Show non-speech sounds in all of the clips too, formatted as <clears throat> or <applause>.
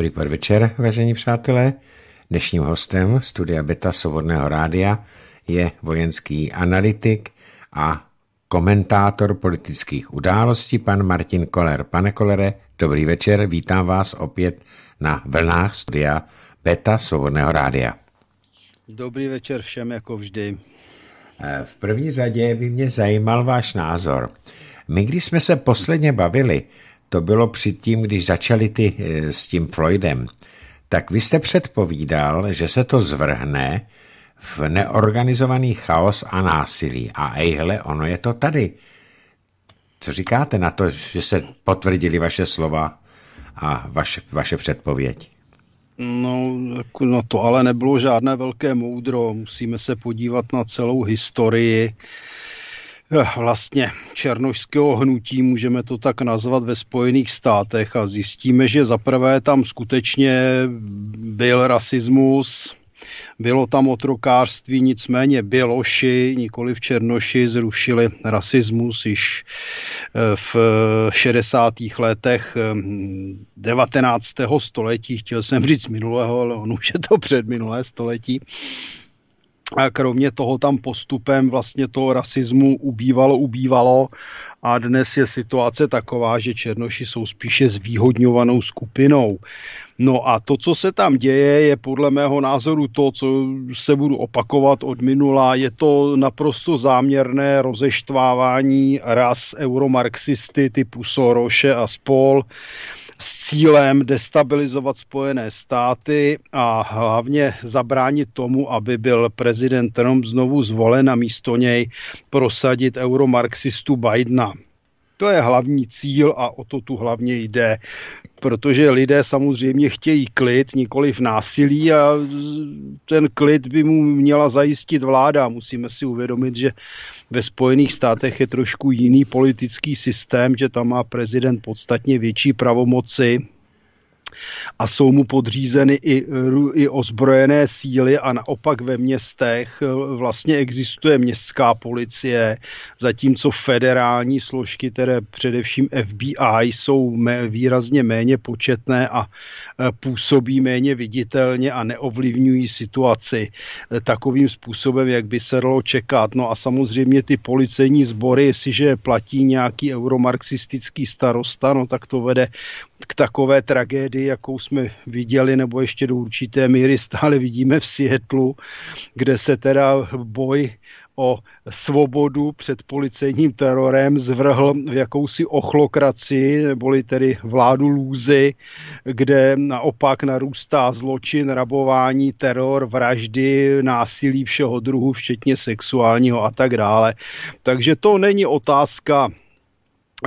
Dobrý podvečer, vážení přátelé. Dnešním hostem studia Beta Svobodného rádia je vojenský analytik a komentátor politických událostí, pan Martin Koller. Pane Kolere, dobrý večer, vítám vás opět na vlnách studia Beta Svobodného rádia. Dobrý večer všem, jako vždy. Eh, v první řadě by mě zajímal váš názor. My, když jsme se posledně bavili, to bylo předtím, když začali ty eh, s tím Floydem, tak vy jste předpovídal, že se to zvrhne v neorganizovaný chaos a násilí. A ejhle, ono je to tady. Co říkáte na to, že se potvrdili vaše slova a vaše, vaše předpověď? No, no to ale nebylo žádné velké moudro. Musíme se podívat na celou historii vlastně černožského hnutí, můžeme to tak nazvat ve Spojených státech a zjistíme, že zaprvé tam skutečně byl rasismus, bylo tam otrokářství, nicméně Běloši, nikoli v Černoši, zrušili rasismus již eh, v 60. letech 19. Eh, století, chtěl jsem říct minulého, ale on už je to před minulé století. A kromě toho tam postupem vlastně toho rasismu ubývalo, ubývalo a dnes je situace taková, že Černoši jsou spíše zvýhodňovanou skupinou. No a to, co se tam děje, je podle mého názoru to, co se budu opakovat od minula. Je to naprosto záměrné rozeštvávání ras euromarxisty typu Soroše a spol s cílem destabilizovat Spojené státy a hlavně zabránit tomu, aby byl prezident Trump znovu zvolen a místo něj prosadit euromarxistu Bidena. To je hlavní cíl a o to tu hlavně jde, protože lidé samozřejmě chtějí klid, nikoli v násilí a ten klid by mu měla zajistit vláda. Musíme si uvědomit, že ve Spojených státech je trošku jiný politický systém, že tam má prezident podstatně větší pravomoci, a jsou mu podřízeny i, i ozbrojené síly a naopak ve městech eh, vlastně existuje městská policie, zatímco federální složky, které především FBI, jsou mé, výrazně méně početné a působí méně viditelně a neovlivňují situaci eh, takovým způsobem, jak by se dalo čekat. No a samozřejmě ty policejní sbory, jestliže platí nějaký euromarxistický starosta, no tak to vede k takové tragédii, jakou jsme viděli, nebo ještě do určité míry stále vidíme v Sietlu, kde se teda boj o svobodu před policejním terorem zvrhl v jakousi ochlokracii, neboli tedy vládu lůzy, kde naopak narůstá zločin, rabování, teror, vraždy, násilí všeho druhu, včetně sexuálního a tak dále. Takže to není otázka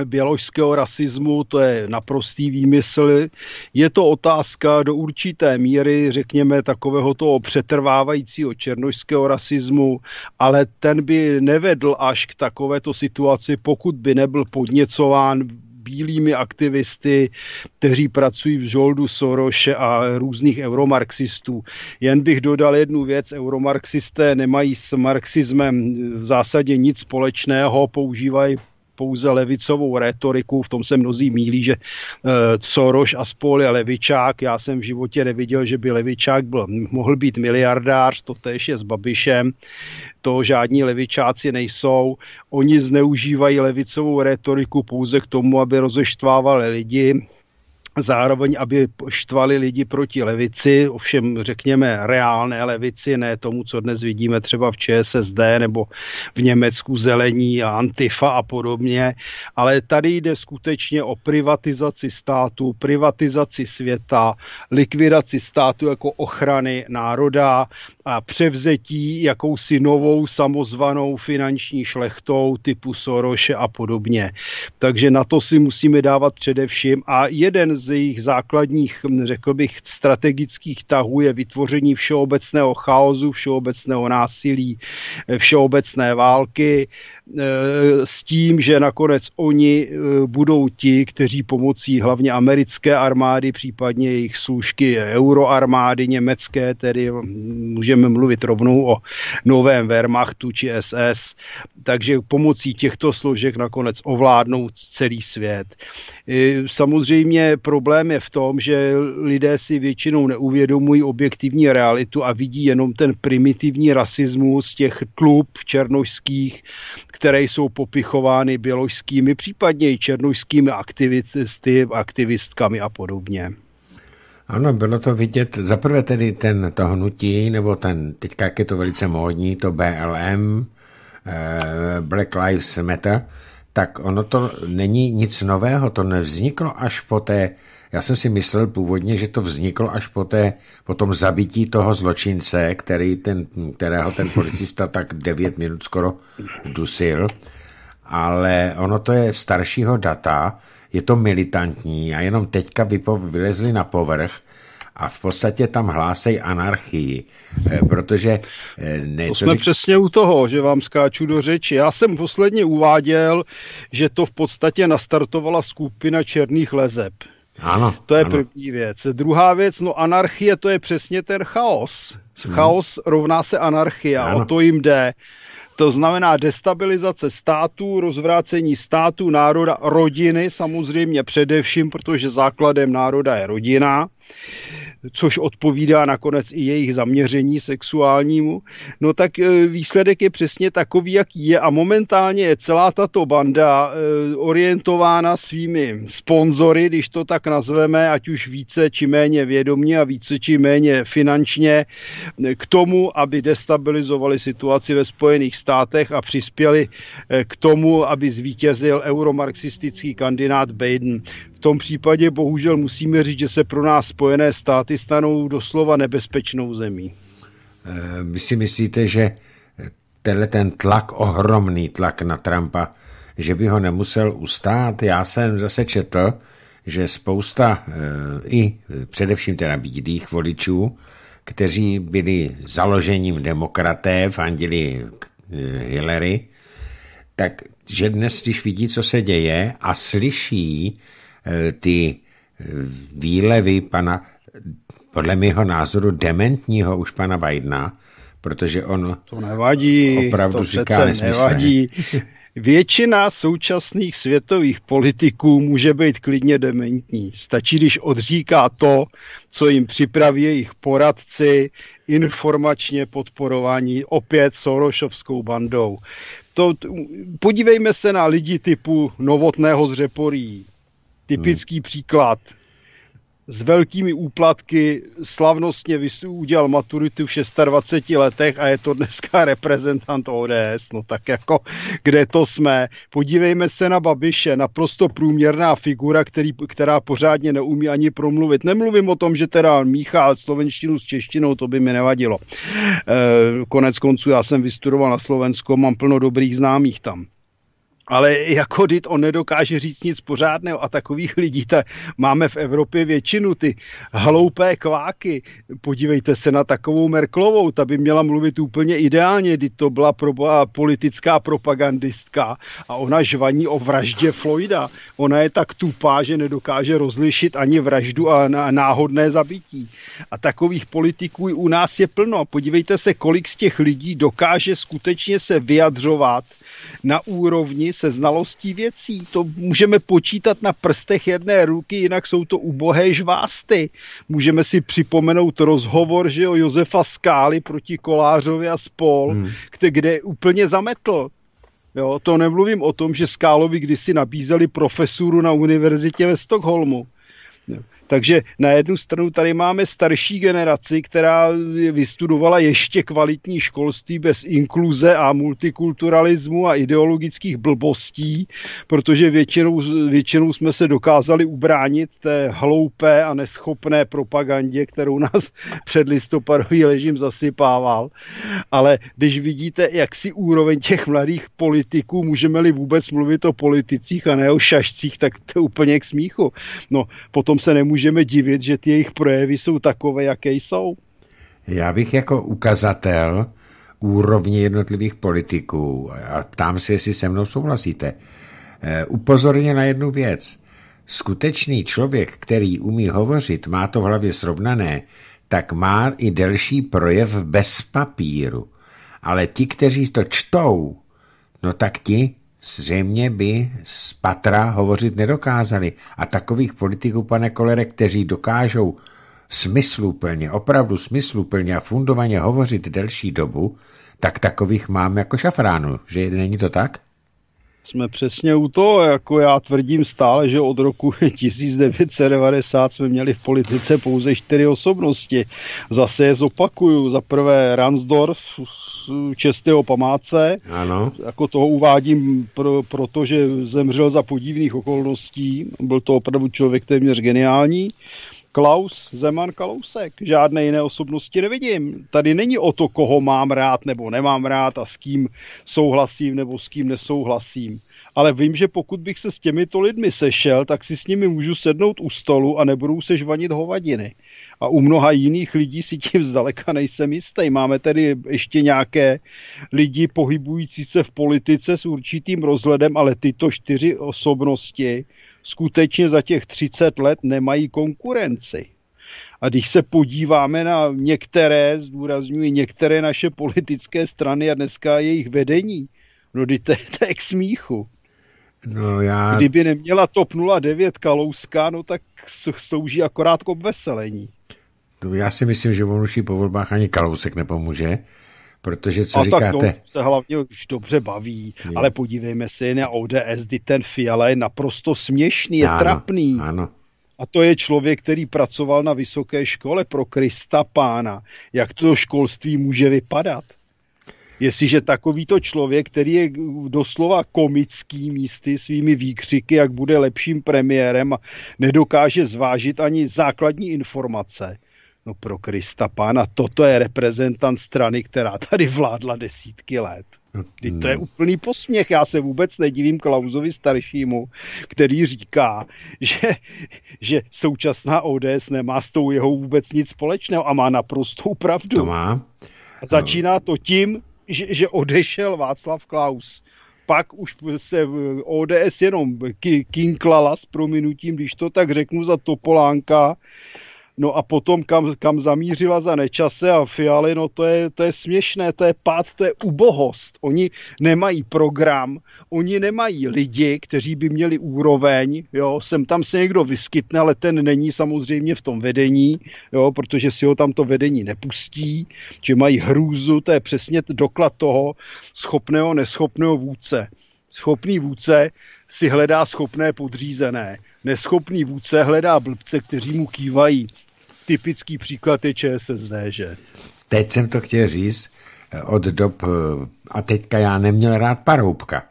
běložského rasismu, to je naprostý výmysl. Je to otázka do určité míry, řekněme, takového toho přetrvávajícího černožského rasismu, ale ten by nevedl až k takovéto situaci, pokud by nebyl podněcován bílými aktivisty, kteří pracují v žoldu Soroše a různých euromarxistů. Jen bych dodal jednu věc, euromarxisté nemají s marxismem v zásadě nic společného, používají pouze levicovou retoriku, v tom se mnozí mílí, že uh, Soros a spol je levičák, já jsem v životě neviděl, že by levičák byl, mohl být miliardář, to též je s Babišem, to žádní levičáci nejsou, oni zneužívají levicovou retoriku pouze k tomu, aby rozeštvávali lidi, zároveň, aby štvali lidi proti levici, ovšem řekněme reálné levici, ne tomu, co dnes vidíme třeba v ČSSD nebo v Německu zelení a Antifa a podobně, ale tady jde skutečně o privatizaci státu, privatizaci světa, likvidaci státu jako ochrany národa a převzetí jakousi novou samozvanou finanční šlechtou typu Soroše a podobně. Takže na to si musíme dávat především a jeden z jejich základních, řekl bych, strategických tahů je vytvoření všeobecného chaosu, všeobecného násilí, všeobecné války, s tím, že nakonec oni budou ti, kteří pomocí hlavně americké armády, případně jejich služky euroarmády německé, tedy můžeme mluvit rovnou o novém Wehrmachtu či SS, takže pomocí těchto složek nakonec ovládnou celý svět. Samozřejmě problém je v tom, že lidé si většinou neuvědomují objektivní realitu a vidí jenom ten primitivní rasismus těch tlub černožských, které jsou popichovány běložskými, případně i černožskými aktivisty, aktivistkami a podobně. Ano, bylo to vidět, zaprvé tedy ten, to hnutí, nebo ten, teďka je to velice módní, to BLM, eh, Black Lives Matter, tak ono to není nic nového, to nevzniklo až po té, já jsem si myslel původně, že to vzniklo až po, té, po tom zabití toho zločince, který ten, kterého ten policista tak 9 minut skoro dusil, ale ono to je staršího data, je to militantní a jenom teďka vylezli na povrch a v podstatě tam hlásej anarchii, eh, protože... Eh, ne, to jsme řík... přesně u toho, že vám skáču do řeči. Já jsem posledně uváděl, že to v podstatě nastartovala skupina černých lezeb. Ano, to je ano. první věc. Druhá věc, no anarchie, to je přesně ten chaos. Chaos hmm. rovná se anarchie a o to jim jde. To znamená destabilizace států, rozvrácení států, národa, rodiny samozřejmě především, protože základem národa je rodina což odpovídá nakonec i jejich zaměření sexuálnímu, no tak e, výsledek je přesně takový, jaký je. A momentálně je celá tato banda e, orientována svými sponzory, když to tak nazveme, ať už více či méně vědomně a více či méně finančně, e, k tomu, aby destabilizovali situaci ve Spojených státech a přispěli k tomu, aby zvítězil euromarxistický kandidát Biden tom případě bohužel musíme říct, že se pro nás Spojené státy stanou doslova nebezpečnou zemí. Eh, vy si myslíte, že tenhle ten tlak, ohromný tlak na Trumpa, že by ho nemusel ustát? Já jsem zase četl, že spousta eh, i především teda bílých voličů, kteří byli založením demokraté, fandili eh, Hillary, tak že dnes, když vidí, co se děje a slyší ty eh, výlevy pana, podle mého názoru, dementního už pana Bidena, protože on to nevadí, opravdu to říká nevadí. Většina současných světových politiků může být klidně dementní. Stačí, když odříká to, co jim připraví jejich poradci, informačně podporování opět Sorošovskou bandou. To, podívejme se na lidi typu Novotného z Řeporí, Typický hmm. příklad. S velkými úplatky slavnostně udělal maturitu v 26 letech a je to dneska <laughs> reprezentant ODS. No tak jako, kde to jsme? Podívejme se na Babiše, naprosto průměrná figura, který, která pořádně neumí ani promluvit. Nemluvím o tom, že teda míchá slovenštinu s češtinou, to by mi nevadilo. E, konec konců já jsem vystudoval na Slovensko, mám plno dobrých známých tam ale jako dit on nedokáže říct nic pořádného a takových lidí ta, máme v Evropě většinu, ty hloupé kváky. Podívejte se na takovou Merklovou, ta by měla mluvit úplně ideálně, kdy to byla pro, politická propagandistka a ona žvaní o vraždě Floyda. Ona je tak tupá, že nedokáže rozlišit ani vraždu a náhodné zabití. A takových politiků u nás je plno. Podívejte se, kolik z těch lidí dokáže skutečně se vyjadřovat na úrovni se znalostí věcí. To můžeme počítat na prstech jedné ruky, jinak jsou to ubohé žvásty. Můžeme si připomenout rozhovor že o Josefa Skály proti Kolářovi a spol, hmm. kde, kde úplně zametl. Jo, to nemluvím o tom, že Skálovi kdysi nabízeli profesuru na univerzitě ve Stockholmu. Takže na jednu stranu tady máme starší generaci, která vystudovala ještě kvalitní školství bez inkluze a multikulturalismu a ideologických blbostí, protože většinou, většinou jsme se dokázali ubránit té hloupé a neschopné propagandě, kterou nás <laughs> před listopadový režim zasypával. Ale když vidíte, jak si úroveň těch mladých politiků, můžeme-li vůbec mluvit o politicích a ne o šašcích, tak to je úplně k smíchu. No, potom se nemůže můžeme divit, že ty jejich projevy jsou takové, jaké jsou. Já bych jako ukazatel úrovně jednotlivých politiků, a ptám se, jestli se mnou souhlasíte, eh, upozorně na jednu věc. Skutečný člověk, který umí hovořit, má to v hlavě srovnané, tak má i delší projev bez papíru. Ale ti, kteří to čtou, no tak ti zřejmě by z patra hovořit nedokázali. A takových politiků, pane Kolere, kteří dokážou smysluplně, opravdu smysluplně a fundovaně hovořit delší dobu, tak takových mám jako šafránu, že není to tak? Jsme přesně u toho, jako já tvrdím stále, že od roku <laughs> 1990 jsme měli v politice pouze čtyři osobnosti. Zase je zopakuju. Za prvé Ransdorf, čestého památce. Ano. Jako toho uvádím, pro, protože zemřel za podivných okolností. Byl to opravdu člověk téměř geniální. Klaus Zeman Kalousek. Žádné jiné osobnosti nevidím. Tady není o to, koho mám rád nebo nemám rád a s kým souhlasím nebo s kým nesouhlasím. Ale vím, že pokud bych se s těmito lidmi sešel, tak si s nimi můžu sednout u stolu a nebudou se žvanit hovadiny. A u mnoha jiných lidí si tím zdaleka nejsem jistý. Máme tedy ještě nějaké lidi pohybující se v politice s určitým rozhledem, ale tyto čtyři osobnosti skutečně za těch 30 let nemají konkurenci. A když se podíváme na některé, zdůrazňuji některé naše politické strany a dneska jejich vedení, no to je, k smíchu. No já... Kdyby neměla TOP 09 Kalouska, no tak slouží akorát k obveselení. To já si myslím, že on už po volbách ani Kalousek nepomůže, protože co a říkáte... Tak to se hlavně už dobře baví, je. ale podívejme se na ODS, kdy ten Fiala je naprosto směšný, je ano, trapný. Ano. A to je člověk, který pracoval na vysoké škole pro Krista pána. Jak to školství může vypadat? Jestliže takovýto člověk, který je doslova komický místy svými výkřiky, jak bude lepším premiérem a nedokáže zvážit ani základní informace, No pro Krista pána, toto je reprezentant strany, která tady vládla desítky let. Teď to je no. úplný posměch. Já se vůbec nedivím Klausovi staršímu, který říká, že, že současná ODS nemá s tou jeho vůbec nic společného a má naprostou pravdu. To má. A začíná to tím, že, že odešel Václav Klaus. Pak už se ODS jenom kinklala s prominutím, když to tak řeknu za Topolánka, No a potom kam, kam zamířila za nečase a Fialy, no to je, to je směšné, to je pád, to je ubohost. Oni nemají program, oni nemají lidi, kteří by měli úroveň, jo, sem tam se někdo vyskytne, ale ten není samozřejmě v tom vedení, jo, protože si ho tam to vedení nepustí, že mají hrůzu, to je přesně doklad toho schopného, neschopného vůdce. Schopný vůdce si hledá schopné podřízené. Neschopný vůdce hledá blbce, kteří mu kývají typický příklad je ČSSD, že? Teď jsem to chtěl říct eh, od dob, eh, a teďka já neměl rád Paroubka,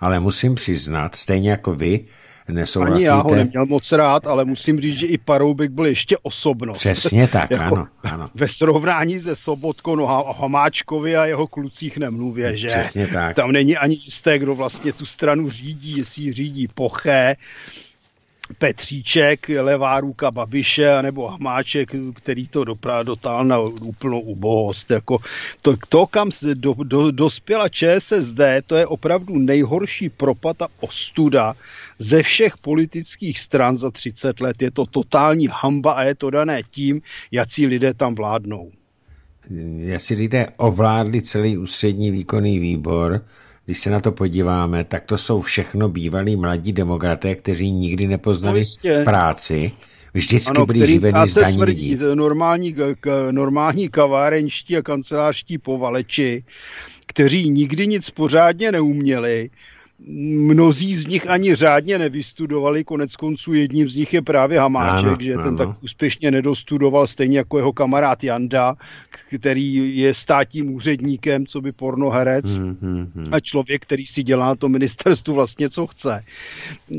ale musím přiznat, stejně jako vy, nesouhlasíte. Ani já ho neměl moc rád, ale musím říct, že i Paroubek byl ještě osobnost. Přesně tak, <laughs> jako ano, ano. Ve srovnání se Sobotkou, no a Hamáčkovi a jeho klucích nemluvě, že? Přesně tak. Tam není ani jisté, kdo vlastně tu stranu řídí, jestli ji řídí Poché, Petříček, levá ruka Babiše, nebo Hamáček, který to dopra, dotál na úplnou ubohost. Jako to, to, kam se do, do, dospěla ČSSD, to je opravdu nejhorší propad a ostuda ze všech politických stran za 30 let. Je to totální hamba a je to dané tím, jaký lidé tam vládnou. Jestli lidé ovládli celý ústřední výkonný výbor, když se na to podíváme, tak to jsou všechno bývalí mladí demokraté, kteří nikdy nepoznali no práci, vždycky ano, byli živení z daní lidí. Normální, normální kavárenští a kancelářští povaleči, kteří nikdy nic pořádně neuměli, mnozí z nich ani řádně nevystudovali, konec konců jedním z nich je právě Hamáček, ano, že ano. ten tak úspěšně nedostudoval, stejně jako jeho kamarád Janda, který je státním úředníkem, co by pornoherec hmm, hmm, hmm. a člověk, který si dělá to ministerstvu vlastně, co chce.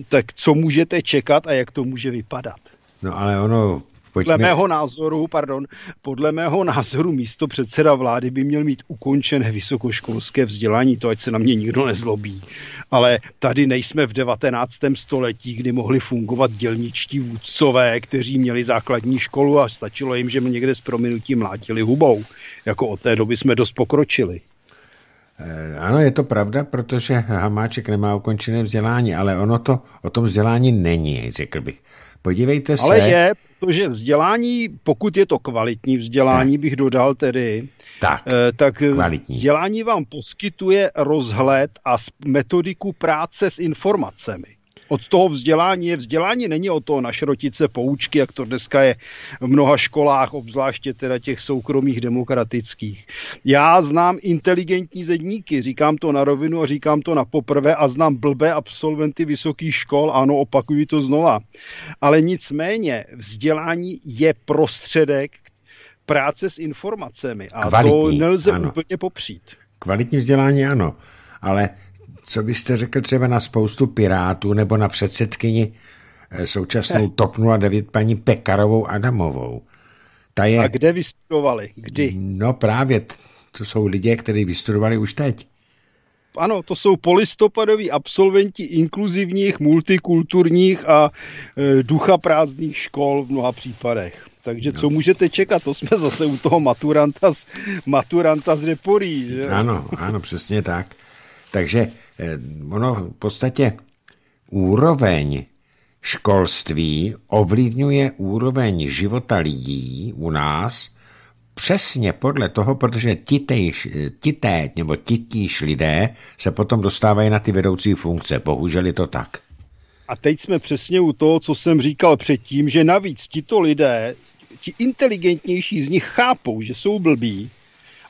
Tak co můžete čekat a jak to může vypadat? No ale ono Pojďme. Podle mého názoru, pardon, podle mého názoru místo předseda vlády by měl mít ukončené vysokoškolské vzdělání, to ať se na mě nikdo nezlobí. Ale tady nejsme v 19. století, kdy mohli fungovat dělničtí vůdcové, kteří měli základní školu a stačilo jim, že někde s prominutím mlátili hubou. Jako od té doby jsme dost pokročili. Eh, ano, je to pravda, protože Hamáček nemá ukončené vzdělání, ale ono to o tom vzdělání není, řekl bych. Podívejte se. Ale je, protože vzdělání, pokud je to kvalitní vzdělání, tak. bych dodal tedy, tak, eh, tak kvalitní. vzdělání vám poskytuje rozhled a metodiku práce s informacemi od toho vzdělání je vzdělání, není o toho našrotit se poučky, jak to dneska je v mnoha školách, obzvláště teda těch soukromých demokratických. Já znám inteligentní zedníky, říkám to na rovinu a říkám to na poprvé a znám blbé absolventy vysokých škol, ano, opakuju to znova. Ale nicméně vzdělání je prostředek práce s informacemi a Kvalitní, to nelze ano. úplně popřít. Kvalitní vzdělání ano, ale co byste řekl třeba na spoustu pirátů nebo na předsedkyni eh, současnou TOP 09 paní Pekarovou Adamovou? Ta je... A kde vystudovali? Kdy? No právě, to jsou lidé, kteří vystudovali už teď. Ano, to jsou polistopadoví absolventi inkluzivních, multikulturních a e, ducha prázdných škol v mnoha případech. Takže no. co můžete čekat? To jsme zase u toho maturanta z, maturanta z Reporí. Že? Ano, ano, přesně tak. Takže Eh, ono v podstatě úroveň školství ovlivňuje úroveň života lidí u nás přesně podle toho, protože titejš, tité nebo titíž lidé se potom dostávají na ty vedoucí funkce. Bohužel je to tak. A teď jsme přesně u toho, co jsem říkal předtím, že navíc tito lidé, ti inteligentnější z nich chápou, že jsou blbí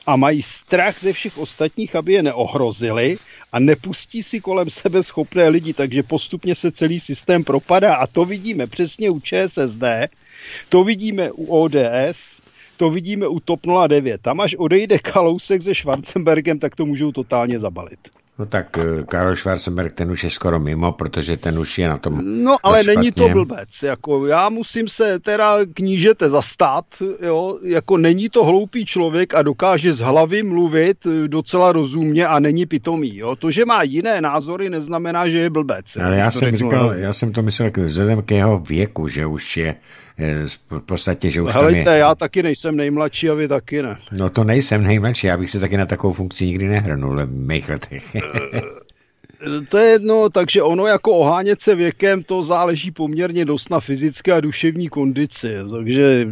a mají strach ze všech ostatních, aby je neohrozili a nepustí si kolem sebe schopné lidi, takže postupně se celý systém propadá a to vidíme přesně u ČSSD, to vidíme u ODS, to vidíme u TOP 09. Tam až odejde Kalousek se Schwarzenbergem, tak to můžou totálně zabalit. No tak eh, Karl Schwarzenberg, ten už je skoro mimo, protože ten už je na tom No ale špatně. není to blbec, jako já musím se teda knížete zastát, jo, jako není to hloupý člověk a dokáže z hlavy mluvit docela rozumně a není pitomý, jo. To, že má jiné názory, neznamená, že je blbec. Ale já jsem říkal, já jsem to myslel vzhledem k jeho věku, že už je v podstatě, že už Helejte, tam je... já taky nejsem nejmladší a vy taky ne. No to nejsem nejmladší, já bych se taky na takovou funkci nikdy nehrnul v mých letech. To je jedno, takže ono jako ohánět se věkem, to záleží poměrně dost na fyzické a duševní kondici. Takže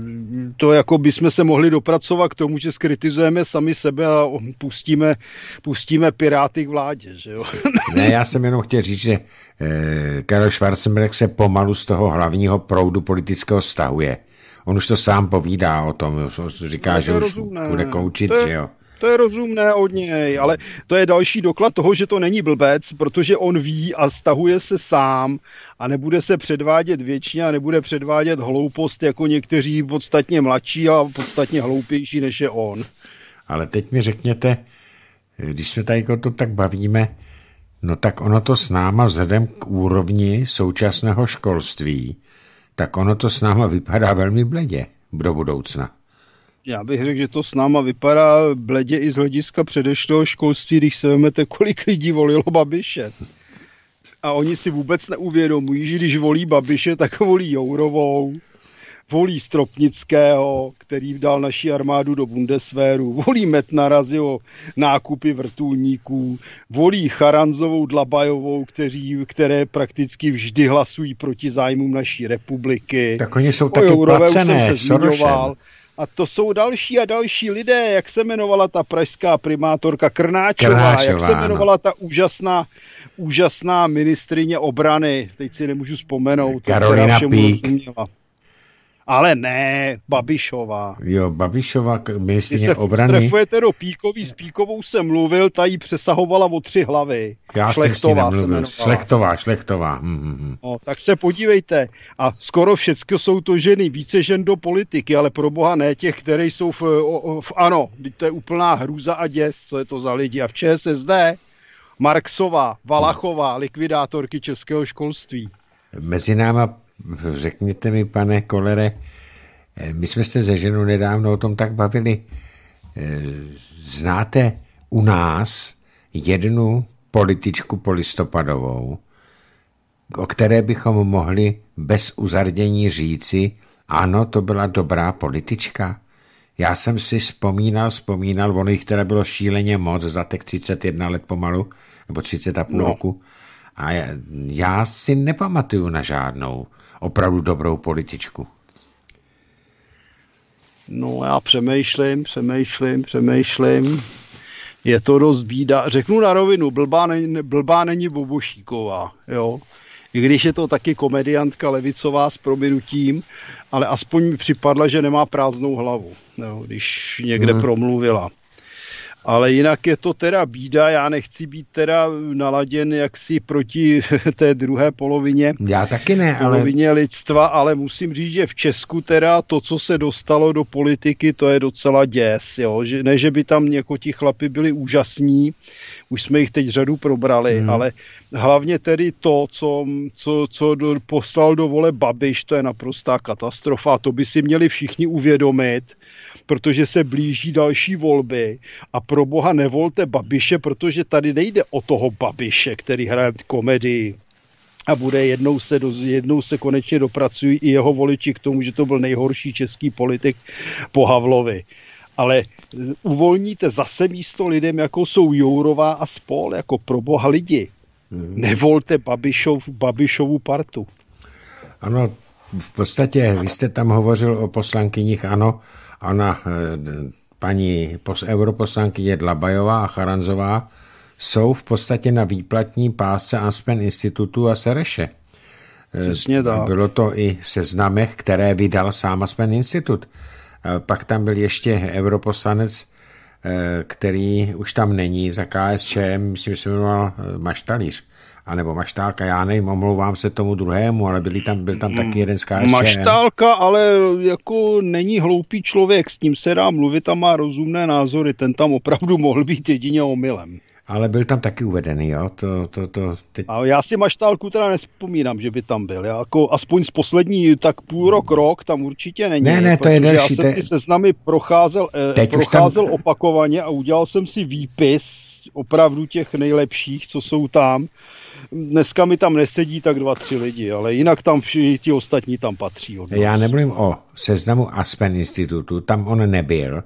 to jako bychom se mohli dopracovat k tomu, že skritizujeme sami sebe a pustíme, pustíme piráty k vládě. Že jo? <laughs> Ne, já jsem jenom chtěl říct, že eh, Karel Schwarzenberg se pomalu z toho hlavního proudu politického stahuje. On už to sám povídá o tom, říká, no, že už bude koučit, to je, že jo. To je rozumné od něj, ale to je další doklad toho, že to není blbec, protože on ví a stahuje se sám a nebude se předvádět věčně a nebude předvádět hloupost jako někteří podstatně mladší a podstatně hloupější než je on. Ale teď mi řekněte, když se tady to tak bavíme, no tak ono to s náma vzhledem k úrovni současného školství, tak ono to s náma vypadá velmi bledě do budoucna. Já bych řekl, že to s náma vypadá bledě i z hlediska předešlého školství, když se vezmete, kolik lidí volilo Babiše. A oni si vůbec neuvědomují, že když volí Babiše, tak volí Jourovou, volí Stropnického, který dal naší armádu do Bundeswehru, volí Metnara z jeho nákupy vrtulníků, volí Charanzovou, Dlabajovou, kteří, které prakticky vždy hlasují proti zájmům naší republiky. Tak oni jsou taky placené, se zmiňoval. A to jsou další a další lidé, jak se jmenovala ta pražská primátorka Krnáčová, Krnáčová jak se jmenovala ta úžasná, úžasná ministrině obrany, teď si nemůžu vzpomenout. Karolina Pík. Ale ne, Babišová. Jo, Babišová ministrině Když se obrany. trefujete do Píkový, s Píkovou jsem mluvil, ta jí přesahovala o tři hlavy. Já Šlechtová jsem nemluvil. Šlechtová, Šlechtová. Hm, hm, hm. No, tak se podívejte. A skoro všechno jsou to ženy, více žen do politiky, ale pro boha ne těch, které jsou v, v ANO. To je úplná hrůza a děs, co je to za lidi. A v ČSSD Marksová, Valachová, likvidátorky českého školství. Mezi náma řekněte mi, pane Kolere, eh, my jsme se ze ženou nedávno o tom tak bavili. Eh, znáte u nás jednu političku polistopadovou, o které bychom mohli bez uzardění říci, ano, to byla dobrá politička. Já jsem si vzpomínal, vzpomínal, ono jich teda bylo šíleně moc za těch 31 let pomalu, nebo 30 a půl no. roku. A já, já si nepamatuju na žádnou opravdu dobrou političku. No já přemýšlím, přemýšlím, přemýšlím. Je to dost bída. Řeknu na rovinu, blbá není, blbá není Bobošíková, jo. I když je to taky komediantka levicová s prominutím, ale aspoň mi připadla, že nemá prázdnou hlavu, jo, když někde hmm. promluvila. Ale jinak je to teda bída, já nechci být teda naladěn jaksi proti <laughs> té druhé polovině. Já taky ne, ale... Polovině lidstva, ale musím říct, že v Česku teda to, co se dostalo do politiky, to je docela děs, jo. Že, ne, že by tam jako ti chlapi byli úžasní, už jsme jich teď řadu probrali, hmm. ale hlavně tedy to, co, co, co do, poslal do vole Babiš, to je naprostá katastrofa. To by si měli všichni uvědomit, protože se blíží další volby a pro boha nevolte Babiše, protože tady nejde o toho Babiše, který hraje komedii a bude jednou se, do, jednou se konečně dopracují i jeho voliči k tomu, že to byl nejhorší český politik po Havlovi. Ale uvolníte zase místo lidem, jako jsou Jourová a spol, jako pro boha lidi. Hmm. Nevolte Babišov, Babišovu partu. Ano, v podstatě vy jste tam hovořil o poslankyních, ano, Ona, eh, paní europoslankyně Dlabajová a Charanzová jsou v podstatě na výplatní pásce Aspen institutu a Sereše. Eh, Přesně tak. Bylo to i v seznamech, které vydal sám Aspen institut. Eh, pak tam byl ještě europoslanec, který už tam není za KSČM, myslím, že se jmenoval Maštalíř anebo maštálka, já nevím, omlouvám se tomu druhému, ale byli tam, byl tam taky jeden z KSČM. Maštálka, ale jako není hloupý člověk, s tím se dá mluvit a má rozumné názory, ten tam opravdu mohl být jedině omylem. Ale byl tam taky uvedený, jo? To, to, to, teď... A já si maštálku teda nespomínám, že by tam byl. Já jako aspoň z poslední tak půl rok, rok tam určitě není. Ne, ne, to je delší. Já jsem ty seznamy procházel, eh, procházel tam... opakovaně a udělal jsem si výpis opravdu těch nejlepších, co jsou tam dneska mi tam nesedí tak dva, tři lidi, ale jinak tam všichni ti ostatní tam patří. Od Já nemluvím o seznamu Aspen institutu, tam on nebyl.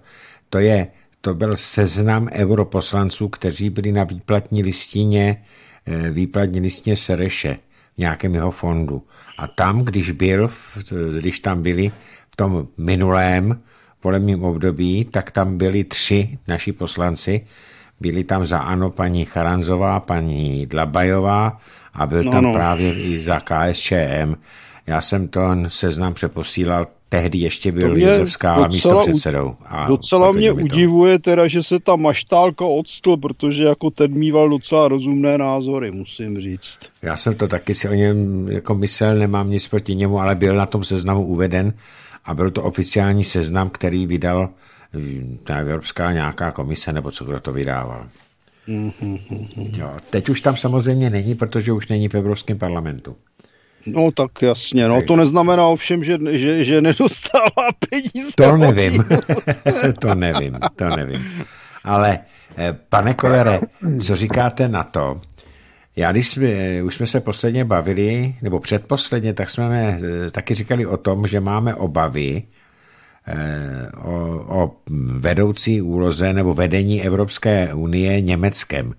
To je, to byl seznam europoslanců, kteří byli na výplatní listině, eh, výplatní listině Sereše, v nějakém jeho fondu. A tam, když byl, když tam byli v tom minulém volebním období, tak tam byli tři naši poslanci, byli tam za ANO paní Charanzová, paní Dlabajová a byl no, tam no. právě i za KSČM. Já jsem to seznam přeposílal, tehdy ještě byl Josef Skála místo předsedou. A docela mě to... udivuje teda, že se ta maštálka odstl, protože jako ten mýval docela rozumné názory, musím říct. Já jsem to taky si o něm jako myslel, nemám nic proti němu, ale byl na tom seznamu uveden a byl to oficiální seznam, který vydal ta Evropská nějaká komise, nebo co kdo to vydával. Jo, teď už tam samozřejmě není, protože už není v Evropském parlamentu. No tak jasně, no to neznamená ovšem, že, že, že nedostává <laughs> peníze. To nevím, <laughs> to nevím, to nevím. Ale eh, pane Kolere, co říkáte na to? Já když jsme, už jsme se posledně bavili, nebo předposledně, tak jsme eh, taky říkali o tom, že máme obavy o, o vedoucí úloze nebo vedení Evropské unie Německem.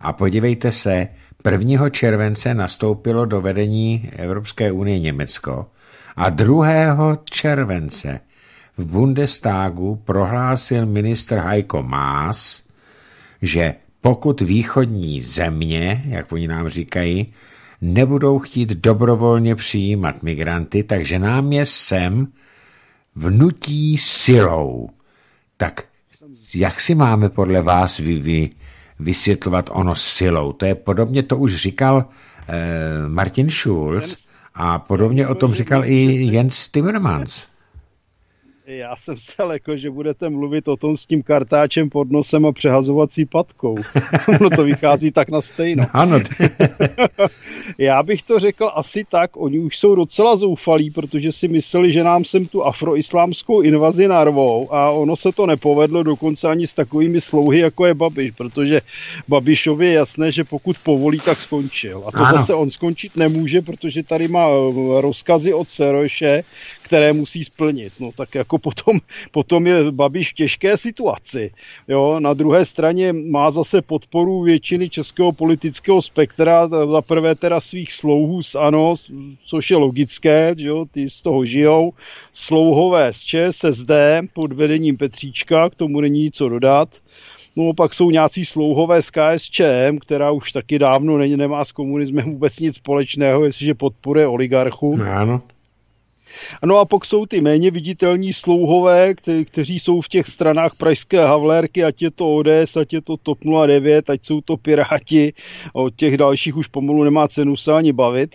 A podívejte se, 1. července nastoupilo do vedení Evropské unie Německo a 2. července v Bundestagu prohlásil ministr Heiko Maas, že pokud východní země, jak oni nám říkají, nebudou chtít dobrovolně přijímat migranty, takže nám je sem vnutí silou. Tak jak si máme podle vás vy, vy vysvětlovat ono silou? To je podobně, to už říkal eh, Martin Schulz a podobně o tom říkal i Jens Timmermans. Já jsem se jako, že budete mluvit o tom s tím kartáčem pod nosem a přehazovací patkou. <laughs> no to vychází tak na stejno. Ano. <laughs> Já bych to řekl asi tak, oni už jsou docela zoufalí, protože si mysleli, že nám sem tu afroislámskou invazi narvou a ono se to nepovedlo dokonce ani s takovými slouhy, jako je Babiš, protože Babišovi je jasné, že pokud povolí, tak skončil. A to ano. zase on skončit nemůže, protože tady má rozkazy od Seroše, které musí splnit. No tak jako potom, <laughs> potom je Babiš v těžké situaci. Jo, na druhé straně má zase podporu většiny českého politického spektra, za prvé teda svých slouhů z ANO, což je logické, jo, ty z toho žijou, slouhové z ČSSD pod vedením Petříčka, k tomu není co dodat, No pak jsou nějací slouhové z KSČM, která už taky dávno není, nemá s komunismem vůbec nic společného, jestliže podporuje oligarchu. Ano. No a pak jsou ty méně viditelní slouhové, kte- kteří jsou v těch stranách pražské Havlérky, ať je to ODS, ať je to TOP 09, ať jsou to Piráti, o těch dalších už pomalu nemá cenu se ani bavit.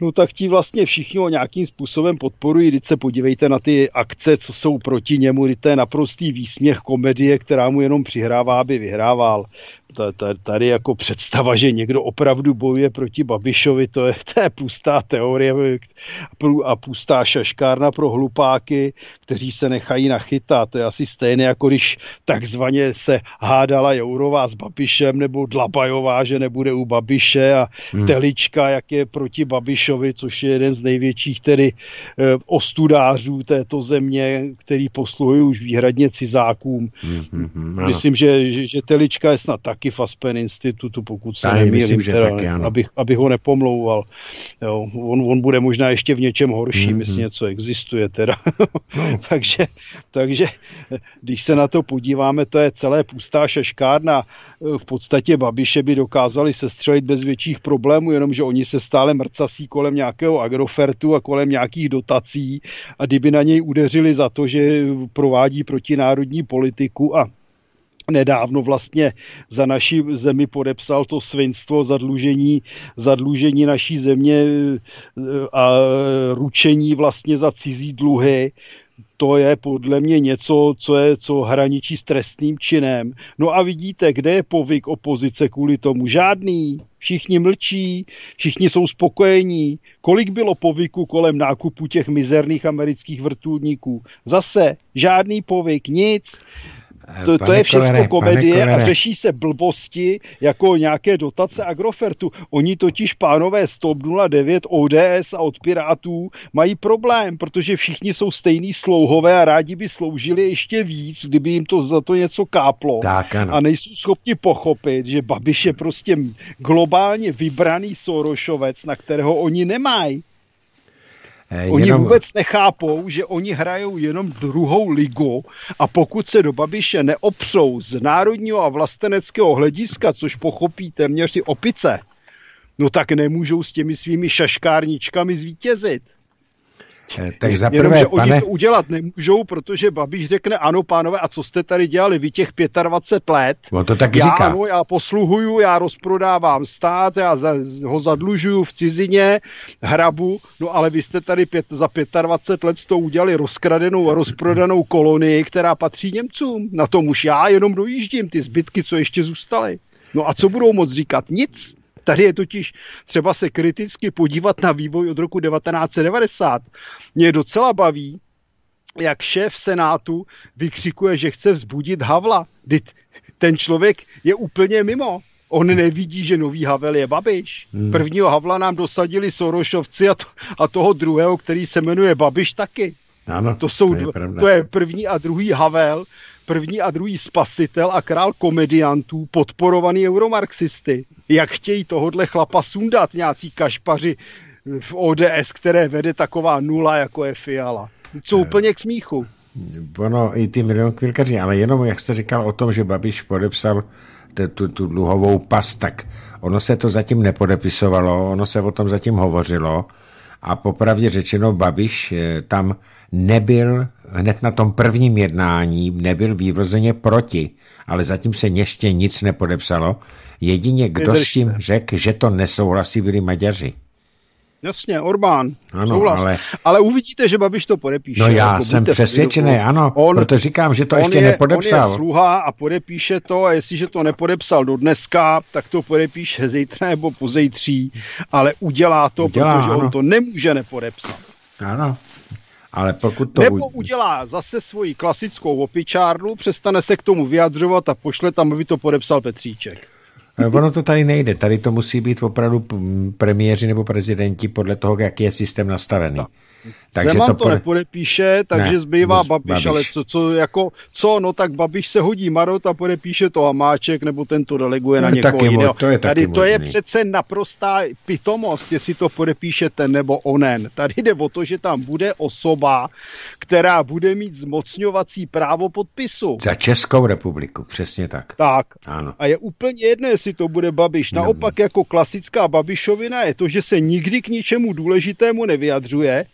No tak ti vlastně všichni ho nějakým způsobem podporují. Teď se podívejte na ty akce, co jsou proti němu. Teď to je naprostý výsměch komedie, která mu jenom přihrává, aby vyhrával tady jako představa, že někdo opravdu bojuje proti Babišovi, to je, to je pustá teorie a pustá šaškárna pro hlupáky, kteří se nechají nachytat. To je asi stejné, jako když takzvaně se hádala Jourová s Babišem, nebo Dlabajová, že nebude u Babiše a hmm. Telička, jak je proti Babišovi, což je jeden z největších tedy eh, ostudářů této země, který posluhují už výhradně cizákům. Hmm, hmm, hmm, Myslím, že, že, že Telička je snad tak taky v Aspen institutu, pokud se nemýlím, myslím, abych, abych ho nepomlouval. Jo, on, on bude možná ještě v něčem horší, mm-hmm. jestli něco existuje teda. <laughs> no. <laughs> takže, takže když se na to podíváme, to je celé pustá šaškárna. V podstatě Babiše by dokázali sestřelit bez větších problémů, jenomže oni se stále mrcasí kolem nějakého agrofertu a kolem nějakých dotací a kdyby na něj udeřili za to, že provádí protinárodní politiku a nedávno vlastně za naši zemi podepsal to svinstvo zadlužení, zadlužení naší země e, a ručení vlastně za cizí dluhy, to je podle mě něco, co, je, co hraničí s trestným činem. No a vidíte, kde je povyk opozice kvůli tomu? Žádný. Všichni mlčí, všichni jsou spokojení. Kolik bylo povyku kolem nákupu těch mizerných amerických vrtulníků? Zase žádný povyk, nic. To, to je všechno komedie a řeší se blbosti jako nějaké dotace Agrofertu. Oni totiž pánové z TOP 09, ODS a od Pirátů mají problém, protože všichni jsou stejný slouhové a rádi by sloužili ještě víc, kdyby jim to za to něco káplo. Tak, ano. A nejsou schopni pochopit, že Babiš je prostě globálně vybraný Sorošovec, na kterého oni nemají. Eh, oni jenom... vůbec nechápou, že oni hrajou jenom druhou ligu a pokud se do Babiše neopřou z národního a vlasteneckého hlediska, což pochopí téměř si opice, no tak nemůžou s těmi svými šaškárničkami zvítězit. Eh, tak za prvé, Jenom, pane... oni to udělat nemůžou, protože Babiš řekne, ano, pánové, a co jste tady dělali vy těch 25 let? On to taky já, říká. Ano, já posluhuju, já rozprodávám stát, já za, ho zadlužuju v cizině, hrabu, no ale vy jste tady pět, za 25 let to udělali rozkradenou a rozprodanou kolonii, která patří Němcům. Na tom už já jenom dojíždím, ty zbytky, co ještě zůstaly. No a co budou moc říkat? Nic. Tady je totiž třeba se kriticky podívat na vývoj od roku 1990. Mě docela baví, jak šéf Senátu vykřikuje, že chce vzbudit Havla. Ten člověk je úplně mimo. On nevidí, že nový Havel je Babiš. Hmm. Prvního Havla nám dosadili Sorošovci a, to, a toho druhého, který se jmenuje Babiš taky. Ano, to, jsou, to, je to je první a druhý Havel, první a druhý spasitel a král komediantů, podporovaný euromarxisty. Jak chtějí tohodle chlapa sundat nějací kašpaři v ODS, které vede taková nula, jako je Fiala. Co eh, úplně k smíchu. Ono i ty milion kvilkaři, ale jenom jak jste říkal o tom, že Babiš podepsal tu, tu dluhovou pas, tak ono se to zatím nepodepisovalo, ono se o tom zatím hovořilo a popravdě řečeno Babiš eh, tam nebyl hned na tom prvním jednání, nebyl vývrozeně proti, ale zatím se ještě nic nepodepsalo. Jedině kdo s tím řekl, že to nesouhlasí, byli Maďaři. Jasně, Orbán. Ano, souhlas. ale... ale uvidíte, že Babiš to podepíše. No já jako jsem přesvědčený, ano, on, proto říkám, že to ještě je, nepodepsal. On je sluha a podepíše to a jestliže to nepodepsal do dneska, tak to podepíše zítra nebo pozejtří, ale udělá to, udělá, protože ano. on to nemůže nepodepsat. Ano, ale pokud to... Nebo udělá zase svoji klasickou opičárnu, přestane se k tomu vyjadřovat a pošle tam, aby to podepsal Petříček. Eh, ono to tady nejde. Tady to musí být opravdu premiéři nebo prezidenti podle toho, jaký je systém nastavený. Takže Zeman to, pode... nepodepíše, takže ne, zbývá Babiš, Babiš, ale co, co, jako, co, no tak Babiš se hodí Marot a podepíše to Hamáček, nebo ten to deleguje to na někoho jiného. To je Tady to je přece naprostá pitomost, jestli to podepíše ten nebo onen. Tady jde o to, že tam bude osoba, která bude mít zmocňovací právo podpisu. Za Českou republiku, přesně tak. Tak. Ano. A je úplně jedno, jestli to bude Babiš. Naopak no. jako klasická Babišovina je to, že se nikdy k ničemu důležitému nevyjadřuje,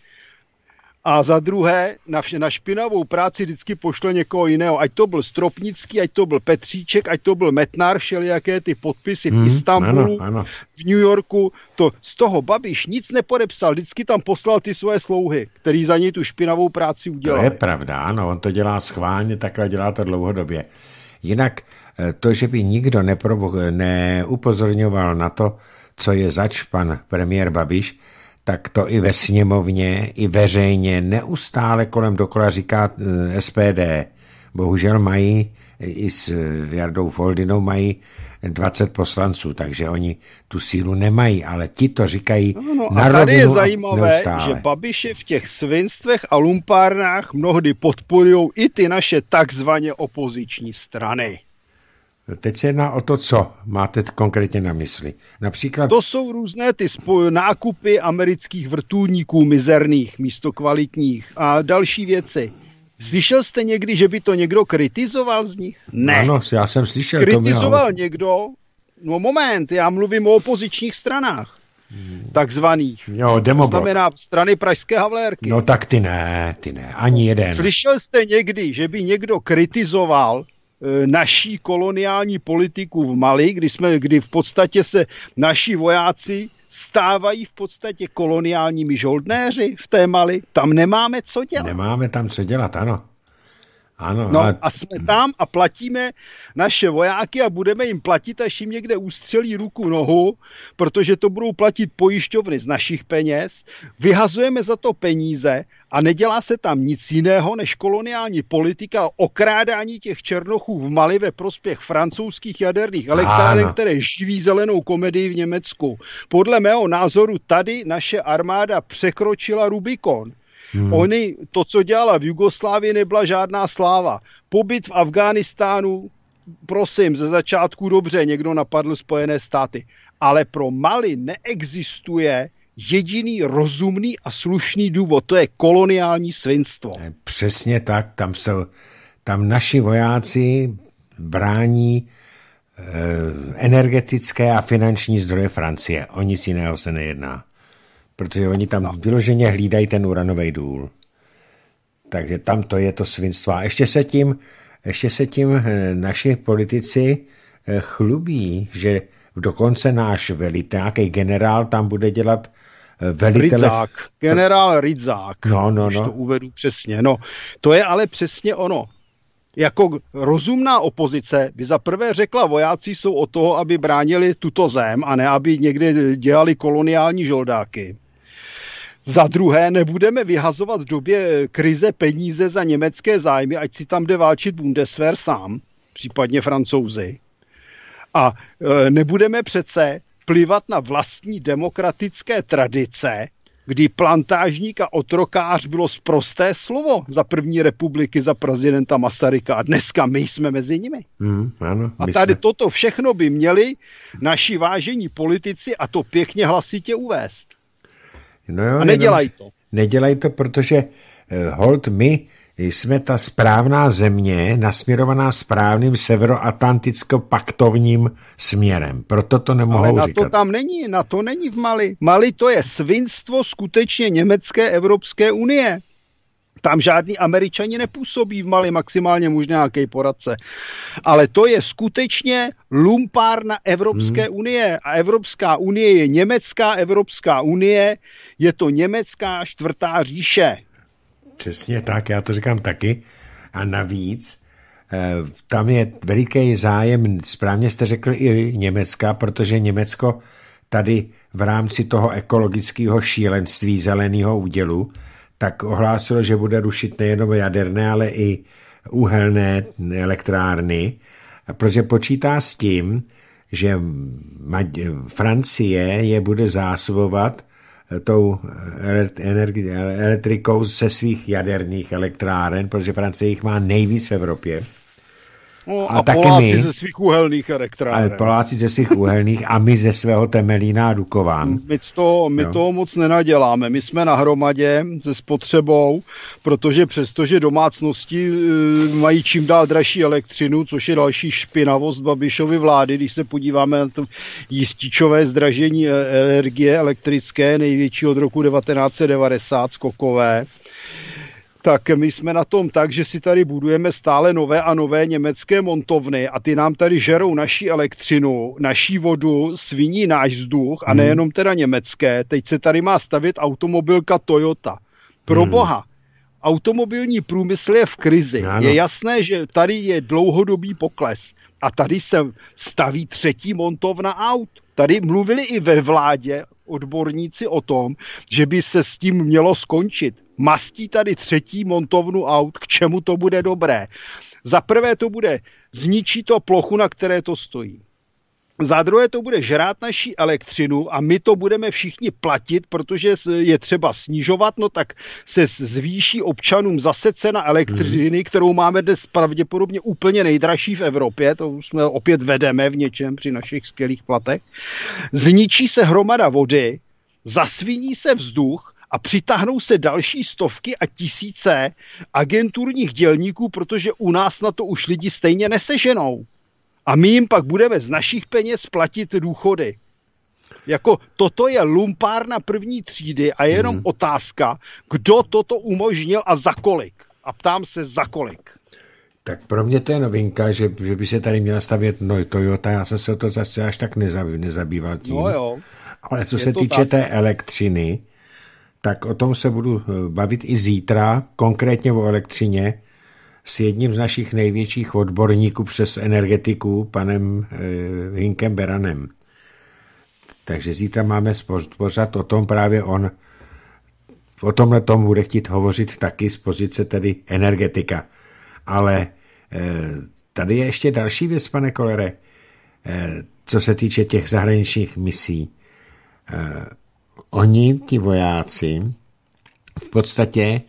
a za druhé na, na špinavou práci vždycky pošle někoho jiného. Ať to byl Stropnický, ať to byl Petříček, ať to byl Metnar, všelijaké ty podpisy v hmm, Istanbulu, ano, ano. v New Yorku. To, z toho Babiš nic nepodepsal, vždycky tam poslal ty svoje slouhy, který za něj tu špinavou práci udělal. To je pravda, ano, on to dělá schválně, takhle dělá to dlouhodobě. Jinak eh, to, že by nikdo neupozorňoval na to, co je zač pan premiér Babiš, tak to i ve sněmovně, i veřejně neustále kolem dokola říká eh, SPD. Bohužel mají i s eh, Jardou Foldinou mají 20 poslanců, takže oni tu sílu nemají, ale ti to říkají no, no, na A tady je zajímavé, neustále. že Babiše v těch svinstvech a lumpárnách mnohdy podporují i ty naše takzvaně opoziční strany. Teď se jedná o to, co máte konkrétně na mysli. Například... To jsou různé ty spoj- nákupy amerických vrtulníků mizerných místo kvalitních a další věci. Slyšel jste někdy, že by to někdo kritizoval z nich? Ne. Ano, já jsem slyšel. Kritizoval to někdo? No moment, já mluvím o opozičních stranách. Takzvaných. Jo, demoblok. To znamená strany Pražské Havlérky. No tak ty ne, ty ne, ani jeden. Slyšel jste někdy, že by někdo kritizoval naší koloniální politiku v Mali, kdy, jsme, kdy v podstatě se naši vojáci stávají v podstatě koloniálními žoldnéři v té Mali. Tam nemáme co dělat. Nemáme tam co dělat, ano. Ano, no ale... a jsme tam a platíme naše vojáky a budeme jim platit, až jim někde ústřelí ruku nohu, protože to budou platit pojišťovny z našich peněz. Vyhazujeme za to peníze a nedělá se tam nic jiného než koloniální politika okrádání těch černochů v Mali ve prospěch francouzských jaderných elektráren, které živí zelenou komedii v Německu. Podle mého názoru tady naše armáda překročila Rubikon. Hmm. Oni, to, co dělala v Jugoslávii, nebyla žádná sláva. Pobyt v Afghánistánu, prosím, ze začátku dobře, někdo napadl Spojené státy. Ale pro Mali neexistuje jediný rozumný a slušný důvod. To je koloniální svinstvo. Přesně tak. Tam, jsou, tam naši vojáci brání e, energetické a finanční zdroje Francie. O nic jiného se nejedná. Protože oni tam no. vyloženě hlídají ten uranový důl. Takže tam to je to svinstvo. A ještě se tím, ještě se tím eh, naši politici eh, chlubí, že dokonce náš velitel, nějaký generál tam bude dělat eh, velitele... Ridzák, generál Ridzák, no, no, no. to uvedu přesně. No, to je ale přesně ono. Jako rozumná opozice by za prvé řekla, vojáci jsou o toho, aby bránili tuto zem a ne aby někde dělali koloniální žoldáky. Za druhé, nebudeme vyhazovat v době krize peníze za německé zájmy, ať si tam jde válčit Bundeswehr sám, případně francouzi. A e, nebudeme přece plivat na vlastní demokratické tradice, kdy plantážník a otrokář bylo zprosté slovo za první republiky, za prezidenta Masaryka a dneska my jsme mezi nimi. Mm, ano, a tady jsme. toto všechno by měli naši vážení politici a to pěkně hlasitě uvést. No jo, a nedělají to. Nedělají to, protože eh, hold my jsme ta správná země, nasměrovaná správným severoatlanticko-paktovním směrem. Proto to nemohou Ale na říkat. to tam není, na to není v Mali. Mali to je svinstvo skutečně německé Evropské unie. Tam žádný američani nepůsobí v Mali, maximálně možná nějaký poradce. Ale to je skutečně lumpárna Evropské hmm. unie. A Evropská unie je německá Evropská unie, je to německá čtvrtá říše. Přesně tak, já to říkám taky. A navíc, eh, tam je veliký zájem, správně jste řekl i Německa, protože Německo tady v rámci toho ekologického šílenství zeleného údělu tak ohlásilo, že bude rušit nejenom jaderné, ale i uhelné elektrárny, protože počítá s tím, že Francie je bude zásobovat tou energi- elektrikou ze svých jaderných elektráren, protože Francie jich má nejvíc v Evropě. No, a, a taky Poláci my, ze svých uhelných elektráren. A Poláci ze svých uhelných a my ze svého Temelína a Dukován. My, to, my toho moc nenaděláme. My jsme na hromadě se spotřebou, protože přestože domácnosti e, mají čím dál dražší elektřinu, což je další špinavost Babišovy vlády, když se podíváme na to jističové zdražení e, energie elektrické, největší od roku 1990 skokové, tak my jsme na tom tak, že si tady budujeme stále nové a nové německé montovny a ty nám tady žerou naší elektřinu, naší vodu, sviní náš vzduch a hmm. nejenom teda německé. Teď se tady má stavět automobilka Toyota. Pro hmm. boha, automobilní průmysl je v krizi. Ano. Je jasné, že tady je dlouhodobý pokles. A tady se staví třetí montovna aut. Tady mluvili i ve vládě odborníci o tom, že by se s tím mělo skončit mastí tady třetí montovnu aut, k čemu to bude dobré. Za prvé to bude, zničí to plochu, na které to stojí. Za druhé to bude žrát naší elektřinu a my to budeme všichni platit, protože je třeba snižovat, no tak se zvýší občanům zase cena elektřiny, kterou máme dnes pravděpodobně úplně nejdražší v Evropě, to jsme opět vedeme v něčem při našich skvělých platech. Zničí se hromada vody, zasviní se vzduch a přitáhnou se další stovky a tisíce agenturních dělníků, protože u nás na to už lidi stejně neseženou. A my jim pak budeme z našich peněz platit důchody. Jako toto je lumpárna první třídy a je jenom hmm. otázka, kdo toto umožnil a za kolik. A ptám se za kolik. Tak pro mě to je novinka, že, že by se tady měla stavět no, Toyota, já jsem se o to zase až tak nezabýval tím. No jo. Ale co je se týče tak. té elektřiny, tak o tom se budu eh, bavit i zítra, konkrétně o elektřině, s jedním z našich největších odborníků přes energetiku, panem e, Hinkem Beranem. Takže zítra máme pořád o tom právě on, o tomhle tom bude chtít hovořit taky z pozice tedy energetika. Ale e, tady je ještě další věc, pane Kolere, co se týče těch zahraničních misí. Oni, ti vojáci, v podstatě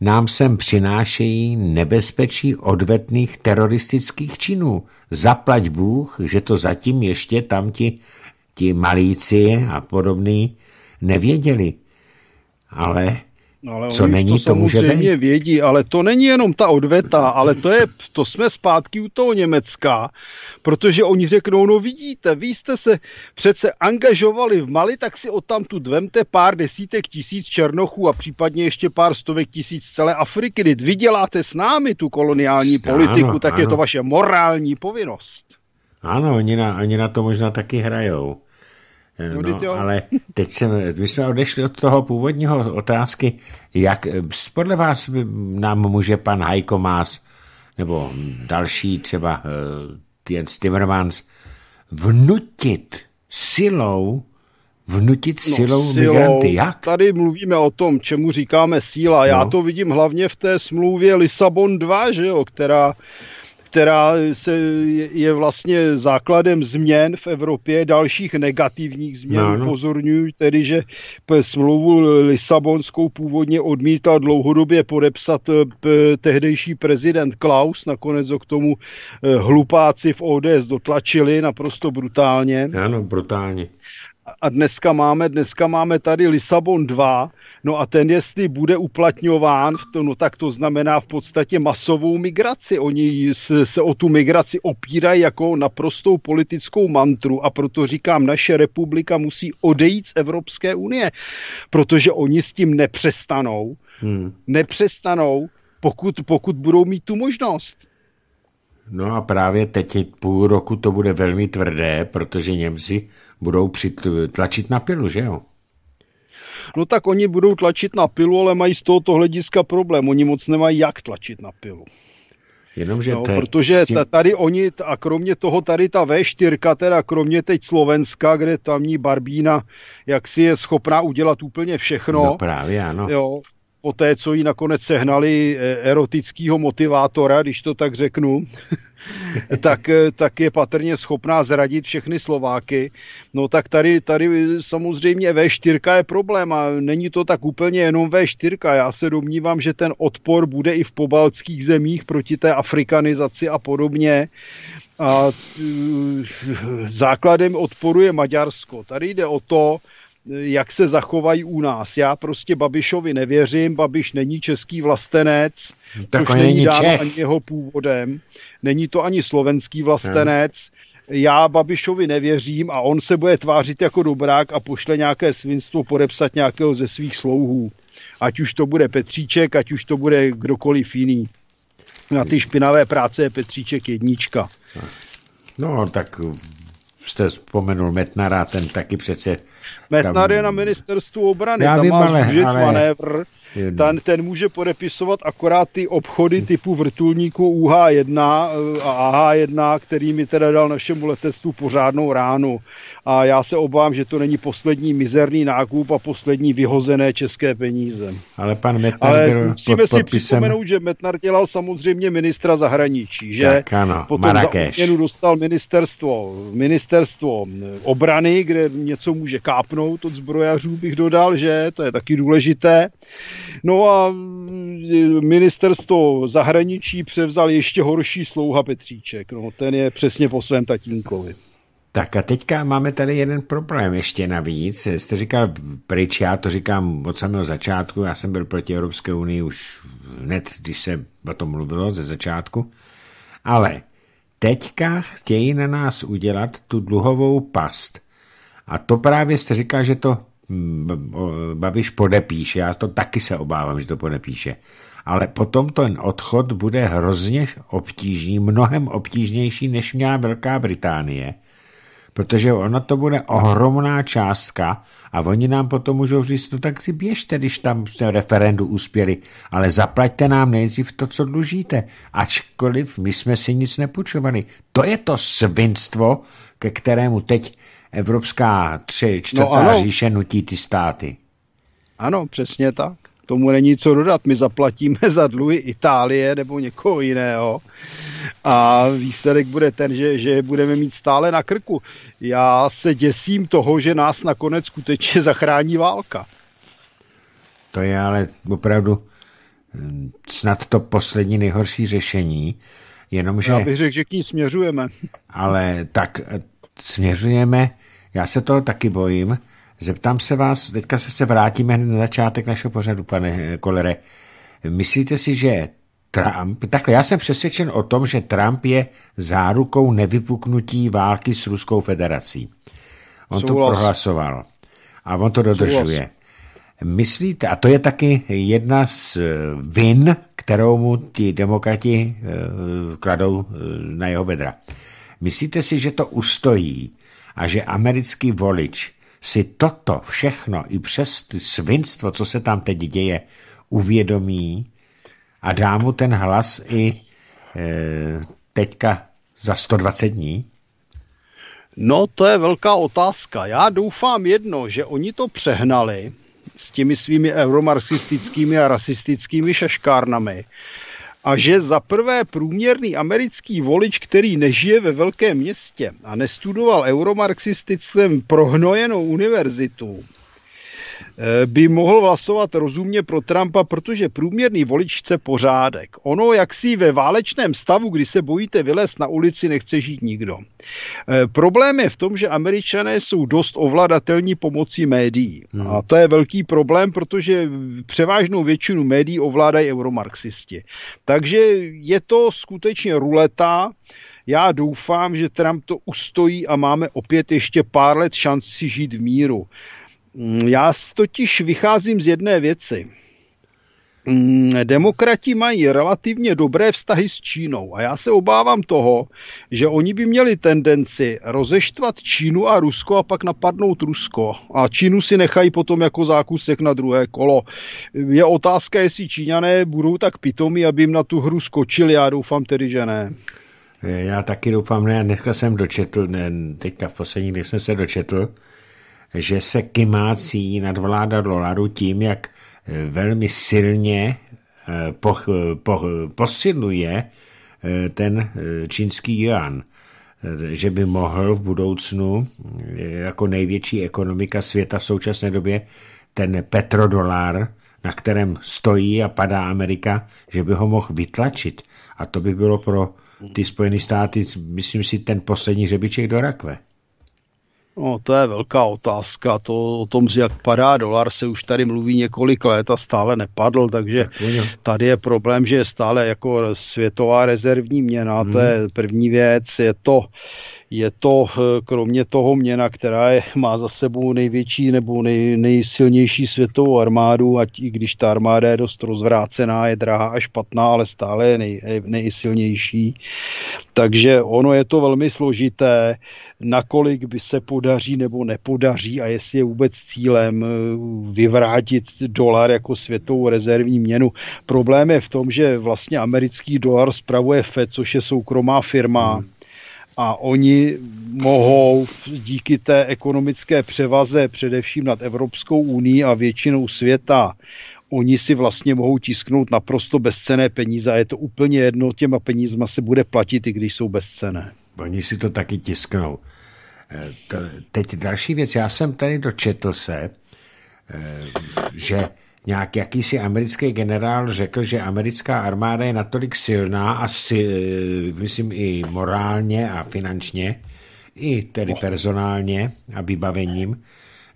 nám sem přinášejí nebezpečí odvetných teroristických činů. Zaplať Bůh, že to zatím ještě tam ti, ti malíci a podobný nevěděli. Ale No ale Co není, to, to může být. vědí, ale to není jenom ta odveta, ale to je, to jsme zpátky u toho Německa, protože oni řeknou, no vidíte, vy jste se přece angažovali v Mali, tak si tu dvemte pár desítek tisíc černochů a případně ještě pár stovek tisíc celé Afriky. Když vy děláte s námi tu koloniální politiku, ano, tak ano. je to vaše morální povinnost. Ano, oni na, oni na to možná taky hrajou. No, no ale teď jsem, my jsme odešli od toho původního otázky, jak podle vás nám může pan Heiko Maas nebo další třeba uh, Jens Timmermans vnutit silou vnutit no, silou, silou migranty. Jak? Tady mluvíme o tom, čemu říkáme síla. Já no. to vidím hlavně v té smlouvě Lisabon 2, že jo, která která se, je vlastně základem změn v Evropě, dalších negativních změn. No, no. Upozorňuji tedy, že smlouvu Lisabonskou původně odmítal dlouhodobě podepsat eh, tehdejší prezident Klaus, nakonec ho k tomu eh, hlupáci v ODS dotlačili naprosto brutálně. Ano, brutálně a dneska máme, dneska máme tady Lisabon 2, no a ten jestli bude uplatňován, no tak to znamená v podstatě masovou migraci. Oni se, se o tu migraci opírají jako naprostou politickou mantru a proto říkám, naše republika musí odejít z Evropské unie, protože oni s tím nepřestanou. Hmm. Nepřestanou, pokud, pokud budou mít tu možnost. No a právě teď půl roku to bude velmi tvrdé, protože Němci budou tlačit na pilu, že jo? No tak oni budou tlačit na pilu, ale mají z tohoto hlediska problém. Oni moc nemají jak tlačit na pilu. Jenomže no, protože tím... tady oni, a kromě toho tady ta V4, teda kromě teď Slovenska, kde tamní Barbína, jak si je schopná udělat úplně všechno. No právě, ano. Jo, po té, co jí nakonec sehnali eh, erotického motivátora, když to tak řeknu, <laughs> tak, eh, tak je patrně schopná zradit všechny Slováky. No tak tady, tady samozřejmě V4 je problém a není to tak úplně jenom V4. Já se domnívám, že ten odpor bude i v pobaltských zemích proti té afrikanizaci a podobně. A základem odporu je Maďarsko. Tady jde o to, jak se zachovají u nás. Já prostě Babišovi nevěřím, Babiš není český vlastenec, tak což není dáno Čech. ani jeho původem, není to ani slovenský vlastenec, hmm. já Babišovi nevěřím a on se bude tvářit jako dobrák a pošle nějaké svinstvo podepsat nějakého ze svých slouhů. Ať už to bude Petříček, ať už to bude kdokoliv jiný. Na ty špinavé práce je Petříček jednička. No, tak jste vzpomenul Metnara, ten taky přece... Metnar je na ministerstvu obrany, Já tam vím, má ale, ale... manévr, ten, ten může podepisovat akorát ty obchody typu vrtulníků UH-1 a AH-1, který mi teda dal našemu letectvu pořádnou ránu a já se obávám, že to není poslední mizerný nákup a poslední vyhozené české peníze. Ale pan Metnar Ale byl musíme pod, si podpisem... připomenout, že Metnar dělal samozřejmě ministra zahraničí, že tak ano, potom Marrakeš. za dostal ministerstvo, ministerstvo obrany, kde něco může kápnout od zbrojařů, bych dodal, že to je taky důležité. No a ministerstvo zahraničí převzal ještě horší slouha Petříček. No, ten je přesně po svém tatínkovi. Tak a teďka máme tady jeden problém ještě navíc. Jste říkal pryč, já to říkám od samého začátku, já jsem byl proti Evropské unii už hned, když se o tom mluvilo ze začátku, ale teďka chtějí na nás udělat tu dluhovou past. A to právě jste říkal, že to mm, Babiš podepíše, já to taky se obávám, že to podepíše. Ale potom ten odchod bude hrozně obtížný, mnohem obtížnější, než měla Velká Británie – protože ona to bude ohromná částka a oni nám potom můžou říct, no tak si běžte, když tam v referendu uspěli, ale zaplaťte nám nejdřív to, co dlužíte, ačkoliv my jsme si nic nepůjčovali. To je to svinstvo, ke kterému teď Evropská tři, čtvrtá no, říše nutí ty státy. Ano, přesně tak tomu není co dodat. My zaplatíme za dluhy Itálie nebo někoho jiného a výsledek bude ten, že, že budeme mít stále na krku. Já se děsím toho, že nás nakonec skutečně zachrání válka. To je ale opravdu hm, snad to poslední nejhorší řešení, jenomže... Já bych řekl, že k ní směřujeme. Ale tak eh, směřujeme, já se toho taky bojím, Zeptám se vás, teďka se, se vrátíme hned na začátek našeho pořadu, pane Kolere. Myslíte si, že Trump, takhle já jsem přesvědčen o tom, že Trump je zárukou nevypuknutí války s Ruskou federací. On Souhlas. to prohlasoval a on to dodržuje. Souhlas. Myslíte, a to je taky jedna z vin, kterou mu ti demokrati uh, kladou na jeho bedra. Myslíte si, že to ustojí a že americký volič si toto všechno i přes ty svinstvo, co se tam teď děje, uvědomí a dá mu ten hlas i e, teďka za 120 dní? No, to je velká otázka. Já doufám jedno, že oni to přehnali s těmi svými euromarxistickými a rasistickými šaškárnami a že za prvé průměrný americký volič, který nežije ve velkém městě a nestudoval euromarxistictvem prohnojenou univerzitu, by mohl hlasovat rozumně pro Trumpa, protože průměrný volič chce pořádek. Ono, jak si ve válečném stavu, kdy se bojíte vylézt na ulici, nechce žít nikdo. Eh, problém je v tom, že američané jsou dost ovladatelní pomocí médií. Hmm. A to je velký problém, protože převážnou většinu médií ovládají euromarxisti. Takže je to skutečně ruleta, já doufám, že Trump to ustojí a máme opět ještě pár let šanci žít v míru. Mm, já totiž vycházím z jedné věci. Mm, demokrati mají relativně dobré vztahy s Čínou a já se obávám toho, že oni by měli tendenci rozeštvat Čínu a Rusko a pak napadnout Rusko. A Čínu si nechají potom jako zákusek na druhé kolo. Je otázka, jestli Číňané budou tak pitomí, aby jim na tu hru skočili. Já doufám tedy, že ne. Já taky doufám, ne. Dneska jsem dočetl, ne, teďka v poslední dny jsem se dočetl, že se kymácí nadvláda dolaru tím, jak velmi silně po, po, posiluje ten čínský yuan že by mohl v budoucnu jako největší ekonomika světa v současné době ten petrodolár, na kterém stojí a padá Amerika, že by ho mohl vytlačit. A to by bylo pro ty Spojené státy, myslím si, ten poslední řebiček do rakve. No, to je velká otázka. To o tom, jak padá dolar, se už tady mluví několik let a stále nepadl, takže tady je problém, že je stále jako světová rezervní měna, hmm. to je první věc. Je to, je to eh, kromě toho měna, která je, má za sebou největší nebo nej, nejsilnější světovou armádu, ať i když ta armáda je dost rozvrácená, je drahá a špatná, ale stále je nej, nejsilnější. Takže ono je to velmi složité, nakolik by se podaří nebo nepodaří a jestli je vůbec cílem eh, vyvrátit dolar jako světovou rezervní měnu. Problém je v tom, že vlastně americký dolar spravuje FED, což je soukromá firma. Hmm a oni mohou díky té ekonomické převaze především nad Evropskou unii a většinou světa oni si vlastně mohou tisknout naprosto bezcené peníze a je to úplně jedno, těma penízma se bude platit, i když jsou bezcené. Oni si to taky tisknou. Eh, teď další věc, já jsem tady dočetl se, eh, že nějak jakýsi americký generál řekl, že americká armáda je natolik silná a si, myslím i morálně a finančně, i tedy personálně a vybavením,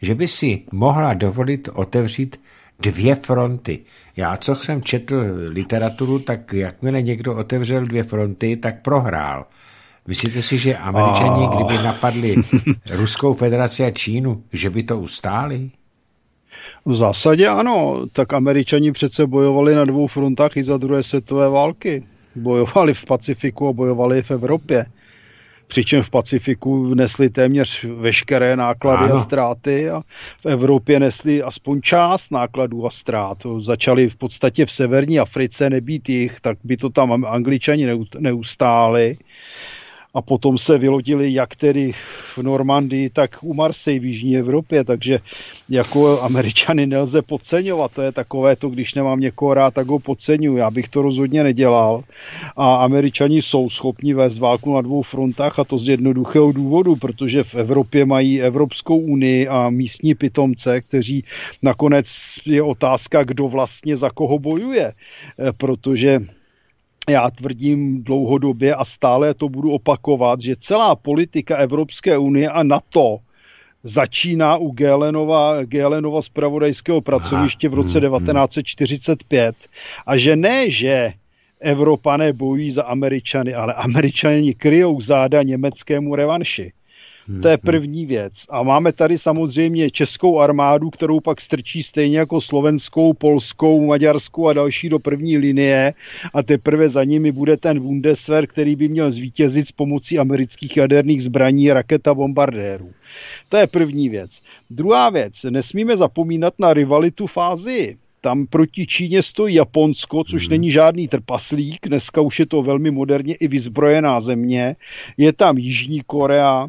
že by si mohla dovolit otevřít dvě fronty. Já, co jsem četl literaturu, tak jakmile někdo otevřel dvě fronty, tak prohrál. Myslíte si, že američani, kdyby napadli <laughs> Ruskou federaci a Čínu, že by to ustáli? V zásadě ano, tak američani přece bojovali na dvou frontách i za druhé světové války. Bojovali v Pacifiku a bojovali v Evropě. Přičem v Pacifiku nesli téměř veškeré náklady ano. a ztráty a v Evropě nesli aspoň část nákladů a ztrát. Začali v podstatě v severní Africe nebýt jich, tak by to tam angličani neustáli a potom se vylodili jak tedy v Normandii, tak u Marseille v Jižní Evropě, takže jako američany nelze podceňovat, to je takové to, když nemám někoho rád, tak ho podceňuji, já bych to rozhodně nedělal. A američani jsou schopni vést válku na dvou frontách a to z jednoduchého důvodu, protože v Evropě mají Evropskou unii a místní pitomce, kteří nakonec je otázka, kdo vlastně za koho bojuje, protože já tvrdím dlouhodobě a stále to budu opakovat, že celá politika Evropské unie a NATO začíná u Gélenova, Gélenova spravodajského pracoviště v roce 1945 hmm, hmm. a že ne, že Evropané bojují za Američany, ale Američani kryjou záda německému revanši. To je první věc. A máme tady samozřejmě českou armádu, kterou pak strčí stejně jako slovenskou, polskou, maďarskou a další do první linie a teprve za nimi bude ten Bundeswehr, který by měl zvítězit s pomocí amerických jaderných zbraní, raketa bombardérů. To je první věc. Druhá věc, nesmíme zapomínat na rivalitu fázi. Tam proti Číně stojí Japonsko, což hmm. není žádný trpaslík, dneska už je to velmi moderně i vyzbrojená země. Je tam Jižní Korea,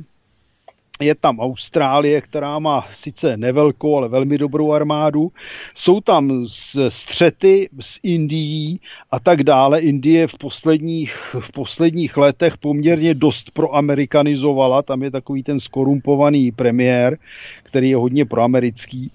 je tam Austrálie, která má sice nevelkou, ale velmi dobrou armádu. Jsou tam střety s Indií a tak dále. Indie v posledních, v posledních letech poměrně dost proamerikanizovala. Tam je takový ten skorumpovaný premiér, který je hodně proamerický.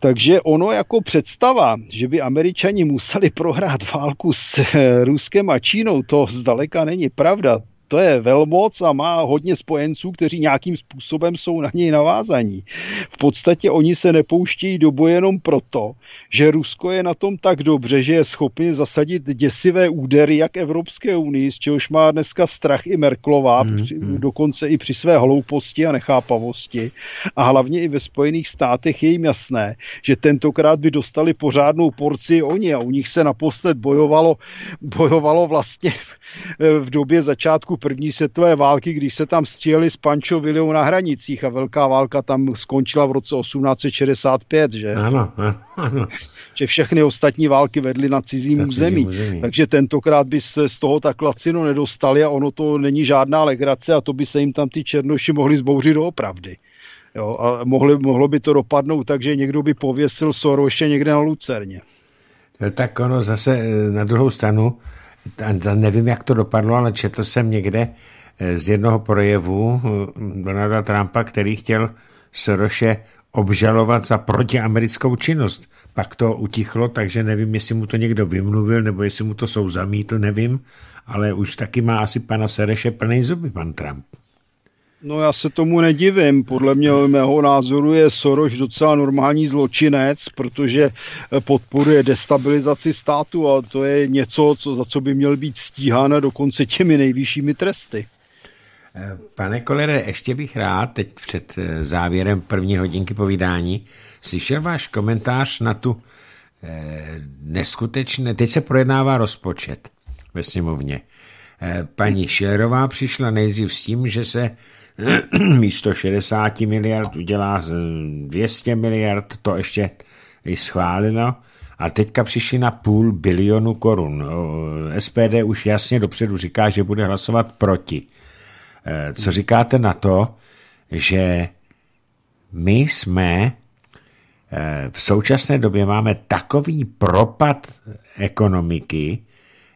Takže ono jako představa, že by američani museli prohrát válku s Ruskem a Čínou, to zdaleka není pravda to je velmoc a má hodně spojenců, kteří nějakým způsobem jsou na něj navázaní. V podstatě oni se nepouštějí do boje jenom proto, že Rusko je na tom tak dobře, že je schopný zasadit děsivé údery jak Evropské unii, z čehož má dneska strach i Merklová, mm, při, mm. dokonce i při své hlouposti a nechápavosti. A hlavně i ve Spojených státech je jim jasné, že tentokrát by dostali pořádnou porci oni a u nich se naposled bojovalo, bojovalo vlastně v době začátku první světové války, když se tam stříleli s Pančovilou na hranicích a velká válka tam skončila v roce 1865, že? Ano, ano. Že všechny ostatní války vedly na cizím na území. území. Takže tentokrát by se z toho tak lacino nedostali a ono to není žádná legrace a to by se jim tam ty černoši mohli zbouřit doopravdy. Jo, a mohli, mohlo by to dopadnout tak, že někdo by pověsil Soroše někde na Lucerně. Tak ono zase eh, na druhou stranu, nevím, jak to dopadlo, ale četl jsem někde eh, z jednoho projevu Donalda Trumpa, který chtěl Soroše obžalovat za protiamerickou činnost. Pak to utichlo, takže nevím, jestli mu to někdo vymluvil, nebo jestli mu to jsou zamítl, nevím, ale už taky má asi pana Sereše plný zuby, pan Trump. No já se tomu nedivím. Podle mě, mého názoru je Soros docela normální zločinec, protože podporuje destabilizaci státu a to je něco, co, za co by měl být stíhán dokonce těmi nejvyššími tresty. Pane Kolere, ještě bych rád, teď před eh, závěrem první hodinky povídání, slyšel váš komentář na tu eh, neskutečné, teď se projednává rozpočet ve sněmovně. Eh, paní Šerová přišla nejdřív s tím, že se <clears throat> místo 60 miliard udělá 200 miliard, to ještě i schváleno, a teďka přišli na půl bilionu korun. SPD už jasně dopředu říká, že bude hlasovat proti. Eh, co říkáte na to, že my jsme eh, v současné době máme takový propad ekonomiky,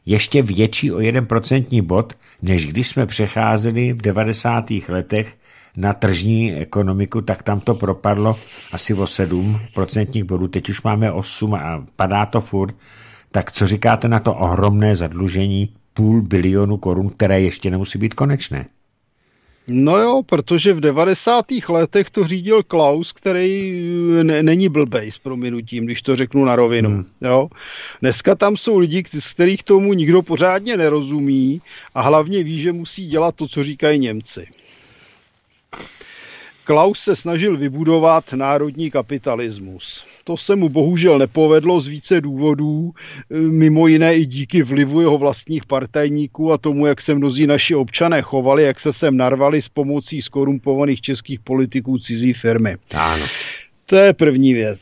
ještě větší o jeden procentní bod, než když jsme přecházeli v 90. letech na tržní ekonomiku, tak tam to propadlo asi o 7 procentních bodů, teď už máme 8 a padá to furt. Tak co říkáte na to ohromné zadlužení půl bilionu korun, které ještě nemusí být konečné? No jo, protože v 90. letech to řídil Klaus, který ne, není blbej s prominutím, když to řeknu na rovinu. Hmm. Jo? Dneska tam jsou lidi, z kterých tomu nikdo pořádně nerozumí a hlavně ví, že musí dělat to, co říkají Němci. Klaus se snažil vybudovat národní kapitalismus. To se mu bohužel nepovedlo z více důvodů, mimo jiné i díky vlivu jeho vlastních partajníků a tomu, jak se mnozí naši občané chovali, jak se sem narvali s pomocí skorumpovaných českých politiků cizí firmy. Ano. To je první věc.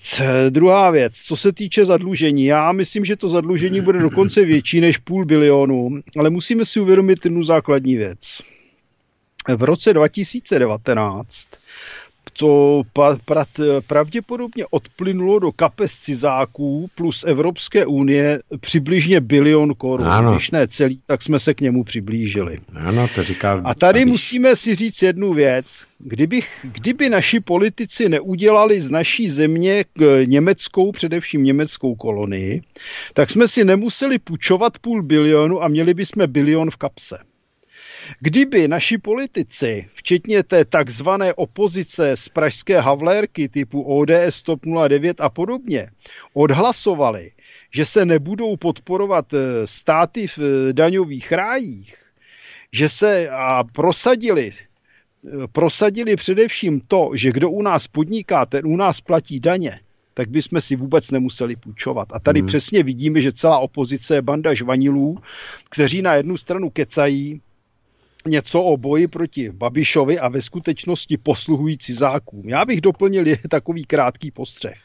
Druhá věc, co se týče zadlužení. Já myslím, že to zadlužení bude dokonce větší než půl bilionu, ale musíme si uvědomit jednu základní věc. V roce 2019 to pravděpodobně odplynulo do kapes cizáků plus Evropské unie přibližně bilion korun. Ano. Když ne celý, tak jsme se k němu přiblížili. Ano, to říkal. A tady Abiš. musíme si říct jednu věc. Kdybych, kdyby naši politici neudělali z naší země německou, především německou kolonii, tak jsme si nemuseli půjčovat půl bilionu a měli bychom bilion v kapse. Kdyby naši politici, včetně té takzvané opozice z pražské havlérky typu ODS, TOP 09 a podobně, odhlasovali, že se nebudou podporovat eh, státy v eh, daňových rájích, že se a prosadili, eh, prosadili především to, že kdo u nás podniká, ten u nás platí daně, tak bychom si vůbec nemuseli půjčovat. A tady hmm. přesně vidíme, že celá opozice je banda žvanilů, kteří na jednu stranu kecají, něco o boji proti Babišovi a ve skutečnosti posluhují cizákům. Já bych doplnil je <laughs> takový krátký postřeh.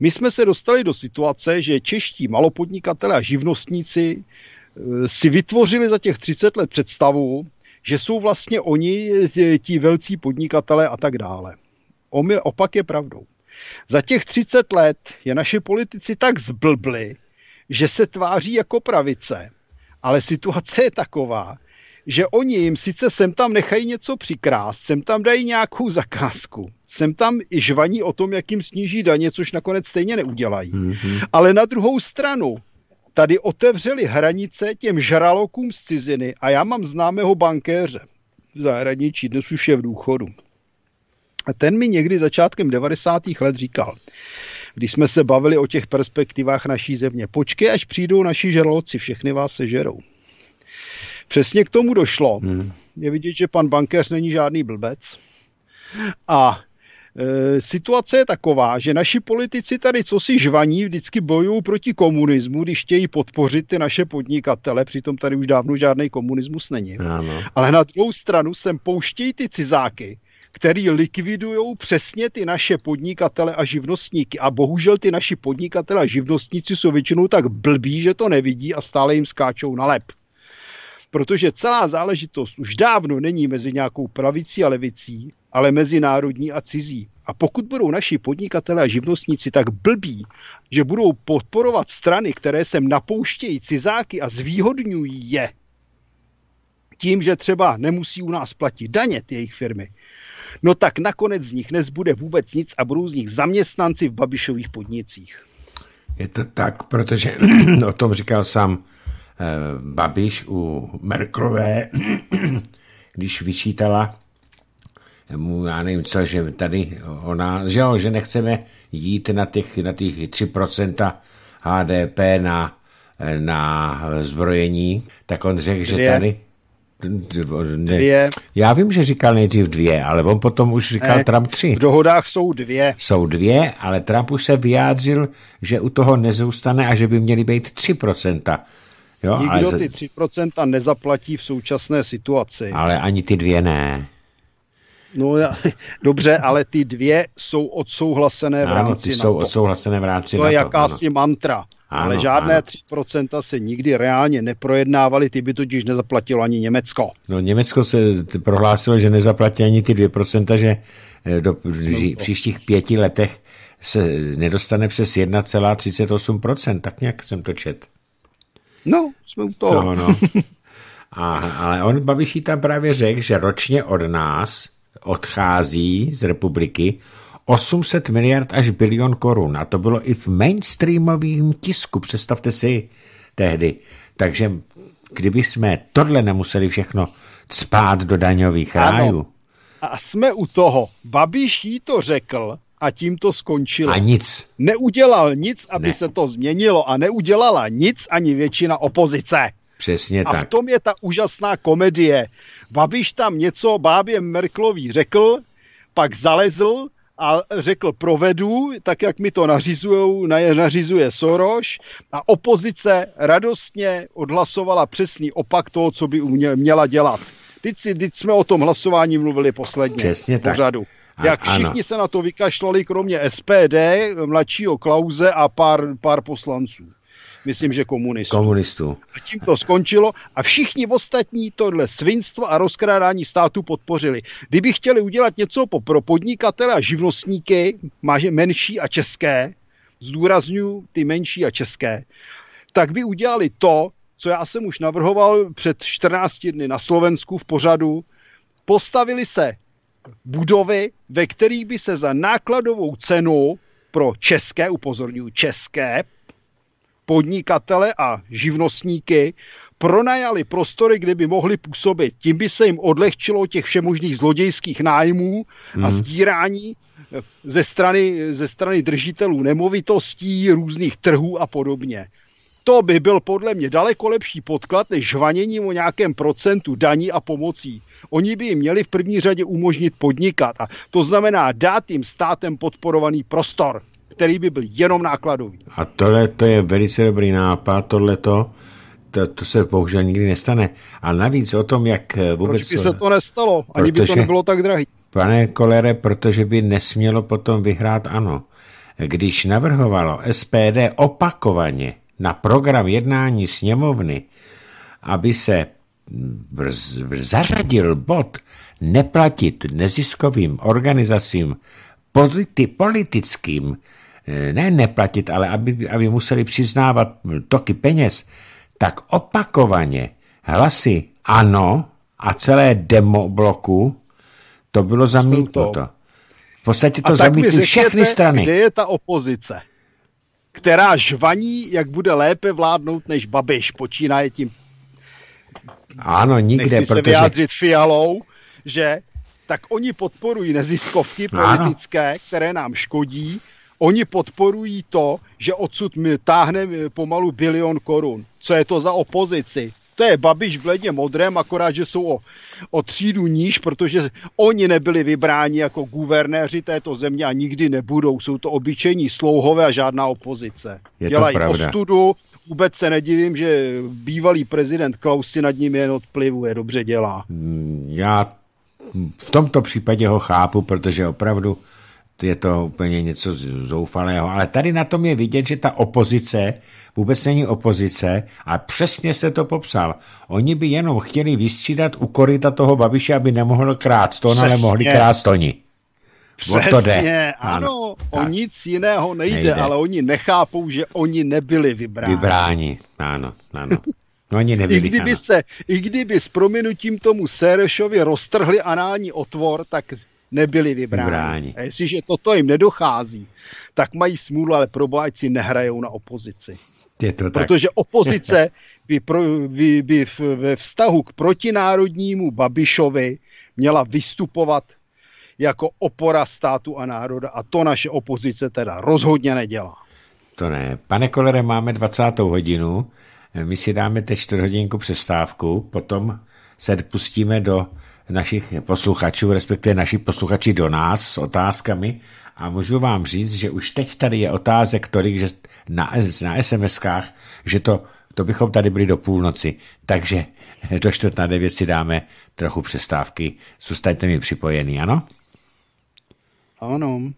My jsme se dostali do situace, že čeští malopodnikatelé a živnostníci eh, si vytvořili za těch 30 let představu, že jsou vlastně oni eh, ti velcí podnikatelé a tak dále. Opak je pravdou. Za těch 30 let je naše politici tak zblbli, že se tváří jako pravice, ale situace je taková, že oni jim sice sem tam nechají něco přikrást, sem tam dají nějakou zakázku, sem tam i žvaní o tom, jak jim sníží daně, což nakonec stejně neudělají. Mm-hmm. Ale na druhou stranu, tady otevřeli hranice těm žralokům z ciziny a já mám známého bankéře v zahraničí, dnes už je v důchodu. A ten mi někdy začátkem 90. let říkal, když jsme se bavili o těch perspektivách naší země, počkej, až přijdou naši žraloci, všechny vás sežerou. Přesně k tomu došlo. Hmm. Je vidět, že pan bankéř není žádný blbec. A e, situace je taková, že naši politici tady co si žvaní, vždycky bojují proti komunismu, když chtějí podpořit ty naše podnikatele, přitom tady už dávno žádný komunismus není. Ano. Ale na druhou stranu sem pouštějí ty cizáky, který likvidují přesně ty naše podnikatele a živnostníky. A bohužel ty naši podnikatele a živnostníci jsou většinou tak blbí, že to nevidí a stále jim skáčou na lep protože celá záležitost už dávno není mezi nějakou pravicí a levicí, ale mezinárodní a cizí. A pokud budou naši podnikatelé a živnostníci tak blbí, že budou podporovat strany, které sem napouštějí cizáky a zvýhodňují je, tím, že třeba nemusí u nás platit daně ty jejich firmy, no tak nakonec z nich nezbude vůbec nic a budou z nich zaměstnanci v Babišových podnicích. Je to tak, protože <clears throat> o tom říkal sám Babiš u Merklové, <clears throat> když vyčítala mu, já nevím co, že tady ona, že jo, že nechceme jít na těch, na těch 3% HDP na, na zbrojení, tak on řekl, že tady ne, dvě. Já vím, že říkal nejdřív dvě, ale on potom už říkal ne, Trump tři. V dohodách jsou dvě. Jsou dvě, ale Trump už se vyjádřil, že u toho nezůstane a že by měly být 3%. Jo, Nikdo ale... ty 3% nezaplatí v současné situaci. Ale ani ty dvě ne. No <laughs> dobře, ale ty dvě jsou odsouhlasené v rámci Ano, ty NATO. jsou odsouhlasené v rámci To je jakási ano. mantra. Ano, ale žádné ano. 3% se nikdy reálně neprojednávaly, ty by totiž nezaplatilo ani Německo. No Německo se prohlásilo, že nezaplatí ani ty 2%, že eh, do v příštích pěti letech se nedostane přes 1,38%, tak nějak jsem to čet. No, jsme u toho. No, no. A, ale on Babiší tam právě řekl, že ročně od nás odchází z republiky 800 miliard až bilion korun. A to bylo i v mainstreamovém tisku, představte si tehdy. Takže kdyby jsme tohle nemuseli všechno spát do daňových ano. rájů. A jsme u toho. Babiš jí to řekl a tím to skončilo. A nic. Neudělal nic, aby ne. se to změnilo a neudělala nic ani většina opozice. Přesně a tak. A v tom je ta úžasná komedie. Babiš tam něco bábě Merklový řekl, pak zalezl a řekl provedu, tak jak mi to nařizujou, nařizuje Soros a opozice radostně odhlasovala přesný opak toho, co by měla dělat. Teď, si, teď jsme o tom hlasování mluvili posledně. Přesně tak. Pořadu. Jak všichni ano. se na to vykašlali, kromě SPD, mladšího Klauze a pár, pár poslanců myslím, že komunistů. Komunistů. A tím to skončilo a všichni ostatní tohle svinstvo a rozkrádání státu podpořili. Kdyby chtěli udělat něco pro podnikatele a živnostníky, menší a české, zdůraznuju ty menší a české, tak by udělali to, co já jsem už navrhoval před 14 dny na Slovensku v pořadu, postavili se budovy, ve kterých by se za nákladovou cenu pro české, upozorňuji, české podnikatele a živnostníky pronajali prostory, kde by mohli působit. Tím by se jim odlehčilo těch všemožných zlodějských nájmů hmm. a sdírání eh, ze strany, ze strany držitelů nemovitostí, různých trhů a podobně. To by byl podle mě daleko lepší podklad než žvaněním o nějakém procentu daní a pomocí. Oni by jim měli v první řadě umožnit podnikat a to znamená dát jim státem podporovaný prostor který by byl jenom nákladový. A tohle to je velice dobrý nápad, tohle to, to se bohužel nikdy nestane. A navíc o tom, jak vůbec... Proč by se to nestalo? Ani protože, by to nebylo tak drahý. Pane Kolere, protože by nesmělo potom vyhrát ano. Když navrhovalo SPD opakovaně na program jednání sněmovny, aby se zařadil bod neplatit neziskovým organizacím politi- politickým Eh, ne neplatit, ale aby, aby museli přiznávat toky peněz, tak opakovaně hlasy ano a celé demo bloku to bylo zamítnuto. V podstatě to zamítly všechny strany. Kde je ta opozice, která žvaní, jak bude lépe vládnout než Babiš, počínaje tím ano, nikde, Nechci protože... se vyjádřit fialou, že tak oni podporují neziskovky politické, ano. které nám škodí Oni podporují to, že odsud mi táhne pomalu bilion korun. Co je to za opozici? To je Babiš v ledě modrém, akorát, že jsou o, o třídu níž, protože oni nebyli vybráni jako guvernéři této země a nikdy nebudou. Jsou to obyčejní slouhové a žádná opozice. Je Dělají pravda. ostudu, vůbec se nedivím, že bývalý prezident Klaus si nad ním jen odplivuje, dobře dělá. Já v tomto případě ho chápu, protože opravdu je to úplně něco zoufalého. Ale tady na tom je vidět, že ta opozice vůbec není opozice a přesně se to popsal. Oni by jenom chtěli vystřídat u koryta toho babiše, aby nemohl krát to, ale mohli krát oni. Přesně, to jde. ano, ano o nic jiného nejde, nejde, ale oni nechápou, že oni nebyli vybráni. Vybráni, ano, ano. Oni nebyli, I kdyby, ano. se, I kdyby s prominutím tomu Serešovi roztrhli anální otvor, tak nebyli vybráni. vybráni. A jestliže toto jim nedochází, tak mají smůlu, ale pro si nehrajou na opozici. Je to tak. Protože opozice <laughs> by, pro, by, by ve vztahu k protinárodnímu Babišovi měla vystupovat jako opora státu a národa a to naše opozice teda rozhodně nedělá. To ne. Pane Kolere, máme 20. hodinu, my si dáme teď 4 hodinku přestávku, potom se pustíme do našich posluchačů, respektive naši posluchači do nás s otázkami a můžu vám říct, že už teď tady je otázek tolik, že na, na SMS-kách, že to, to bychom tady byli do půlnoci, takže do čtvrt na devět si dáme trochu přestávky. Zůstaňte mi připojený, ano? Ano.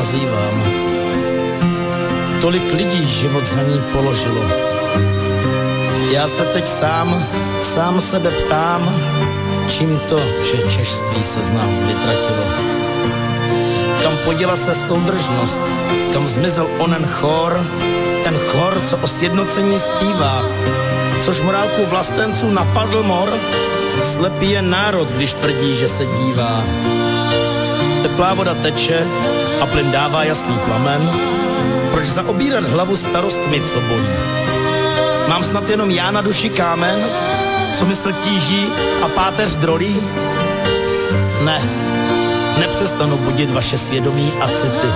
Nazývám. Tolik lidí život za ní položilo. Já se teď sám, sám sebe ptám, čím to, že češství se z nás vytratilo. Kam poděla se soudržnost, kam zmizel onen chor, ten chor, co o sjednocení zpívá, což morálku vlastenců napadl mor, slepý je národ, když tvrdí, že se dívá teplá voda teče a plyn dává jasný plamen, proč zaobírat hlavu starostmi, co bolí? Mám snad jenom já na duši kámen, co mysl tíží a páteř drolí? Ne, nepřestanu budit vaše svědomí a city,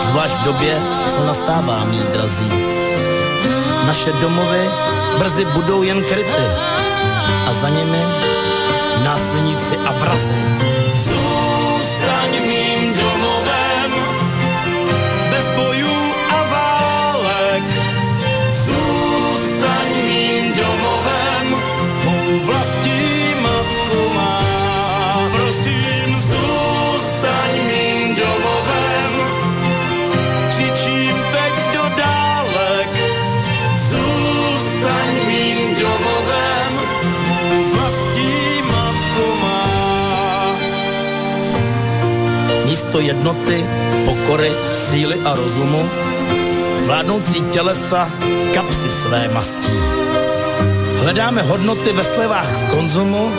zvlášť v době, co nastává, mý drazí. Naše domovy brzy budou jen kryty a za nimi násilníci a vrazy místo jednoty, pokory, síly a rozumu, vládnoucí tělesa kapsy své mastí. Hledáme hodnoty ve slevách konzumu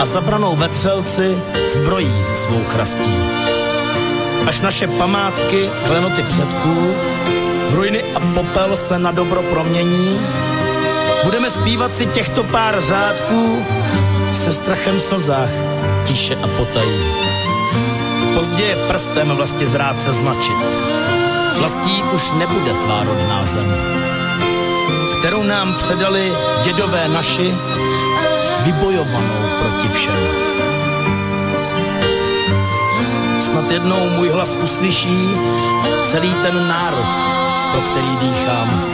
a zabranou vetřelci zbrojí svou chrastí. Až naše památky, klenoty předků, ruiny a popel se na dobro promění, budeme zpívat si těchto pár řádků se strachem v slzách, tiše a potají. Pozdě je prstem vlastně zrát se značit. Vlastí už nebude tvárodná zem, kterou nám předali dědové naši, vybojovanou proti všem. Snad jednou můj hlas uslyší celý ten národ, pro který dýchám.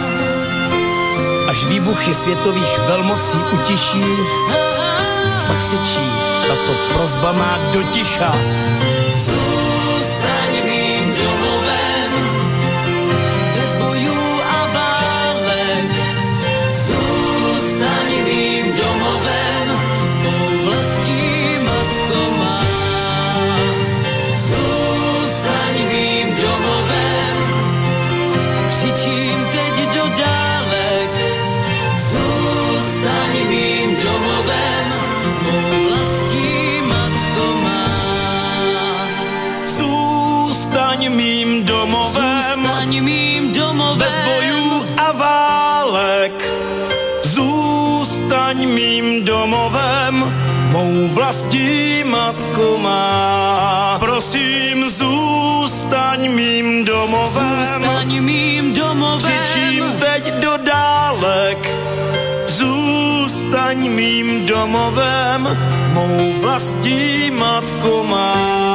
Až výbuchy světových velmocí utiší, zakřičí, tato prozba má dotiša. Mým domovem, mou vlastní matko má. Prosím, zůstaň mým domovem, zůstaň mým domovem. Křičím teď do dálek, zůstaň mým domovem, mou vlastní matko má.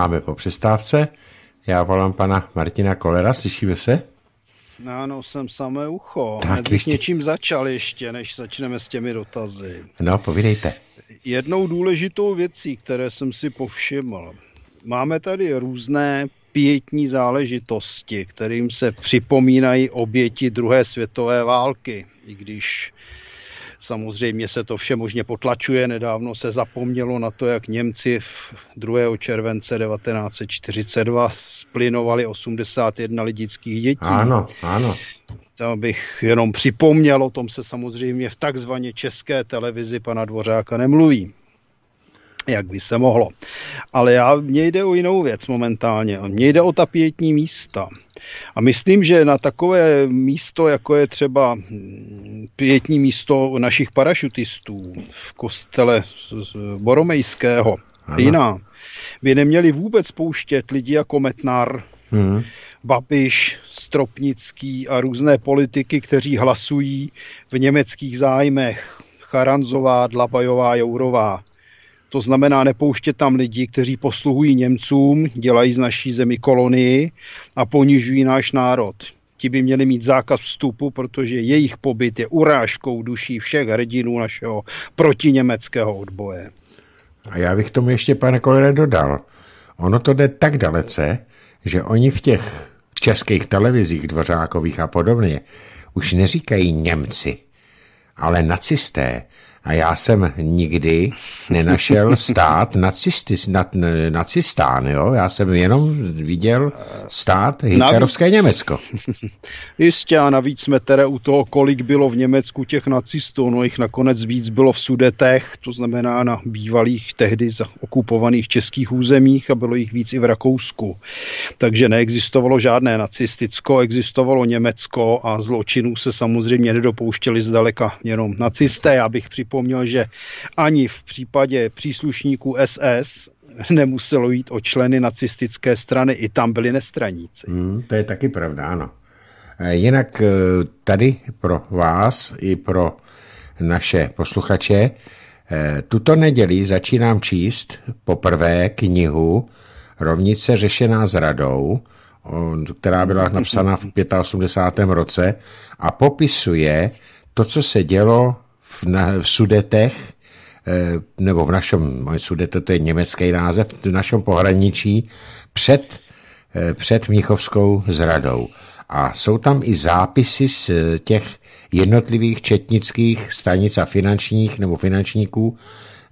Máme po přestávce. Já volám pana Martina Kolera, slyšíme se? Ano, jsem samé ucho. Tak, bych ještě... něčím začal ještě, než začneme s těmi dotazy. No, povídejte. Jednou důležitou věcí, které jsem si povšiml, máme tady různé pětní záležitosti, kterým se připomínají oběti druhé světové války, i když Samozřejmě se to vše možně potlačuje. Nedávno se zapomnělo na to, jak Němci 2. července 1942 splinovali 81 lidických dětí. Ano, ano. To bych jenom připomněl, o tom se samozřejmě v takzvaně české televizi pana Dvořáka nemluví jak by se mohlo. Ale já, mně jde o jinou věc momentálně. Mně jde o ta pětní místa. A myslím, že na takové místo, jako je třeba pětní místo našich parašutistů v kostele Boromejského, jiná, by neměli vůbec pouštět lidi jako Metnar, hmm. Babiš, Stropnický a různé politiky, kteří hlasují v německých zájmech. Charanzová, Dlabajová, Jourová. To znamená nepouštět tam lidi, kteří posluhují Němcům, dělají z naší zemi kolonii a ponižují náš národ. Ti by měli mít zákaz vstupu, protože jejich pobyt je urážkou duší všech hrdinů našeho protiněmeckého odboje. A já bych tomu ještě, pane kolere, dodal. Ono to jde tak dalece, že oni v těch českých televizích, dvořákových a podobně, už neříkají Němci, ale nacisté. A já jsem nikdy nenašel <laughs> stát nacisty, nad, nacistán, jo? Já jsem jenom viděl stát hitlerovské navíc, Německo. <laughs> Jistě a navíc jsme teda u toho, kolik bylo v Německu těch nacistů, no jich nakonec víc bylo v Sudetech, to znamená na bývalých tehdy okupovaných českých územích a bylo jich víc i v Rakousku. Takže neexistovalo žádné nacisticko, existovalo Německo a zločinů se samozřejmě nedopouštěli zdaleka jenom nacisté, já bych připomněl, že ani v případě příslušníků SS nemuselo jít o členy nacistické strany, i tam byli nestraníci. Hmm, to je taky pravda, ano. E, jinak e, tady pro vás i pro naše posluchače e, tuto neděli začínám číst poprvé knihu Rovnice řešená s radou, která byla napsána v <laughs> 85. roce a popisuje to, co se dělo v, na, v Sudetech, eh, nebo v našem, můj Sudete to je německý název, v našem pohraničí před, eh, před Mnichovskou zradou. A jsou tam i zápisy z těch jednotlivých četnických stanic a finančních nebo finančníků,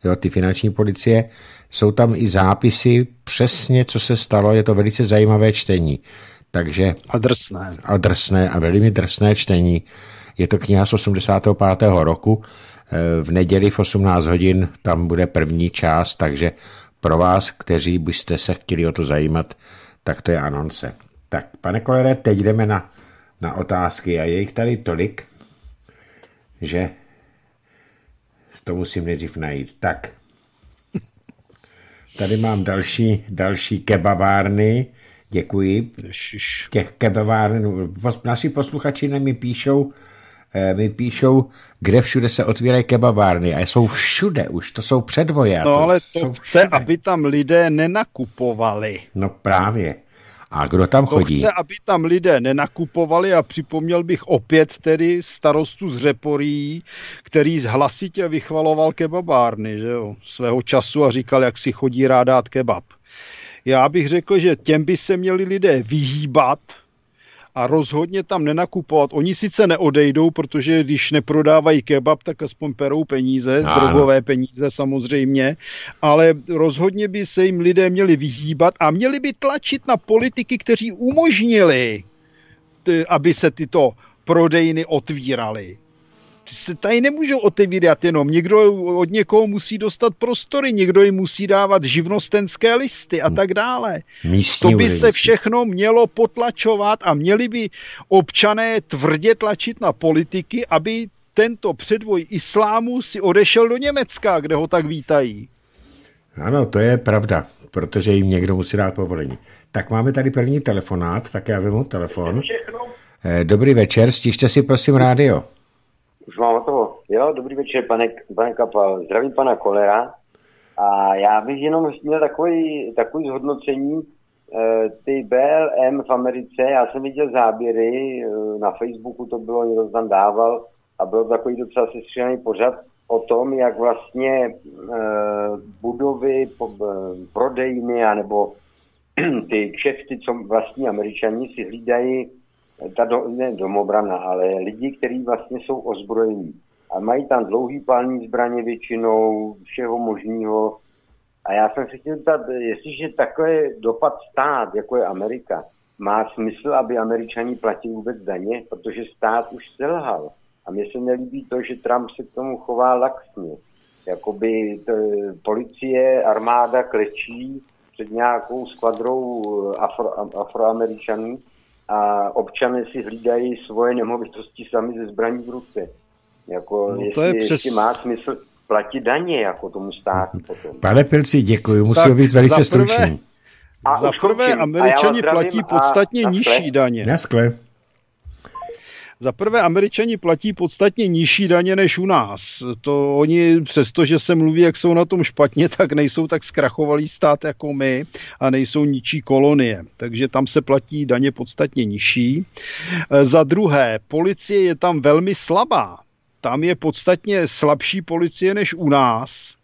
jo, ty finanční policie, jsou tam i zápisy přesně, co se stalo, je to velice zajímavé čtení. Takže, a drsné. A drsné a velmi drsné čtení. Je to kniha z 85. roku. Eh, v neděli v 18 hodin tam bude první část, takže pro vás, kteří byste se chtěli o to zajímat, tak to je anonce. Tak, pane Kolere, teď jdeme na, na otázky a je jich tady tolik, že to musím nejdřív najít. Tak, tady mám další, další kebabárny, děkuji. Těch kebabárn, naši posluchači mi píšou, mi píšou, kde všude se otvírají kebabárny a jsou všude už, to jsou předvoje. No to ale to chce, aby tam lidé nenakupovali. No právě. A kdo tam chodí? To chce, aby tam lidé nenakupovali a připomněl bych opět tedy starostu z Řeporí, který hlasitě vychvaloval kebabárny, že jo, svého času a říkal, jak si chodí rád dát kebab. Já bych řekl, že těm by se měli lidé vyhýbat, a rozhodně tam nenakupovat. Oni sice neodejdou, protože když neprodávají kebab, tak aspoň perou peníze, ano. drogové peníze samozřejmě, ale rozhodně by se jim lidé měli vyhýbat a měli by tlačit na politiky, kteří umožnili, aby se tyto prodejny otvíraly se tady nemůžou otevírat jenom. Někdo od někoho musí dostat prostory, někdo jim musí dávat živnostenské listy a tak dále. Místní to by se všechno mělo potlačovat a měli by občané tvrdě tlačit na politiky, aby tento předvoj islámu si odešel do Německa, kde ho tak vítají. Ano, to je pravda, protože jim někdo musí dát povolení. Tak máme tady první telefonát, tak já vezmu telefon. Eh, dobrý večer, stište si prosím rádio. Už mám toho. Jo, dobrý večer, pane, pane Kapal. Zdravím pana Kolera. A já bych jenom měl takový, takový zhodnocení. E, ty BLM v Americe, já jsem viděl záběry, e, na Facebooku to bylo, někdo tam dával a byl takový docela sestřílený pořad o tom, jak vlastně e, budovy, prodejny, anebo <clears throat> ty kšefty, co vlastní američani si hlídají ta do, ne domobrana, ale lidi, kteří vlastně jsou ozbrojení. A mají tam dlouhý pální zbraně většinou, všeho možného. A já jsem se chtěl zeptat, jestliže takový dopad stát, jako je Amerika, má smysl, aby američani platili vůbec daně, protože stát už selhal. A mně se nelíbí to, že Trump se k tomu chová laxně. Jakoby to, policie, armáda klečí před nějakou skvadrou afro, afroameričanů a občané si hlídají svoje nemovitosti sami ze zbraní v ruce. Jako, no to jestli, je přes... jestli má smysl platit daně jako tomu státu potom. Pane Pilci, děkuji, musíme být velice stručný. A za prvé, američani platí podstatně a, nižší daně. Naskle. Za prvé, američani platí podstatně nižší daně než u nás. To oni, přestože se mluví, jak jsou na tom špatně, <laughs> tak nejsou tak zkrachovalý stát jako my a nejsou ničí kolonie. Takže tam se platí daně podstatně nižší. E, za druhé, policie je tam velmi slabá. Tam je podstatně slabší policie než u nás.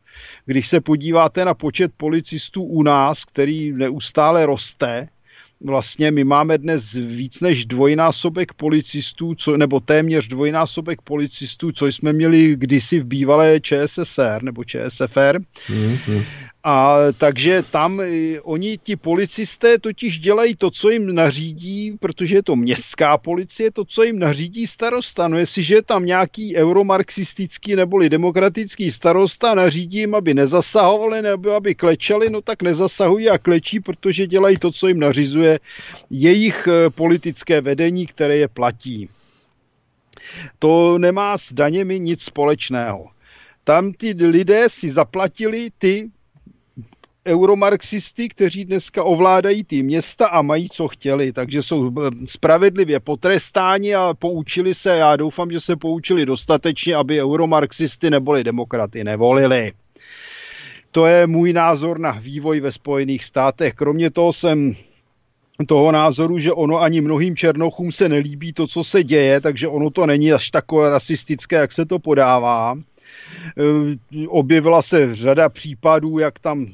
Když se podíváte na počet policistů u nás, který neustále roste, vlastně my máme dnes víc než dvojnásobek policistů, co, nebo téměř dvojnásobek policistů, co jsme měli kdysi v bývalé ČSSR nebo ČSFR. Mm-hmm. A takže tam oni, ti policisté, totiž dělají to, co jim nařídí, protože je to městská policie, to, co jim nařídí starosta. No jestliže je tam nějaký euromarxistický neboli demokratický starosta, nařídí jim, aby nezasahovali nebo aby klečeli, no tak nezasahují a klečí, protože dělají to, co jim nařizuje jejich eh, politické vedení, které je platí. To nemá s daněmi nic společného. Tam ty lidé si zaplatili ty euromarxisty, kteří dneska ovládají ty města a mají, co chtěli, takže jsou eh, spravedlivě potrestáni a poučili se, já doufám, že se poučili dostatečně, aby euromarxisty neboli demokraty nevolili. To je můj názor na vývoj ve Spojených státech. Kromě toho jsem toho názoru, že ono ani mnohým černochům se nelíbí to, co se děje, takže ono to není až takové rasistické, jak se to podává. Eh, objevila se řada případů, jak tam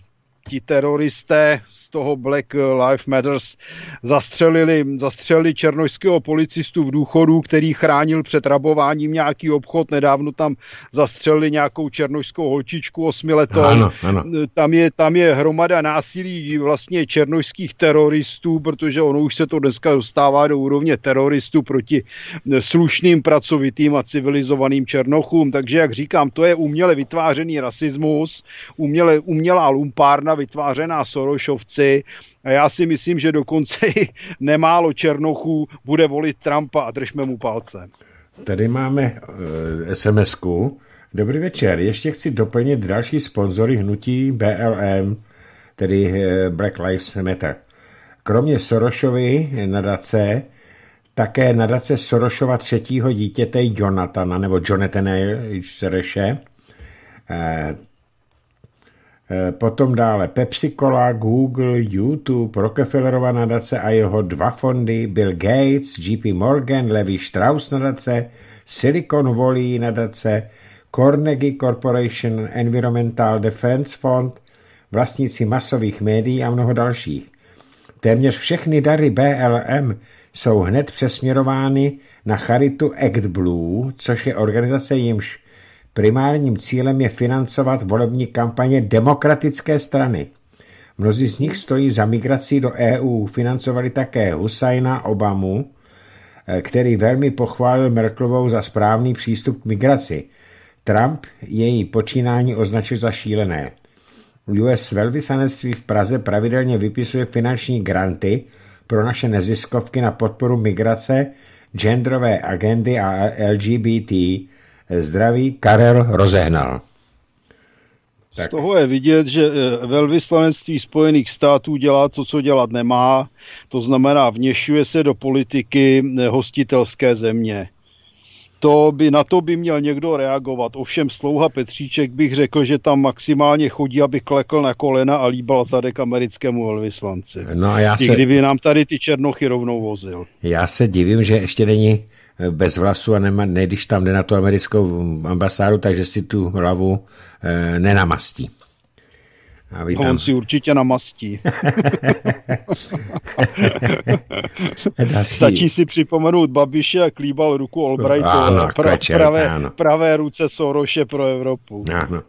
ti teroristé toho Black Lives Matters zastřelili, zastřelili černožského policistu v důchodu, který chránil před rabováním nějaký obchod. Nedávno tam zastřelili nějakou černožskou holčičku osmiletou. Ano, ano. Tam, je, tam je hromada násilí vlastně černožských teroristů, protože ono už se to dneska dostává do úrovně teroristů proti slušným, pracovitým a civilizovaným černochům. Takže, jak říkám, to je uměle vytvářený rasismus, uměle, umělá lumpárna vytvářená Sorošovci a já si myslím, že dokonce <laughs> i nemálo Černochů bude volit Trumpa a držme mu palce. Tady máme uh, SMS-ku. Dobrý večer, ještě chci doplnit další sponzory hnutí BLM, tedy uh, Black Lives Matter. Kromě Sorošovy nadace, také nadace Sorošova třetího dítěte Jonathana, nebo Jonathana Sereše, Eh, potom dále Pepsi Cola, Google, YouTube, Rockefellerova nadace a jeho dva fondy, Bill Gates, JP Morgan, Levi Strauss nadace, Silicon Valley nadace, Carnegie Corporation, Environmental Defense Fund, vlastníci masových médií a mnoho dalších. Téměř všechny dary BLM jsou hned přesměrovány na charitu Act Blue, což je organizace, jimž primárním cílem je financovat volební kampaně demokratické strany. Mnozí z nich stojí za migrací do EU, financovali také Husajna Obamu, eh, který velmi pochválil Merklovou za správný přístup k migraci. Trump její počínání označil za šílené. US velvyslanectví v Praze pravidelně vypisuje finanční granty pro naše neziskovky na podporu migrace, genderové agendy a LGBT. Zdraví Karel rozehnal. Tak. Z toho je vidět, že eh, velvyslanectví Spojených států dělá to, co dělat nemá, to znamená vněšuje se do politiky eh, hostitelské země to by, na to by měl někdo reagovat. Ovšem slouha Petříček bych řekl, že tam maximálně chodí, aby klekl na kolena a líbal zadek americkému velvyslanci. No a já se... Kdyby nám tady ty černochy rovnou vozil. Já se divím, že ještě není bez vlasu a nema, ne, když tam jde na tu americkou ambasádu, takže si tu hlavu e, nenamastí. A vy tam... On si určitě namastí. <laughs> Stačí si připomenout Babiše, jak líbal ruku Albrightu pra, pravé, ano. pravé ruce Soroše pro Evropu. Ano.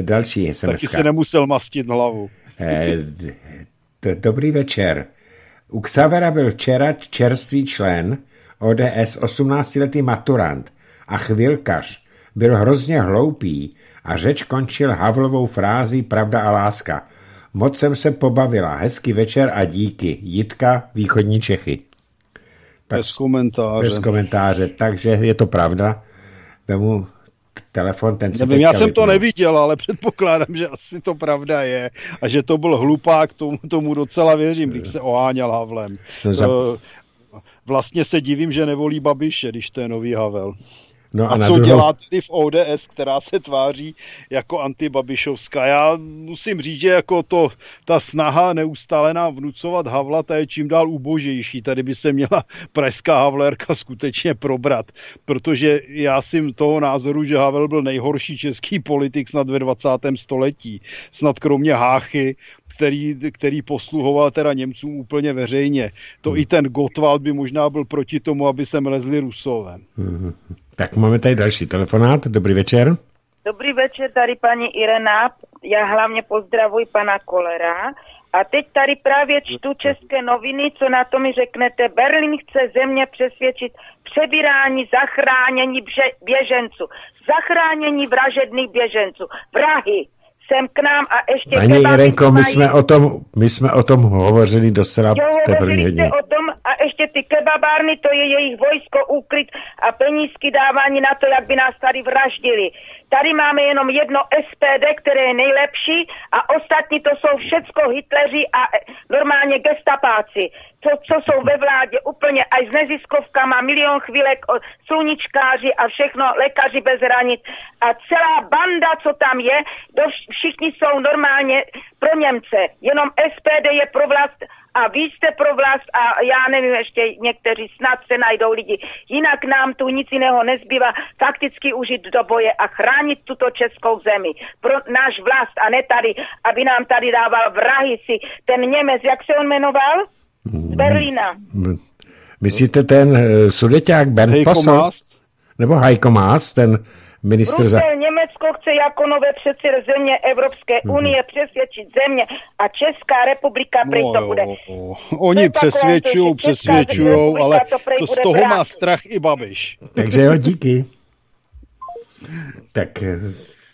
Další jsem Taky si nemusel mastit hlavu. Eh, dobrý večer. U Xavera byl včera čerstvý člen ODS 18-letý maturant a chvilkař. Byl hrozně hloupý a řeč končil Havlovou frází Pravda a láska. Moc jsem se pobavila. Hezký večer a díky. Jitka, východní Čechy. Tak, bez komentáře. Bez komentáře, takže je to pravda. Vemu telefon, ten Nevím, já jsem to neviděl, ale <laughs> předpokládám, že asi to pravda je a že to byl hlupák, tomu, tomu docela věřím, když se oháněl Havlem. No za... Vlastně se divím, že nevolí Babiše, když to je nový Havel. No a, a co druhou... dělá tedy v ODS, která se tváří jako antibabišovská. Já musím říct, že jako to, ta snaha neustále nám vnucovat Havla, ta je čím dál ubožejší. Tady by se měla pražská Havlerka skutečně probrat, protože já jsem toho názoru, že Havel byl nejhorší český politik snad ve 20. století. Snad kromě Háchy který, který posluhoval teda Němcům úplně veřejně. To hmm. i ten Gottwald by možná byl proti tomu, aby se mlezli Rusové. Hmm. Tak máme tady další telefonát. Dobrý večer. Dobrý večer, tady paní Irena. Já hlavně pozdravuji pana Kolera. A teď tady právě čtu české noviny, co na to mi řeknete. Berlín chce země přesvědčit přebírání, zachránění běženců, zachránění vražedných běženců, vrahy sem k nám a ještě Pani Jirenko, my jsme, o tom, my jsme o tom hovořili docela jo, hovořili o tom a ještě ty kebabárny, to je jejich vojsko, úkryt a penízky dávání na to, jak by nás tady vraždili. Tady máme jenom jedno SPD, které je nejlepší a ostatní to jsou všecko Hitleři a normálně gestapáci co, co jsou ve vládě úplně aj s neziskovkama, milion chvílek, sluníčkáři a všechno, lékaři bez hranic a celá banda, co tam je, všichni jsou normálně pro Němce. Jenom SPD je pro vlast a vy jste pro vlast a já nevím, ještě někteří snad se najdou lidi. Jinak nám tu nic jiného nezbývá fakticky užít do boje a chránit tuto českou zemi. Pro náš vlast a ne tady, aby nám tady dával vrahy si ten Němec, jak se on jmenoval? Z Berlína. Myslíte ten uh, sudeťák Bernd Posel? Nebo Heiko Maas, ten minister za... Německo chce jako nové přece země Evropské mm-hmm. unie přesvědčit země a Česká republika prej no, to bude. Oni přesvědčují, přesvědčují, ale to, to z toho brát. má strach i Babiš. Takže jo, díky. <laughs> Tak eh,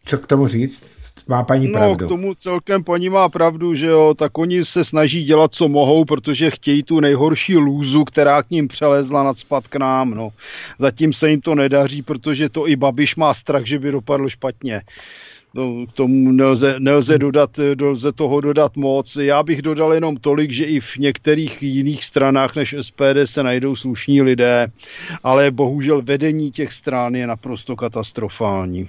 co k tomu říct? Má paní no, pravdu. k tomu celkem paní má pravdu, že jo, tak oni se snaží dělat, co mohou, protože chtějí tu nejhorší lůzu, která k ním přelezla nad spad k nám, no. Zatím se jim to nedaří, protože to i Babiš má strach, že by dopadlo špatně. No, k tomu nelze, nelze, dodat, nelze toho dodat moc. Já bych dodal jenom tolik, že i v některých jiných stranách než SPD se najdou slušní lidé, ale bohužel vedení těch stran je naprosto katastrofální.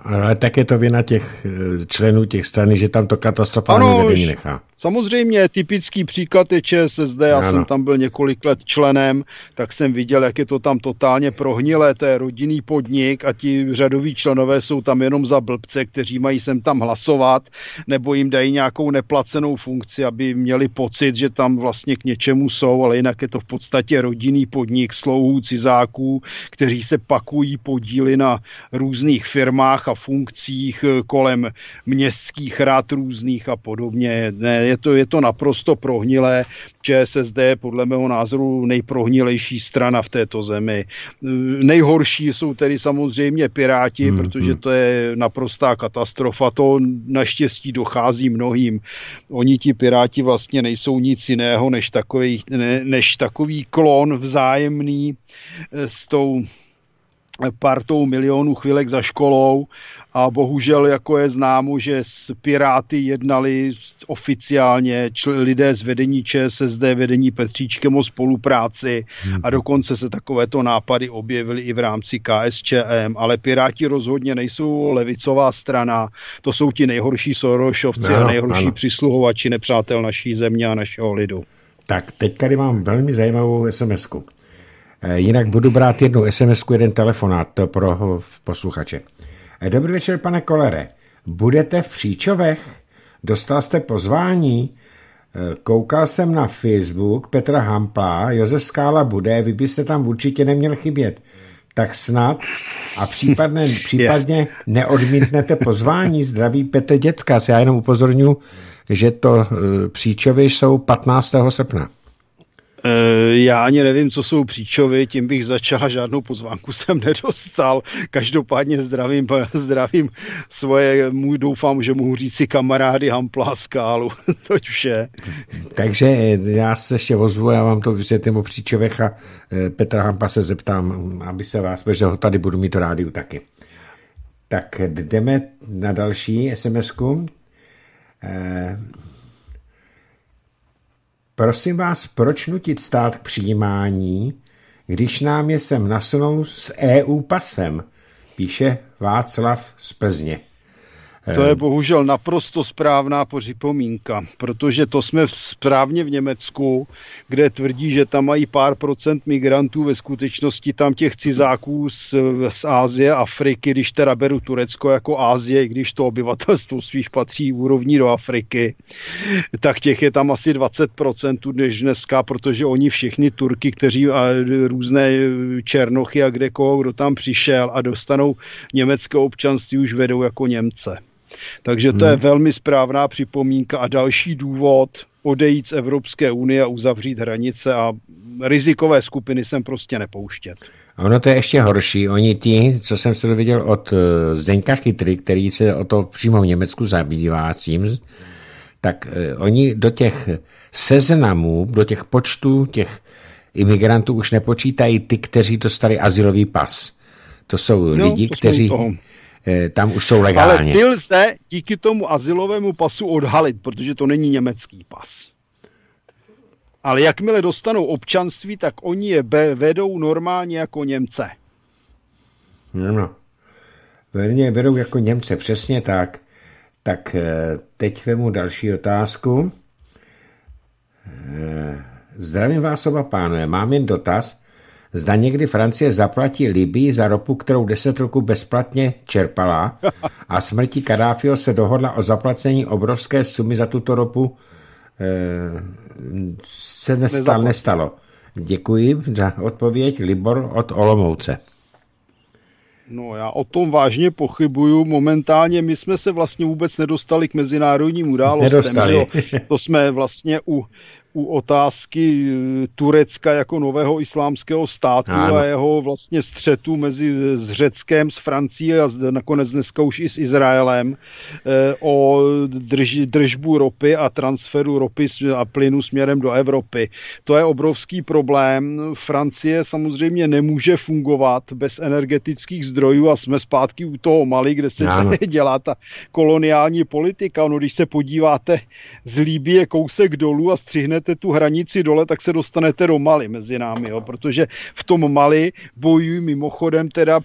Ale tak je to vina těch eh, členů těch strany, že tam to katastrofální vedení nechá. Samozřejmě typický příklad je ČSSD, já ano. jsem tam byl několik let členem, tak jsem viděl, jak je to tam totálně prohnilé, to je rodinný podnik a ti řadoví členové jsou tam jenom za blbce, kteří mají sem tam hlasovat, nebo jim dají nějakou neplacenou funkci, aby měli pocit, že tam vlastně k něčemu jsou, ale jinak je to v podstatě rodinný podnik slouhů cizáků, kteří se pakují podíly na různých firmách a funkcích kolem městských rád různých a podobně. Ne, je to, je to naprosto prohnilé. ČSSD je podle mého názoru nejprohnilejší strana v této zemi. Nejhorší jsou tedy samozřejmě Piráti, hmm, protože hmm. to je naprostá katastrofa. To naštěstí dochází mnohým. Oni ti Piráti vlastně nejsou nic jiného než takový, ne, než takový klon vzájemný s tou partou milionů chvilek za školou a bohužel jako je známo, že s Piráty jednali oficiálně čl- lidé z vedení ČSSD, vedení Petříčkem o spolupráci a dokonce se takovéto nápady objevily i v rámci KSČM, ale Piráti rozhodně nejsou levicová strana, to jsou ti nejhorší Sorošovci no, a nejhorší ano. přisluhovači nepřátel naší země a našeho lidu. Tak, teď tady mám velmi zajímavou sms -ku. Eh, jinak budu brát jednu sms jeden telefonát pro posluchače. Eh, dobrý večer, pane Kolere. Budete v Příčovech? Dostal jste pozvání? Eh, koukal jsem na Facebook Petra Hampla, Josef Skála bude, vy byste tam určitě neměl chybět. Tak snad a případně, <laughs> případně neodmítnete pozvání. Zdraví Petr Děcka. Já jenom upozorňuji, že to příčovy jsou 15. srpna. Eh, já ani nevím, co jsou příčovy, tím bych začal, žádnou pozvánku <laughs> jsem nedostal. Každopádně zdravím, zdravím svoje, můj doufám, že mohu říct si kamarády Hampla a Skálu. <laughs> to vše. Takže já se ještě ozvu, já vám to vysvětlím o příčovech a eh, Petra Hampa se zeptám, aby se vás, protože ho tady budu mít rádiu taky. Tak jdeme na další SMS-ku. Eh, Prosím vás, proč nutit stát k přijímání, když nám je sem nasunul s EU pasem, píše Václav z Plzně. To je bohužel naprosto správná připomínka, protože to jsme správně v Německu, kde tvrdí, že tam mají pár procent migrantů, ve skutečnosti tam těch cizáků z, z Ázie, Afriky, když teda beru Turecko jako Ázie, když to obyvatelstvo svých patří úrovní do Afriky, tak těch je tam asi 20% než dneska, protože oni všichni Turky, kteří a různé černochy a kde koho, kdo tam přišel a dostanou německé občanství, už vedou jako Němce. Takže to hmm. je velmi správná připomínka a další důvod odejít z Evropské unie a uzavřít hranice a rizikové skupiny sem prostě nepouštět. A ono to je ještě horší. Oni ti, co jsem se dověděl od eh, Zdeňka Chytry, který se o to přímo v Německu zabývá s tím, tak eh, oni do těch seznamů, do těch počtů těch imigrantů už nepočítají ty, kteří dostali asilový pas. To jsou no, lidi, to kteří, toho. Eh, tam už jsou legálně. Ale ty lze díky tomu asilovému pasu odhalit, protože to není německý pas. Ale jakmile dostanou občanství, tak oni je vedou normálně jako Němce. No, no. Verně vedou jako Němce, přesně tak. Tak eh, teď vemu další otázku. Eh, zdravím vás oba pánové, mám jen dotaz. Zda někdy Francie zaplatí Libii za ropu, kterou deset roku bezplatně čerpala a smrtí Kadáfio se dohodla o zaplacení obrovské sumy za tuto ropu, eh, se nestal, nestalo. Děkuji za odpověď. Libor od Olomouce. No já o tom vážně pochybuju. Momentálně my jsme se vlastně vůbec nedostali k mezinárodním událostem. Nedostali. To jsme vlastně u u otázky eh, Turecka jako nového islámského státu ano. a jeho vlastně střetu mezi s Řeckem, s Francií a nakonec dneska už i s Izraelem eh, o drž, držbu ropy a transferu ropy a plynu směrem do Evropy. To je obrovský problém. Francie samozřejmě nemůže fungovat bez energetických zdrojů a jsme zpátky u toho Mali, kde se ano. <laughs> dělá ta koloniální politika. No, když se podíváte z Líbie kousek dolů a střihne posunete tu hranici dole, tak se dostanete do Mali mezi námi, jo, protože v tom Mali bojují mimochodem teda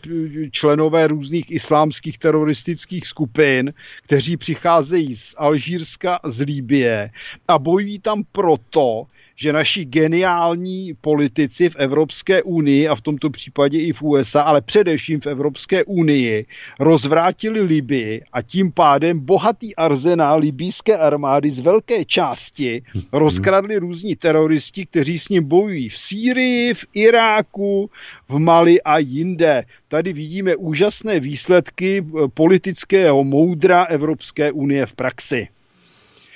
členové různých islámských teroristických skupin, kteří přicházejí z Alžírska, z Líbie a bojují tam proto, že naši geniální politici v Evropské unii a v tomto případě i v USA, ale především v Evropské unii, rozvrátili Libii a tím pádem bohatý arzenál libijské armády z velké části rozkradli různí teroristi, kteří s ním bojují v Sýrii, v Iráku, v Mali a jinde. Tady vidíme úžasné výsledky politického moudra Evropské unie v praxi.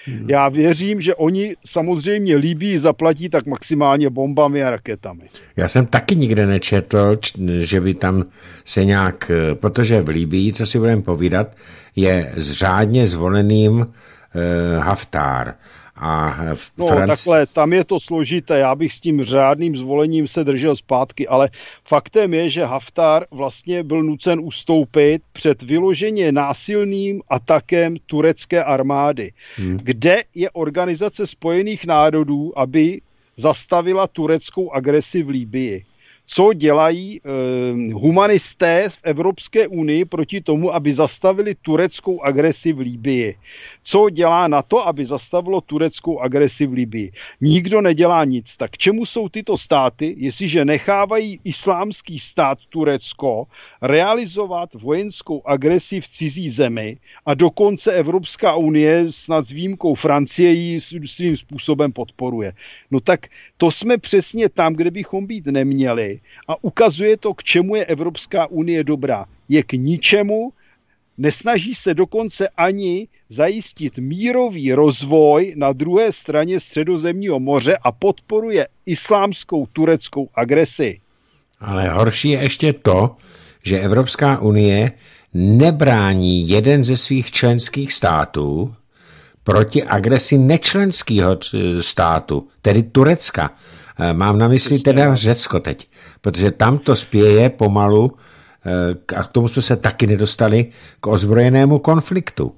Hmm. Já věřím, že oni samozřejmě Líbí zaplatí tak maximálně bombami a raketami. Já jsem taky nikde nečetl, že by tam se nějak, protože v Líbii, co si budeme povídat, je zřádně zvoleným uh, Haftar. A v no Franc... takhle, tam je to složité, já bych s tím řádným zvolením se držel zpátky, ale faktem je, že Haftar vlastně byl nucen ustoupit před vyloženě násilným atakem turecké armády, hmm. kde je Organizace spojených národů, aby zastavila tureckou agresi v Líbii co dělají eh, humanisté v Evropské unii proti tomu, aby zastavili tureckou agresi v Líbii. Co dělá na to, aby zastavilo tureckou agresi v Libii? Nikdo nedělá nic. Tak čemu jsou tyto státy, jestliže nechávají islámský stát Turecko realizovat vojenskou agresi v cizí zemi a dokonce Evropská unie snad s výjimkou Francie ji svým způsobem podporuje. No tak to jsme přesně tam, kde bychom být neměli a ukazuje to, k čemu je Evropská unie dobrá. Je k ničemu, nesnaží se dokonce ani zajistit mírový rozvoj na druhé straně středozemního moře a podporuje islámskou tureckou agresi. Ale horší je ještě to, že Evropská unie nebrání jeden ze svých členských států proti agresi nečlenského státu, tedy Turecka. Eh, mám na mysli teda Řecko teď, protože tam to spěje pomalu eh, a k tomu jsme se taky nedostali k ozbrojenému konfliktu.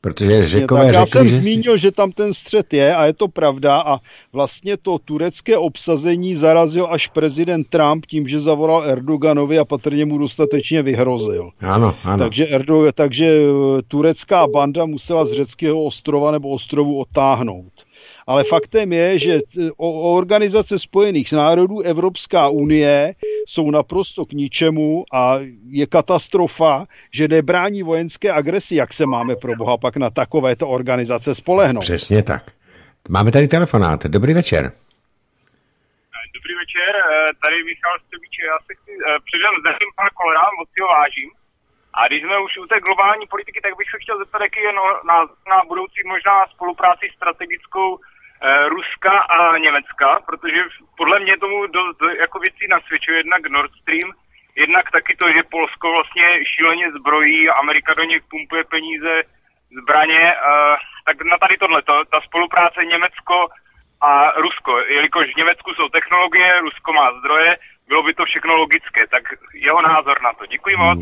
Protože řekové tak já řekli, jsem že... zmínil, že tam ten střet je a je to pravda a vlastně to turecké obsazení zarazil až prezident Trump tím, že zavolal Erdoganovi a patrně mu dostatečně vyhrozil. Ano, ano. Takže, Erdo, takže eh, turecká banda musela z řeckého ostrova nebo ostrovu otáhnout. Ale faktem je, že o Organizace spojených národů, Evropská unie jsou naprosto k ničemu a je katastrofa, že nebrání vojenské agresi. Jak se máme pro boha pak na takovéto organizace spolehnout? Přesně tak. Máme tady telefonát. Dobrý večer. Dobrý večer, eh, tady Michal Stebiče. Já se chci eh, předem zdravím pana Kolera, moc si ho vážím. A když jsme už u té globální politiky, tak bych se chtěl zeptat, jaký je na, na budoucí možná spolupráci strategickou Ruska a Německa, protože podle mě tomu dost jako věcí nasvědčuje jednak Nord Stream, jednak taky to, že Polsko vlastně šíleně zbrojí Amerika do nich pumpuje peníze, zbraně, uh, tak na tady tohle, to, ta spolupráce Německo a Rusko, jelikož v Německu jsou technologie, Rusko má zdroje, bylo by to všechno logické, tak jeho názor na to. Děkuji moc.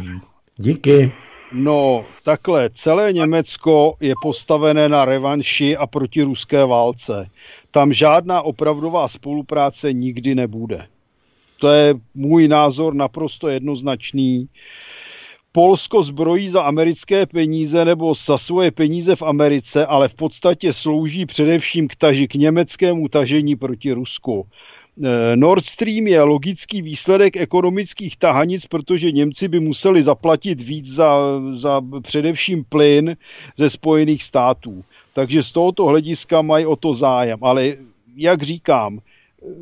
Díky. No, takhle, celé Německo je postavené na revanši a proti ruské válce. Tam žádná opravdová spolupráce nikdy nebude. To je můj názor naprosto jednoznačný. Polsko zbrojí za americké peníze nebo za svoje peníze v Americe, ale v podstatě slouží především k, taži, k německému tažení proti Rusku. Eh, Nord Stream je logický výsledek ekonomických tahanic, protože Němci by museli zaplatit víc za, za především plyn ze Spojených států. Takže z tohoto hlediska mají o to zájem. Ale jak říkám,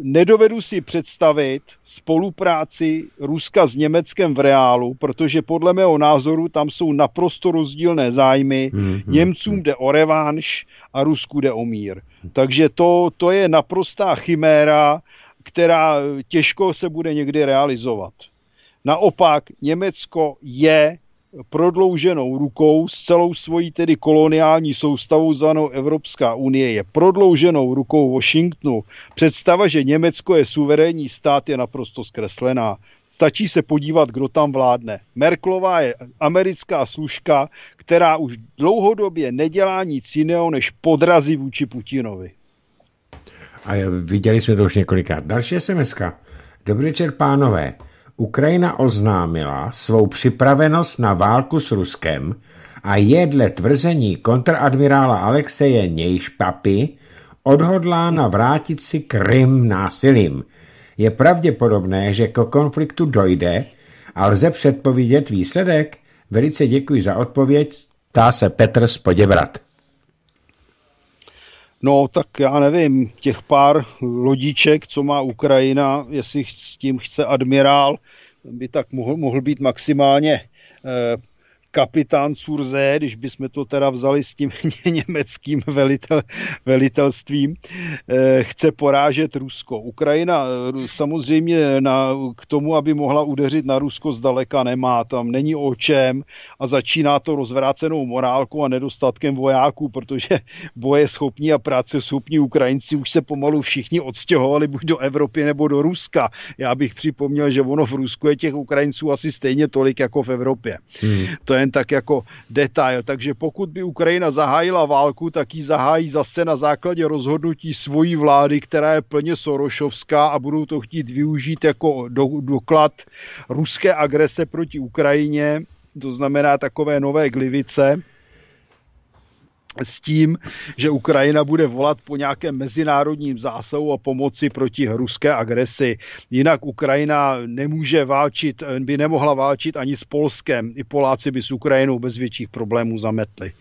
nedovedu si představit spolupráci Ruska s Německem v reálu, protože podle mého názoru tam jsou naprosto rozdílné zájmy. Mm-hmm. Němcům jde o revanš a Rusku jde o mír. Takže to, to je naprostá chiméra, která těžko se bude někdy realizovat. Naopak Německo je prodlouženou rukou s celou svojí tedy koloniální soustavou zvanou Evropská unie je prodlouženou rukou Washingtonu. Představa, že Německo je suverénní stát, je naprosto zkreslená. Stačí se podívat, kdo tam vládne. Merklová je americká služka, která už dlouhodobě nedělá nic jiného, než podrazí vůči Putinovi. A viděli jsme to už několikrát. Další sms -ka. Dobrý večer, pánové. Ukrajina oznámila svou připravenost na válku s Ruskem a je dle tvrzení kontradmirála Alexeje Nějšpapy odhodlána vrátit si Krym násilím. Je pravděpodobné, že k konfliktu dojde a lze předpovědět výsledek? Velice děkuji za odpověď, tá se Petr z Poděbrat. No, tak já nevím, těch pár lodíček, co má Ukrajina, jestli s tím chce admirál, by tak mohl, mohl být maximálně eh, kapitán Surze, když bychom to teda vzali s tím <laughs> německým velitel, velitelstvím, eh, chce porážet Rusko. Ukrajina eh, samozřejmě na, k tomu, aby mohla udeřit na Rusko zdaleka nemá. Tam není o čem a začíná to rozvrácenou morálkou a nedostatkem vojáků, protože <laughs> boje schopní a práce schopní Ukrajinci už se pomalu všichni odstěhovali buď do Evropy nebo do Ruska. Já bych připomněl, že ono v Rusku je těch Ukrajinců asi stejně tolik jako v Evropě. Hmm. To je jen tak jako detail. Takže pokud by Ukrajina zahájila válku, tak ji zahájí zase na základě rozhodnutí svojí vlády, která je plně sorošovská a budou to chtít využít jako do, doklad ruské agrese proti Ukrajině, to znamená takové nové glivice s tím, že Ukrajina bude volat po nějakém mezinárodním zásahu a pomoci proti ruské agresi. Jinak Ukrajina nemůže válčit, by nemohla válčit ani s Polskem. I Poláci by s Ukrajinou bez větších problémů zametli.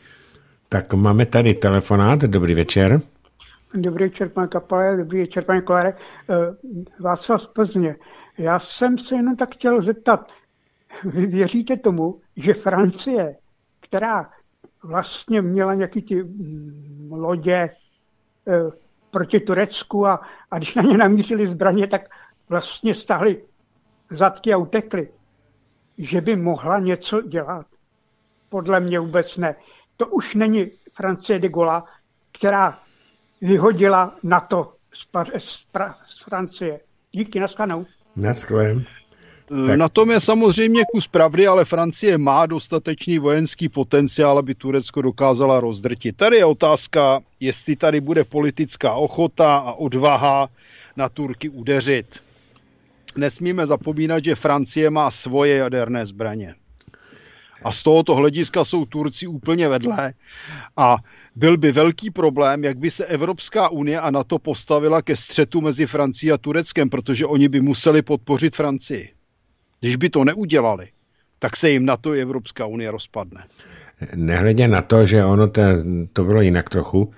Tak máme tady telefonát. Dobrý večer. Dobrý večer, pan Kapale, dobrý večer, pane Kolere. Eh, Václav z Plzně. Já jsem se jenom tak chtěl zeptat, vy věříte tomu, že Francie, která vlastně měla nějaký ty mm, lodě e, proti Turecku a, a když na ně namířili zbraně, tak vlastně stáhli zadky a utekli. Že by mohla něco dělat? Podle mě vůbec ne. To už není Francie de Gaulle, která vyhodila NATO z, z, z Francie. Díky, naschledanou. Naschledanou. Tak. Na tom je samozřejmě kus pravdy, ale Francie má dostatečný vojenský potenciál, aby Turecko dokázala rozdrtit. Tady je otázka, jestli tady bude politická ochota a odvaha na Turky udeřit. Nesmíme zapomínat, že Francie má svoje jaderné zbraně. A z tohoto hlediska jsou Turci úplně vedle. A byl by velký problém, jak by se Evropská unie a NATO postavila ke střetu mezi Francií a Tureckem, protože oni by museli podpořit Francii. Když by to neudělali, tak se jim na to Evropská unie rozpadne. Nehledě na to, že ono to, to bylo jinak trochu,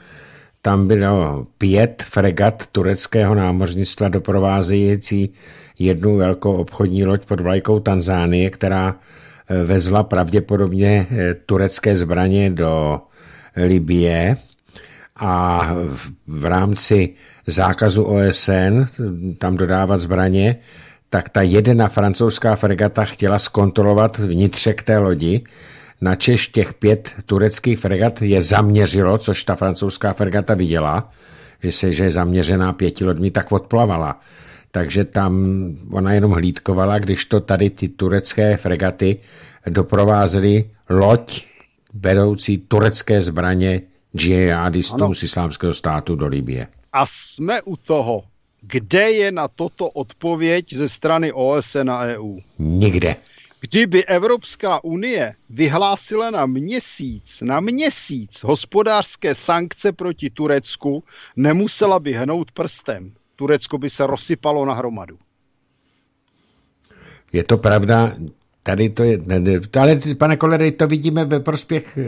tam bylo pět fregat tureckého námořnictva doprovázející jednu velkou obchodní loď pod vlajkou Tanzánie, která eh, vezla pravděpodobně eh, turecké zbraně do Libie a v rámci zákazu OSN tam dodávat zbraně tak ta jedna francouzská fregata chtěla zkontrolovat vnitřek té lodi, načež těch pět tureckých fregat je zaměřilo, což ta francouzská fregata viděla, že se že je zaměřená pěti lodmi, tak odplavala. Takže tam ona jenom hlídkovala, když to tady ty turecké fregaty doprovázely loď vedoucí turecké zbraně džihadistů z islámského státu do Libie. A jsme u toho. Kde je na toto odpověď ze strany OSN a EU? Nikde. Kdyby Evropská unie vyhlásila na měsíc, na měsíc hospodářské sankce proti Turecku, nemusela by hnout prstem. Turecko by se rozsypalo na hromadu. Je to pravda, tady to je, ale pane Kolery, to vidíme ve prospěch eh,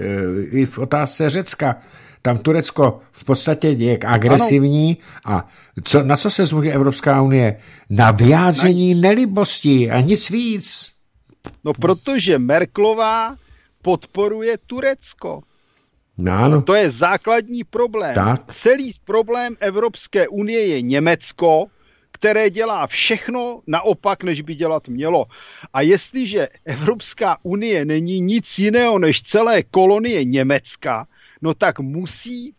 i v otázce Řecka. Tam Turecko v podstatě je agresivní ano. a co, na co se zmůže Evropská unie? Na vyjádření na... nelibosti a nic víc. No protože Merklová podporuje Turecko. No, ano. To je základní problém. Tak. Celý problém Evropské unie je Německo, které dělá všechno naopak, než by dělat mělo. A jestliže Evropská unie není nic jiného než celé kolonie Německa, no tak musí,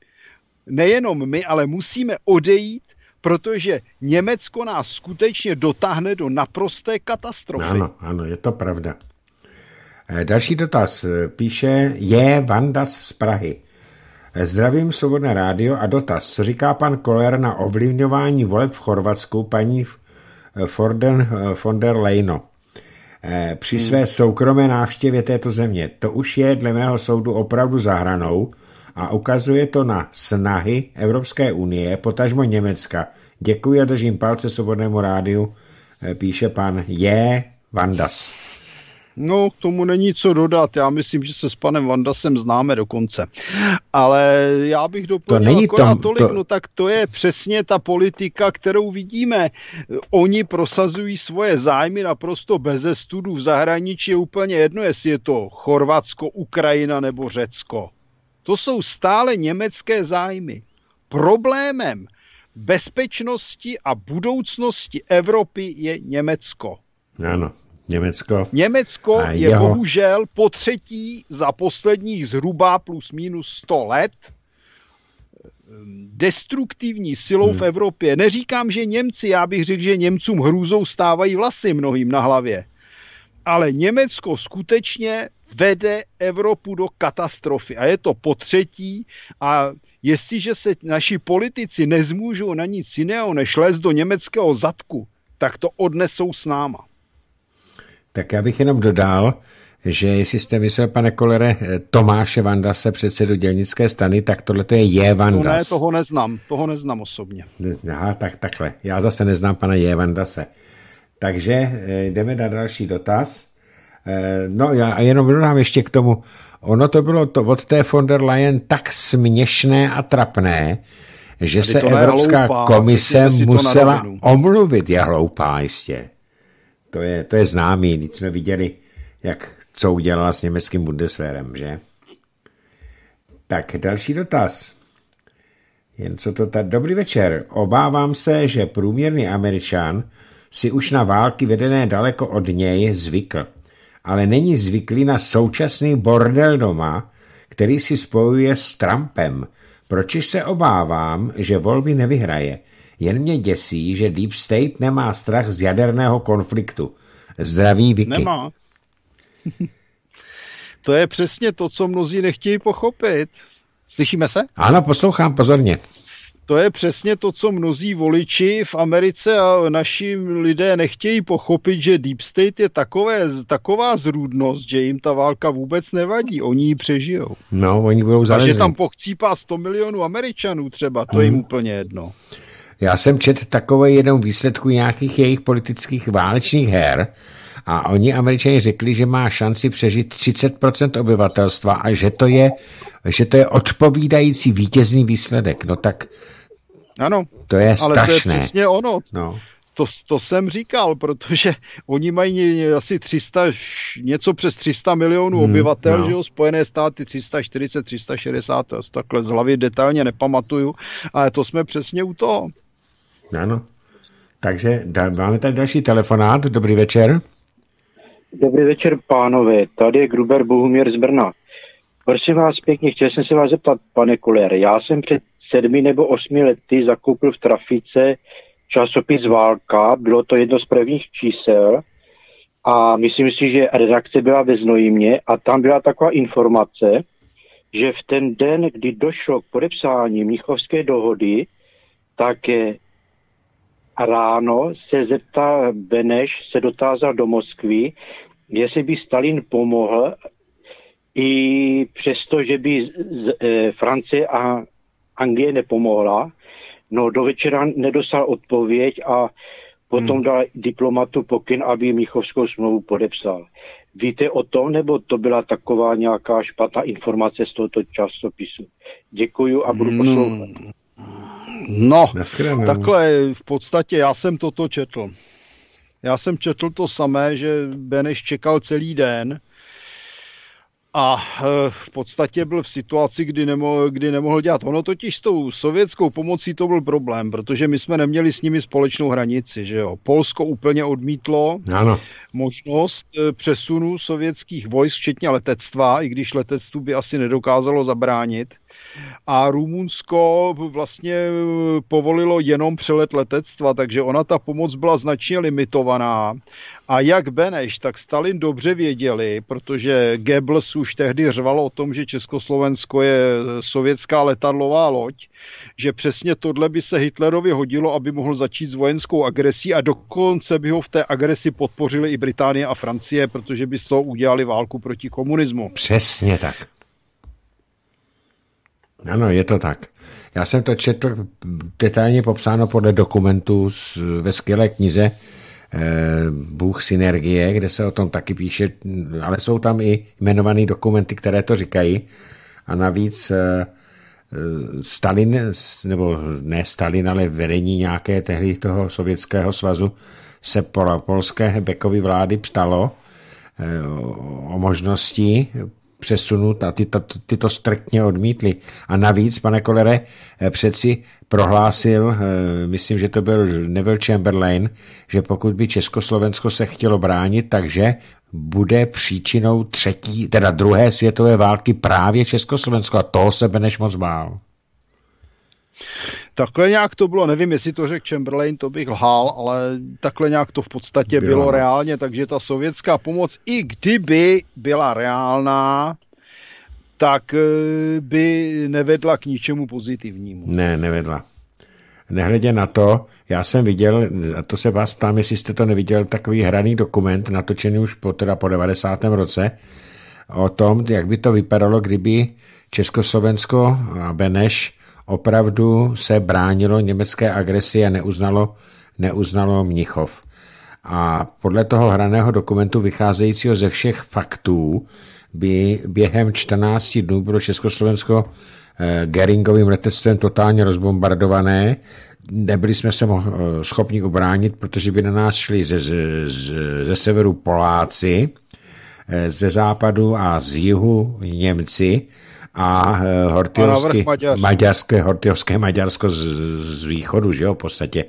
nejenom my, ale musíme odejít, protože Německo nás skutečně dotáhne do naprosté katastrofy. Ano, ano, je to pravda. Eh, další dotaz. Píše je Vandas z Prahy. Zdravím Svobodné rádio a dotaz. Co říká pan Koller na ovlivňování voleb v Chorvatsku paní Forden, von der Leyen při své soukromé návštěvě této země? To už je dle mého soudu opravdu zahranou a ukazuje to na snahy Evropské unie, potažmo Německa. Děkuji a držím palce Svobodnému rádiu, píše pan J. Vandas. No, k tomu není co dodat. Já myslím, že se s panem Vandasem známe dokonce. Ale já bych doplnil to není tom, tolik, to... no tak to je přesně ta politika, kterou vidíme. Oni prosazují svoje zájmy naprosto bez studu v zahraničí. Je úplně jedno, jestli je to Chorvatsko, Ukrajina nebo Řecko. To jsou stále německé zájmy. Problémem bezpečnosti a budoucnosti Evropy je Německo. Ano. Německo. Německo je jeho... bohužel po třetí za posledních zhruba plus minus 100 let destruktivní silou hmm. v Evropě. Neříkám, že Němci, já bych řekl, že Němcům hrůzou stávají vlasy mnohým na hlavě. Ale Německo skutečně vede Evropu do katastrofy. A je to po třetí. A jestliže se naši politici nezmůžou na nic jiného, než les do německého zadku, tak to odnesou s náma. Tak já bych jenom dodal, že jestli jste myslel, pane Kolere, Tomáše Vandase, předsedu dělnické stany, tak tohle to je J. Vandas. To ne, toho neznám, toho neznám osobně. Aha, tak takhle. Já zase neznám pana J. Vandase. Takže eh, jdeme na další dotaz. Eh, no já jenom dodám ještě k tomu, ono to bylo to od té von der Leyen tak směšné a trapné, že Tady se Evropská hloupá, komise musela omluvit. Je hloupá jistě. To je, to je známý, když jsme viděli, jak, co udělala s německým Bundeswehrem, že? Tak další dotaz. Jen co to tady. Dobrý večer. Obávám se, že průměrný američan si už na války vedené daleko od něj zvykl, ale není zvyklý na současný bordel doma, který si spojuje s Trumpem. Proč se obávám, že volby nevyhraje? Jen mě děsí, že Deep State nemá strach z jaderného konfliktu. Zdraví Vicky. Nemá. <laughs> to je přesně to, co mnozí nechtějí pochopit. Slyšíme se? Ano, poslouchám pozorně. To je přesně to, co mnozí voliči v Americe a naši lidé nechtějí pochopit, že Deep State je takové, taková zrůdnost, že jim ta válka vůbec nevadí. Oni ji přežijou. No, oni budou zalezli. A že tam pochcípá 100 milionů Američanů třeba, to hmm. jim úplně jedno. Já jsem čet takové jenom výsledku nějakých jejich politických válečných her a oni američani řekli, že má šanci přežít 30% obyvatelstva a že to je, že to je odpovídající vítězný výsledek. No tak ano, to je strašné. Ale to je přesně ono. No. To, to jsem říkal, protože <laughs> oni mají asi 300, něco přes 300 milionů hmm, obyvatel, no. že jo, Spojené státy 340, 360, takhle z hlavy detailně nepamatuju, ale to jsme přesně u toho. Ano. Takže da, máme tady další telefonát. Dobrý večer. Dobrý večer, pánové. Tady je Gruber Bohumír z Brna. Prosím vás pěkně, chtěl jsem se vás zeptat, pane Kuler. Já jsem před sedmi nebo osmi lety zakoupil v trafice časopis Válka, bylo to jedno z prvních čísel a myslím si, že redakce byla ve Znojmě a tam byla taková informace, že v ten den, kdy došlo k podepsání Mnichovské dohody, tak a ráno se zeptal Beneš, se dotázal do Moskvy, jestli by Stalin pomohl i přesto, že by z, e, Francie a Anglie nepomohla. No do večera nedostal odpověď a potom hmm. dal diplomatu pokyn, aby Míchovskou smlouvu podepsal. Víte o tom, nebo to byla taková nějaká špatná informace z tohoto časopisu? Děkuju a budu poslouchat. Hmm. No, Neschrenu. takhle v podstatě já jsem toto četl. Já jsem četl to samé, že Beneš čekal celý den a e, v podstatě byl v situaci, kdy nemohl, kdy nemohl dělat. Ono totiž s tou sovětskou pomocí to byl problém, protože my jsme neměli s nimi společnou hranici. Že jo? Polsko úplně odmítlo ano. možnost e, přesunu sovětských vojsk, včetně letectva, i když letectvu by asi nedokázalo zabránit. A Rumunsko vlastně povolilo jenom přelet letectva, takže ona ta pomoc byla značně limitovaná. A jak Beneš, tak Stalin dobře věděli, protože Goebbels už tehdy řval o tom, že Československo je sovětská letadlová loď, že přesně tohle by se Hitlerovi hodilo, aby mohl začít s vojenskou agresí a dokonce by ho v té agresi podpořili i Británie a Francie, protože by z toho udělali válku proti komunismu. Přesně tak. Ano, je to tak. Já jsem to četl detailně popsáno podle dokumentů ve skvělé knize eh, Bůh synergie, kde se o tom taky píše, ale jsou tam i jmenované dokumenty, které to říkají. A navíc eh, Stalin, nebo ne Stalin, ale vedení nějaké tehdy toho sovětského svazu se polské Bekovy vlády ptalo eh, o možnosti přesunut a ty to, ty to striktně odmítli. A navíc, pane Kolere, eh, přeci prohlásil, eh, myslím, že to byl Neville Chamberlain, že pokud by Československo se chtělo bránit, takže bude příčinou třetí, teda druhé světové války právě Československo a toho se Beneš moc bál. Takhle nějak to bylo, nevím, jestli to řekl Chamberlain, to bych lhal, ale takhle nějak to v podstatě bylo, bylo reálně, takže ta sovětská pomoc, i kdyby byla reálná, tak eh, by nevedla k ničemu pozitivnímu. Ne, nevedla. Nehledě na to, já jsem viděl, a to se vás ptám, jestli jste to neviděl, takový hraný dokument, natočený už po, teda po 90. roce, o tom, jak by to vypadalo, kdyby Československo a Beneš opravdu se bránilo německé agresi a neuznalo, neuznalo Mnichov. A podle toho hraného dokumentu vycházejícího ze všech faktů by během 14 dnů bylo Československo eh, Geringovým letectvem totálně rozbombardované. Nebyli jsme se eh, schopni ubránit, protože by na nás šli ze, ze, ze severu Poláci, eh, ze západu a z jihu Němci a hortyovské, maďarské, hortyovské Maďarsko z, z východu, že jo, v podstatě.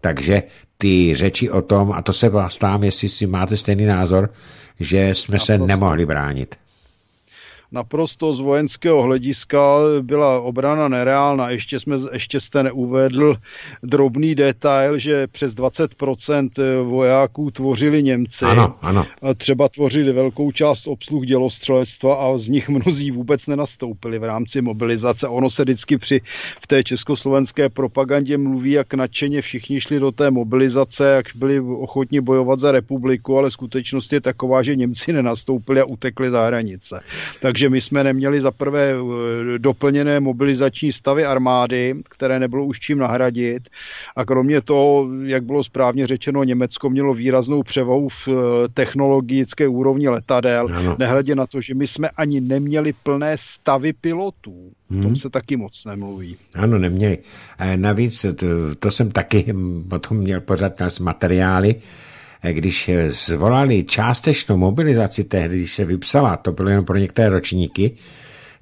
Takže ty řeči o tom, a to se vás ptám, jestli si máte stejný názor, že jsme se nemohli bránit naprosto z vojenského hlediska byla obrana nereálna. Ještě, jsme, ještě jste neuvedl drobný detail, že přes 20% vojáků tvořili Němci. Ano, ano. A třeba tvořili velkou část obsluh dělostřelectva a z nich mnozí vůbec nenastoupili v rámci mobilizace. Ono se vždycky při v té československé propagandě mluví, jak nadšeně všichni šli do té mobilizace, jak byli ochotni bojovat za republiku, ale skutečnost je taková, že Němci nenastoupili a utekli za hranice. Takže že my jsme neměli za prvé eh, doplněné mobilizační stavy armády, které nebylo už čím nahradit. A kromě toho, jak bylo správně řečeno, Německo mělo výraznou převahu v eh, technologické úrovni letadel, ano. nehledě na to, že my jsme ani neměli plné stavy pilotů. Hmm. O tom se taky moc nemluví. Ano, neměli. Navíc, to, to jsem taky <laughs> potom měl pořád na materiály, když zvolali částečnou mobilizaci tehdy, když se vypsala, to bylo jen pro některé ročníky,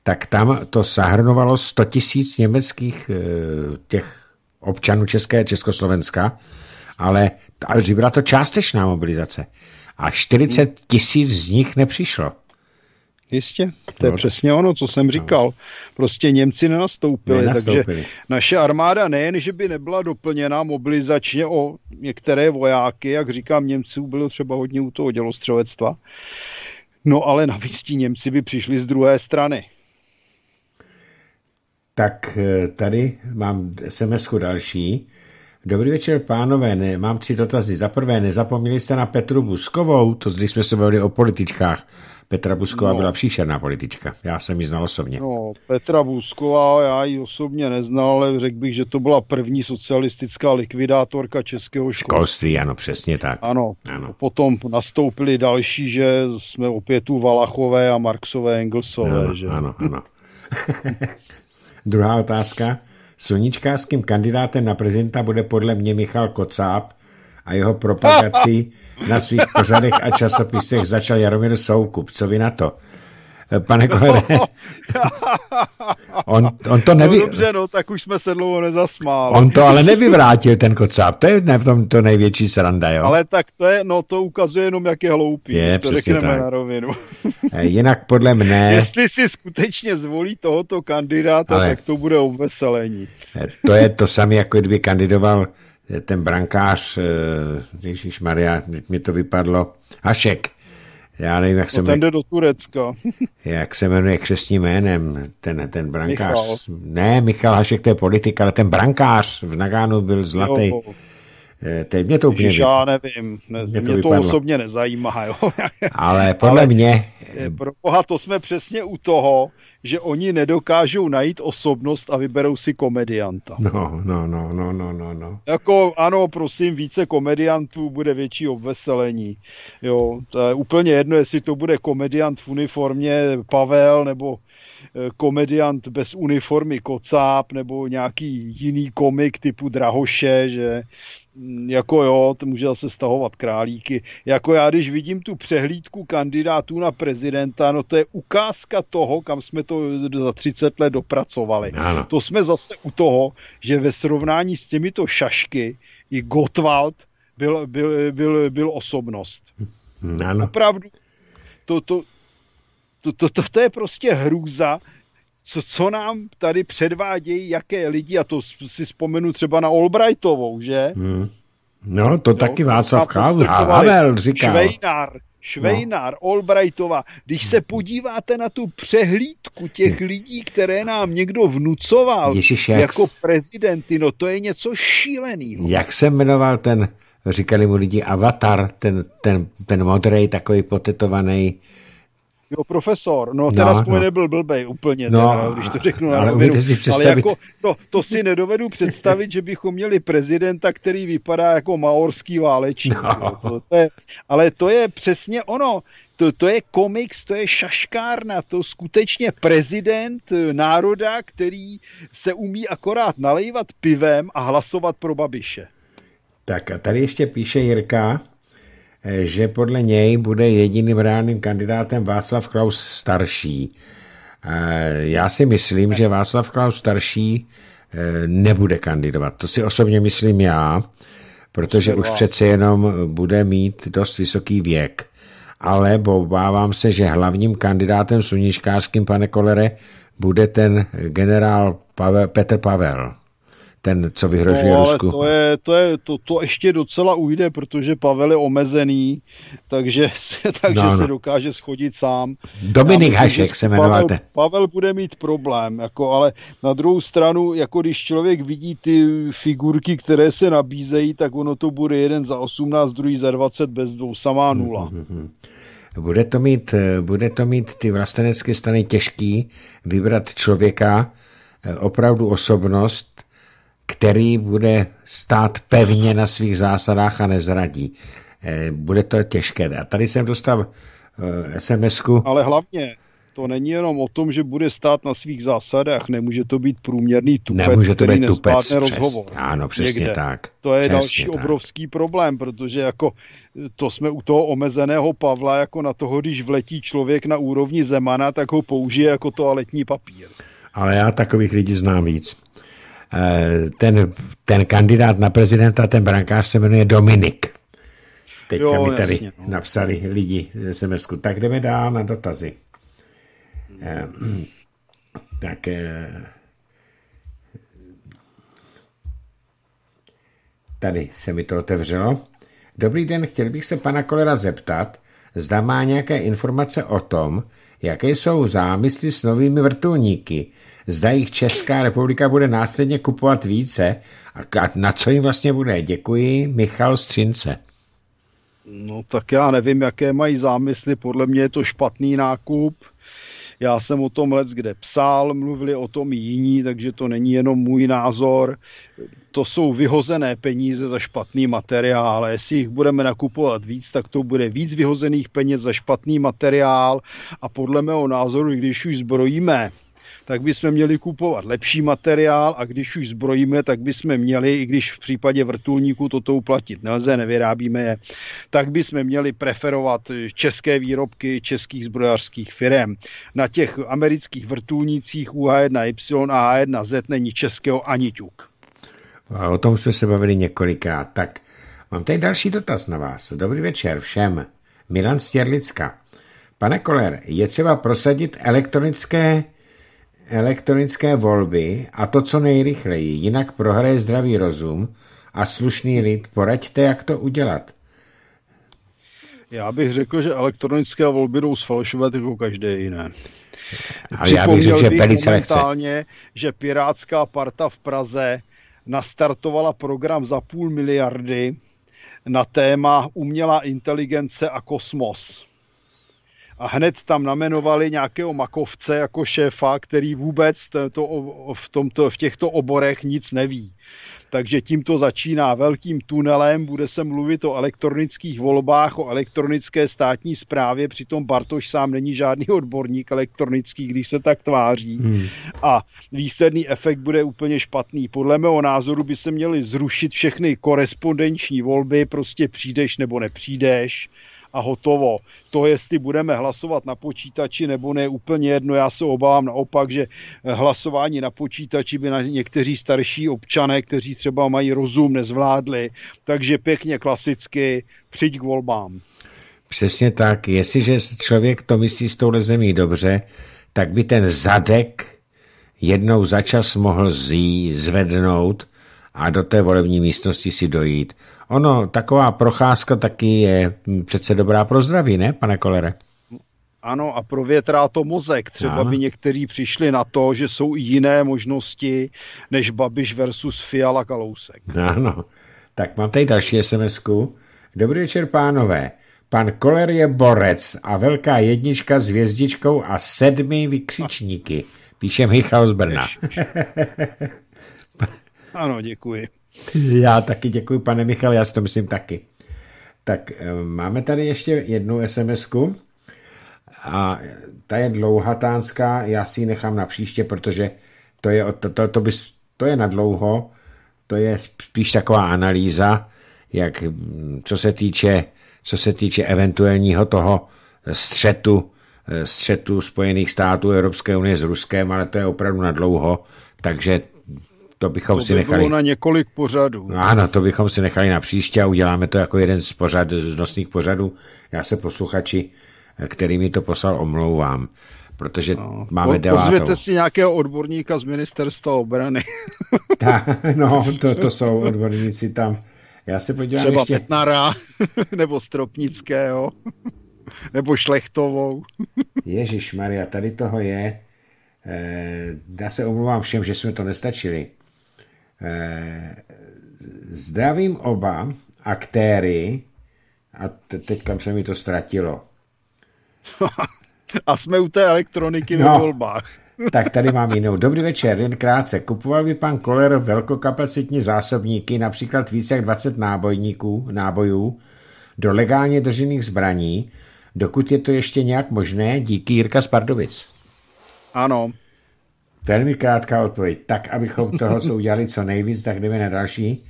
tak tam to zahrnovalo 100 tisíc německých eh, těch občanů České Československa, ale, ale byla to částečná mobilizace. A 40 tisíc z nich nepřišlo. Jistě, to je no. přesně ono, co jsem no. říkal. Prostě Němci nenastoupili, nenastoupili, takže naše armáda nejen, že by nebyla doplněna mobilizačně o některé vojáky, jak říkám, Němců bylo třeba hodně u toho dělostřelectva, no ale navíc ti Němci by přišli z druhé strany. Tak eh, tady mám sms další. Dobrý večer, pánové. Ne, mám tři dotazy. Za prvé, nezapomněli jste na Petru Buskovou, to když jsme se bavili o političkách. Petra Busková no. byla příšerná politička. Já jsem ji znal osobně. No, Petra Busková, já ji osobně neznal, ale řekl bych, že to byla první socialistická likvidátorka českého školství. Školství, ano, přesně tak. Ano. ano. Potom nastoupili další, že jsme opět tu Valachové a Marxové, Engelsové. Ano, že? ano, ano. <laughs> Druhá otázka. Sluníčkářským kandidátem na prezidenta bude podle mě Michal Kocáb a jeho propagací na svých pořadech a časopisech začal Jaromír Soukup. Co vy na to? pane Kolere. on, on to neví... No dobře, no, tak už jsme se dlouho nezasmáli. On to ale nevyvrátil, ten kocáb, to je ne v tom to největší sranda, jo. Ale tak to je, no to ukazuje jenom, jak je hloupý. Je, to řekneme tak. na rovinu. <laughs> Eh, Jinak podle mne, Jestli si skutečně zvolí tohoto kandidáta, Ale- tak to bude obveselení. eh, to je to samé, jako kdyby kandidoval ten brankář, Ježíš Maria, mi to vypadlo, Hašek. Já nevím, jak se, No, ten jmenuje, jde do Turecka. <laughs> jak se jmenuje křesním jménem, ten, ten brankář. Michal. Ne, Michal Hašek, to je politik, ale ten brankář v Nagánu byl zlatý. Jo, Eh, Teď mě to úplně Ježiš, já nevím, ne, Mě mě to to, vypadlo. osobně nezajímá. Jo. Ale podle Ale- mě, Eh, Pro boha, to jsme přesně u toho, že oni nedokážou najít osobnost a vyberou si komedianta. no, no, no, no, no, no, no. Jako ano, prosím, více komediantů bude větší obveselení. Jo, to je úplně jedno, jestli to bude komediant v uniformě Pavel nebo eh, komediant bez uniformy Kocáb nebo nějaký jiný komik typu Drahoše, že jako jo, to může zase stahovat králíky. Jako já, když vidím tu přehlídku kandidátů na prezidenta, no to je ukázka toho, kam jsme to za 30 let dopracovali. Ano. To jsme zase u toho, že ve srovnání s těmito šašky i Gottwald byl, byl, byl, byl osobnost. Ano. Opravdu, to, to, to, to, to, to je prostě hrůza, co, co nám tady předvádějí, jaké lidi, a to si vzpomenu třeba na Albrightovou, že? Hmm. No, to taky Václav Klaus, Havel říkal. Švejnar, Švejnar, no. Albrightova. Když se podíváte na tu přehlídku těch lidí, které nám někdo vnucoval Ježiš, jak jako prezidenty, no to je něco šíleného. Jak se jmenoval ten, říkali mu lidi Avatar, ten, ten, ten modrej, takový potetovaný. Jo, profesor, no No, teda no, no. nebyl blbej úplně, No, teda, když to řeknu na ale rovinu. si ale představit- jako, to, to si nedovedu představit, že bychom měli prezidenta, který vypadá jako maorský válečník. No. To, to je, ale to je přesně ono. To, to je komiks, to je šaškárna, to skutečně prezident eh, národa, který se umí akorát nalejvat pivem a hlasovat pro Babiše. Tak a tady ještě píše Jirka, že podle něj bude jediným reálným kandidátem Václav Klaus starší. Eh, Já si myslím, že Václav Klaus starší eh, nebude kandidovat. To si osobně myslím já, protože už přece jenom bude mít dost vysoký věk. Ale obávám se, že hlavním kandidátem sluníčkářským, pane Kolere, bude ten generál Pavel, Petr Pavel. Ten, co vyhrožuje No, ale Rusku. to, je, to, je, to, to ještě docela ujde, protože Pavel je omezený, takže, se, <laughs> takže No, no. se dokáže schodit sám. Dominik myslím, Hašek se jmenoval Pavel. Pavel bude mít problém, jako, ale na druhou stranu, jako když člověk vidí ty figurky, které se nabízejí, tak ono to bude jeden za 18, druhý za 20 bez dvou, samá nula. <laughs> Bude to mít, bude to mít ty vlastenecké strany těžký vybrat člověka, eh, opravdu osobnost, který bude stát pevně na svých zásadách a nezradí. Eh, Bude to těžké. A tady jsem dostal eh, SMS-ku. Ale hlavně, to není jenom o tom, že bude stát na svých zásadách, nemůže to být průměrný tupec, Nemůže to který být tupec. Přes, rozhovor. ano, přesně někde. tak. To je přesně další tak. obrovský problém, protože jako to jsme u toho omezeného Pavla, jako na toho, když vletí člověk na úrovni Zemana, tak ho použije jako toaletní papír. Ale já takových lidí znám víc. Eh, Ten, ten kandidát na prezidenta, ten brankář se jmenuje Dominik. Teďka Jo, mi tady jasně, no. napsali lidi SMS-ku. Tak jdeme dál na dotazy. Eh, Tak eh, tady se mi to otevřelo. Dobrý den, chtěl bych se pana Kolera zeptat, zda má nějaké informace o tom, jaké jsou zámysly s novými vrtulníky, zda jich Česká republika bude následně kupovat více a na co jim vlastně bude. Děkuji, Michal Střince. No tak já nevím, jaké mají zámysly, podle mě je to špatný nákup. Já jsem o tom let kde psal, mluvili o tom jiní, takže to není jenom můj názor. To jsou vyhozené peníze za špatný materiál. Jestli jich budeme nakupovat víc, tak to bude víc vyhozených peněz za špatný materiál. A podle mého názoru, když už zbrojíme, tak bychom měli kupovat lepší materiál a když už zbrojíme, tak bychom měli, i když v případě vrtulníků toto uplatit nelze, nevyrábíme je, tak bychom měli preferovat české výrobky českých zbrojařských firm. Na těch amerických vrtulnících UH-1Y a H1Z není českého ani ťuk. A o tom jsme se bavili několikrát. Tak mám tady další dotaz na vás. Dobrý večer všem. Milan Stěrlicka. Pane Koler, je třeba prosadit elektronické, elektronické volby a to co nejrychleji, jinak prohraje zdravý rozum a slušný lid. Poraďte, jak to udělat. Já bych řekl, že elektronické volby jdou sfalšovat jako každé jiné. A já bych řekl, že velice lehce. že Pirátská parta v Praze nastartovala program za půl miliardy na téma umělá inteligence a kosmos. A hned tam namenovali nějakého makovce jako šéfa, který vůbec to, v, tomto, v těchto oborech nic neví. Takže tím to začíná velkým tunelem, bude se mluvit o elektronických volbách, o elektronické státní správě, přitom Bartoš sám není žádný odborník elektronický, když se tak tváří. Hmm. A výsledný efekt bude úplně špatný. Podle mého názoru by se měly zrušit všechny korespondenční volby, prostě přijdeš nebo nepřijdeš a hotovo. To, jestli budeme hlasovat na počítači nebo ne, úplně jedno. Já se obávám naopak, že hlasování na počítači by na někteří starší občané, kteří třeba mají rozum, nezvládli. Takže pěkně klasicky přijď k volbám. Přesně tak. Jestliže člověk to myslí s touhle zemí dobře, tak by ten zadek jednou za čas mohl zjí, zvednout a do té volební místnosti si dojít. Ono, taková procházka taky je přece dobrá pro zdraví, ne, pane Kolere? Ano, a provětrá to mozek. Třeba ano. by někteří přišli na to, že jsou i jiné možnosti než Babiš versus Fiala Kalousek. Ano, tak mám tady další sms -ku. Dobrý večer, pánové. Pan Koler je borec a velká jednička s hvězdičkou a sedmi vykřičníky. Píše Michal z Brna. <laughs> ano, děkuji. Já taky děkuji, pane Michal, já si to myslím taky. Tak eh, máme tady ještě jednu sms -ku. a ta je dlouhatánská, já si ji nechám na příště, protože to je, to, to, to, bys, to je na dlouho, to je spíš taková analýza, jak, co se týče, co se týče eventuálního toho střetu, eh, střetu Spojených států Evropské unie s Ruskem, ale to je opravdu na dlouho, takže to bychom to si by nechali. na několik pořadů. No ano, to bychom si nechali na příště a uděláme to jako jeden z, pořad, z nosných pořadů. Já se posluchači, který mi to poslal, omlouvám, protože no, máme po, devátou. Pozvěte si nějakého odborníka z ministerstva obrany. <laughs> Ta, no, to, to <laughs> jsou odborníci tam. Já se podívám Třeba ještě... Petnara, <laughs> nebo Stropnického, nebo Šlechtovou. Ježíš Maria, tady toho je. Eh, já se omlouvám všem, že jsme to nestačili. Eh, zdravím oba aktéry a teď kam se mi to ztratilo. <laughs> a jsme u té elektroniky no, ve volbách. <laughs> tak tady mám jinou. Dobrý večer, jen krátce. Kupoval by pan Koler velkokapacitní zásobníky, například více jak 20 nábojníků, nábojů, do legálně držených zbraní, dokud je to ještě nějak možné, díky Jirka Spardovic. Ano. Velmi krátká odpověď. Tak, abychom toho, co udělali co nejvíc, tak jdeme na další.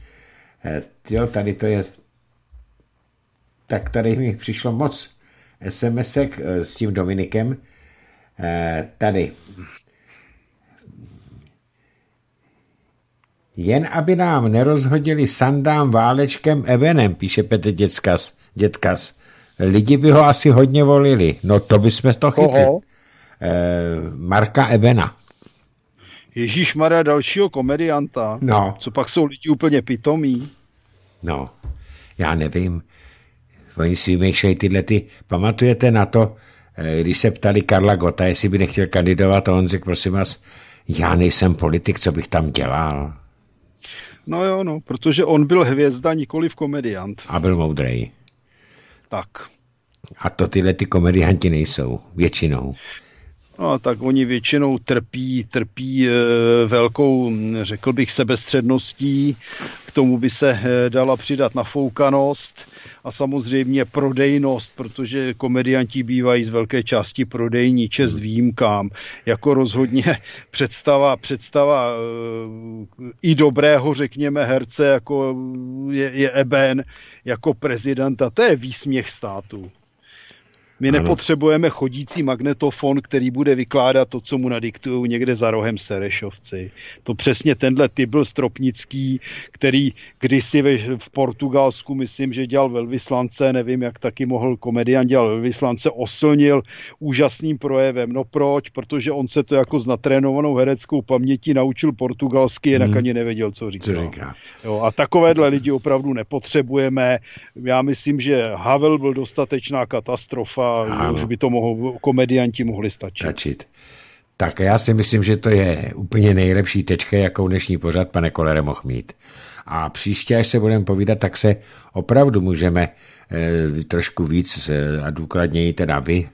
Eh, jo, tady to je... Tak tady mi přišlo moc SMSek eh, s tím Dominikem. Eh, tady. Jen aby nám nerozhodili sandám válečkem Evenem, píše Petr Dětkas. Dětkas. Lidi by ho asi hodně volili. No to bychom to chytli. Marka Evena. Ježíš Maria dalšího komedianta. No. Co pak jsou lidi úplně pitomí? No, já nevím. Oni si vymýšlejí tyhle ty... Pamatujete na to, eh, když se ptali Karla Gota, jestli by nechtěl kandidovat a on řekl, prosím vás, já nejsem politik, co bych tam dělal. No jo, no, protože on byl hvězda, nikoli v komediant. A byl moudrej. Tak. A to tyhle ty komedianti nejsou, většinou. No, tak oni většinou trpí, trpí e, velkou, řekl bych, sebestředností, k tomu by se eh, dala přidat nafoukanost a samozřejmě prodejnost, protože komedianti bývají z velké části prodejní, čest výjimkám. Jako rozhodně <laughs> představa, představa eh, i dobrého, řekněme, herce, jako je, je Eben, jako prezidenta, to je výsměch státu. My ano. nepotřebujeme chodící magnetofon, který bude vykládat to, co mu nadiktují někde za rohem Serešovci. To přesně tenhle typ byl Stropnický, který kdysi v Portugalsku, myslím, že dělal velvyslance, nevím, jak taky mohl komedian dělat velvyslance, oslnil úžasným projevem. No proč? Protože on se to jako s natrénovanou hereckou pamětí naučil portugalsky, jinak hmm. ani nevěděl, co říká. Co říká. Jo, a takovéhle lidi opravdu nepotřebujeme. Já myslím, že Havel byl dostatečná katastrofa a už by to mohl, komedianti mohli stačit. stačit. Tak já si myslím, že to je úplně nejlepší tečka, jakou dnešní pořad, pane Kolere, mohl mít. A příště, až se budeme povídat, tak se opravdu můžeme e, trošku víc e, a důkladněji, teda vy,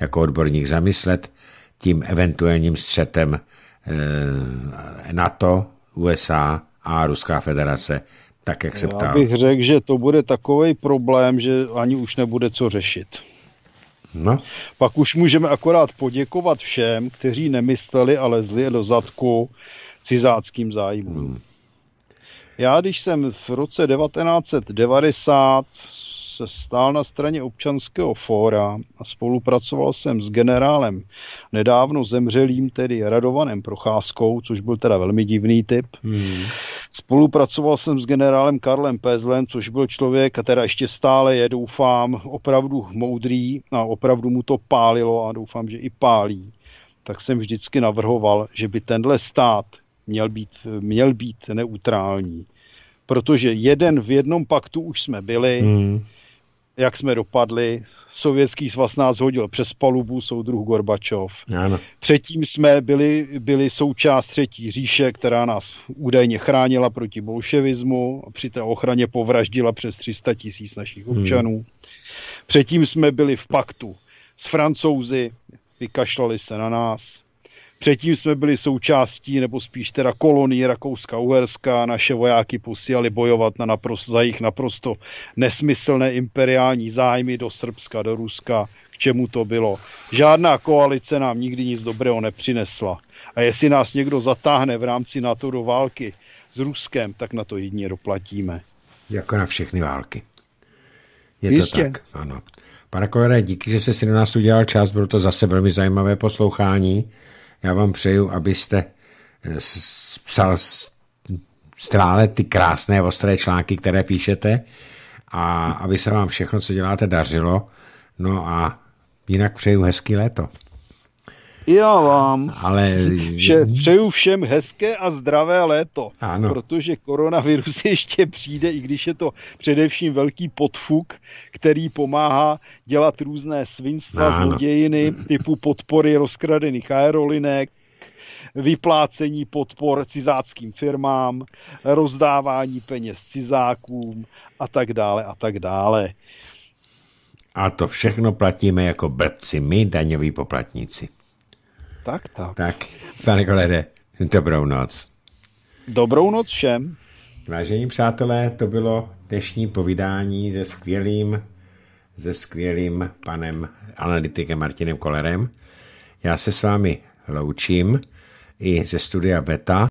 jako odborník, zamyslet tím eventuálním střetem e, NATO, USA a Ruská federace, tak jak se ptal. Já bych řekl, že to bude takový problém, že ani už nebude co řešit. No. Pak už můžeme akorát poděkovat všem, kteří nemysleli a lezli do zadku cizáckým zájmům. Hmm. Já, když jsem v roce 1990 se stál na straně občanského fóra a spolupracoval jsem s generálem nedávno zemřelým, tedy Radovanem Procházkou, což byl teda velmi divný typ. Hmm. Spolupracoval jsem s generálem Karlem Pezlem, což byl člověk, a teda ještě stále je, doufám, opravdu moudrý a opravdu mu to pálilo a doufám, že i pálí. Tak jsem vždycky navrhoval, že by tenhle stát měl být, měl být neutrální. Protože jeden v jednom paktu už jsme byli, hmm jak jsme dopadli. Sovětský svaz nás hodil přes palubu, soudruh Gorbačov. Ano. Předtím jsme byli, byli součást třetí říše, která nás údajně chránila proti bolševismu a při té ochraně povraždila přes 300 tisíc našich hmm. občanů. Hmm. Předtím jsme byli v paktu s francouzi, vykašlali se na nás. Předtím jsme byli součástí, nebo spíš teda kolonii Rakouska-Uherska. Naše vojáky posílali bojovat na naprosto, za jejich naprosto nesmyslné imperiální zájmy do Srbska, do Ruska. K čemu to bylo? Žádná koalice nám nikdy nic dobrého nepřinesla. A jestli nás někdo zatáhne v rámci NATO do války s Ruskem, tak na to jedině doplatíme. Jako na všechny války. Je Jistě. to tak, ano. Pane Kolere, díky, že jste si do nás udělal čas, bylo to zase velmi zajímavé poslouchání. Já vám přeju, abyste eh, psal stále ty krásné ostré články, které píšete a aby se vám všechno, co děláte, dařilo. No a jinak přeju hezký léto. Já vám. Ale... Vše, přeju všem hezké a zdravé léto, ano. protože koronavirus <laughs> ještě přijde, i když je to především velký podfuk, který pomáhá dělat různé svinstva, zlodějiny typu podpory rozkradených aerolinek, vyplácení podpor cizáckým firmám, rozdávání peněz cizákům a tak dále a tak dále. A to všechno platíme jako blbci my, daňoví poplatníci. Tak, tak. Tak, pane kolede, dobrou noc. Dobrou noc všem. Vážení přátelé, to bylo dnešní povídání se skvělým, se skvělým panem analytikem Martinem Kolerem. Já se s vámi loučím i ze studia Beta.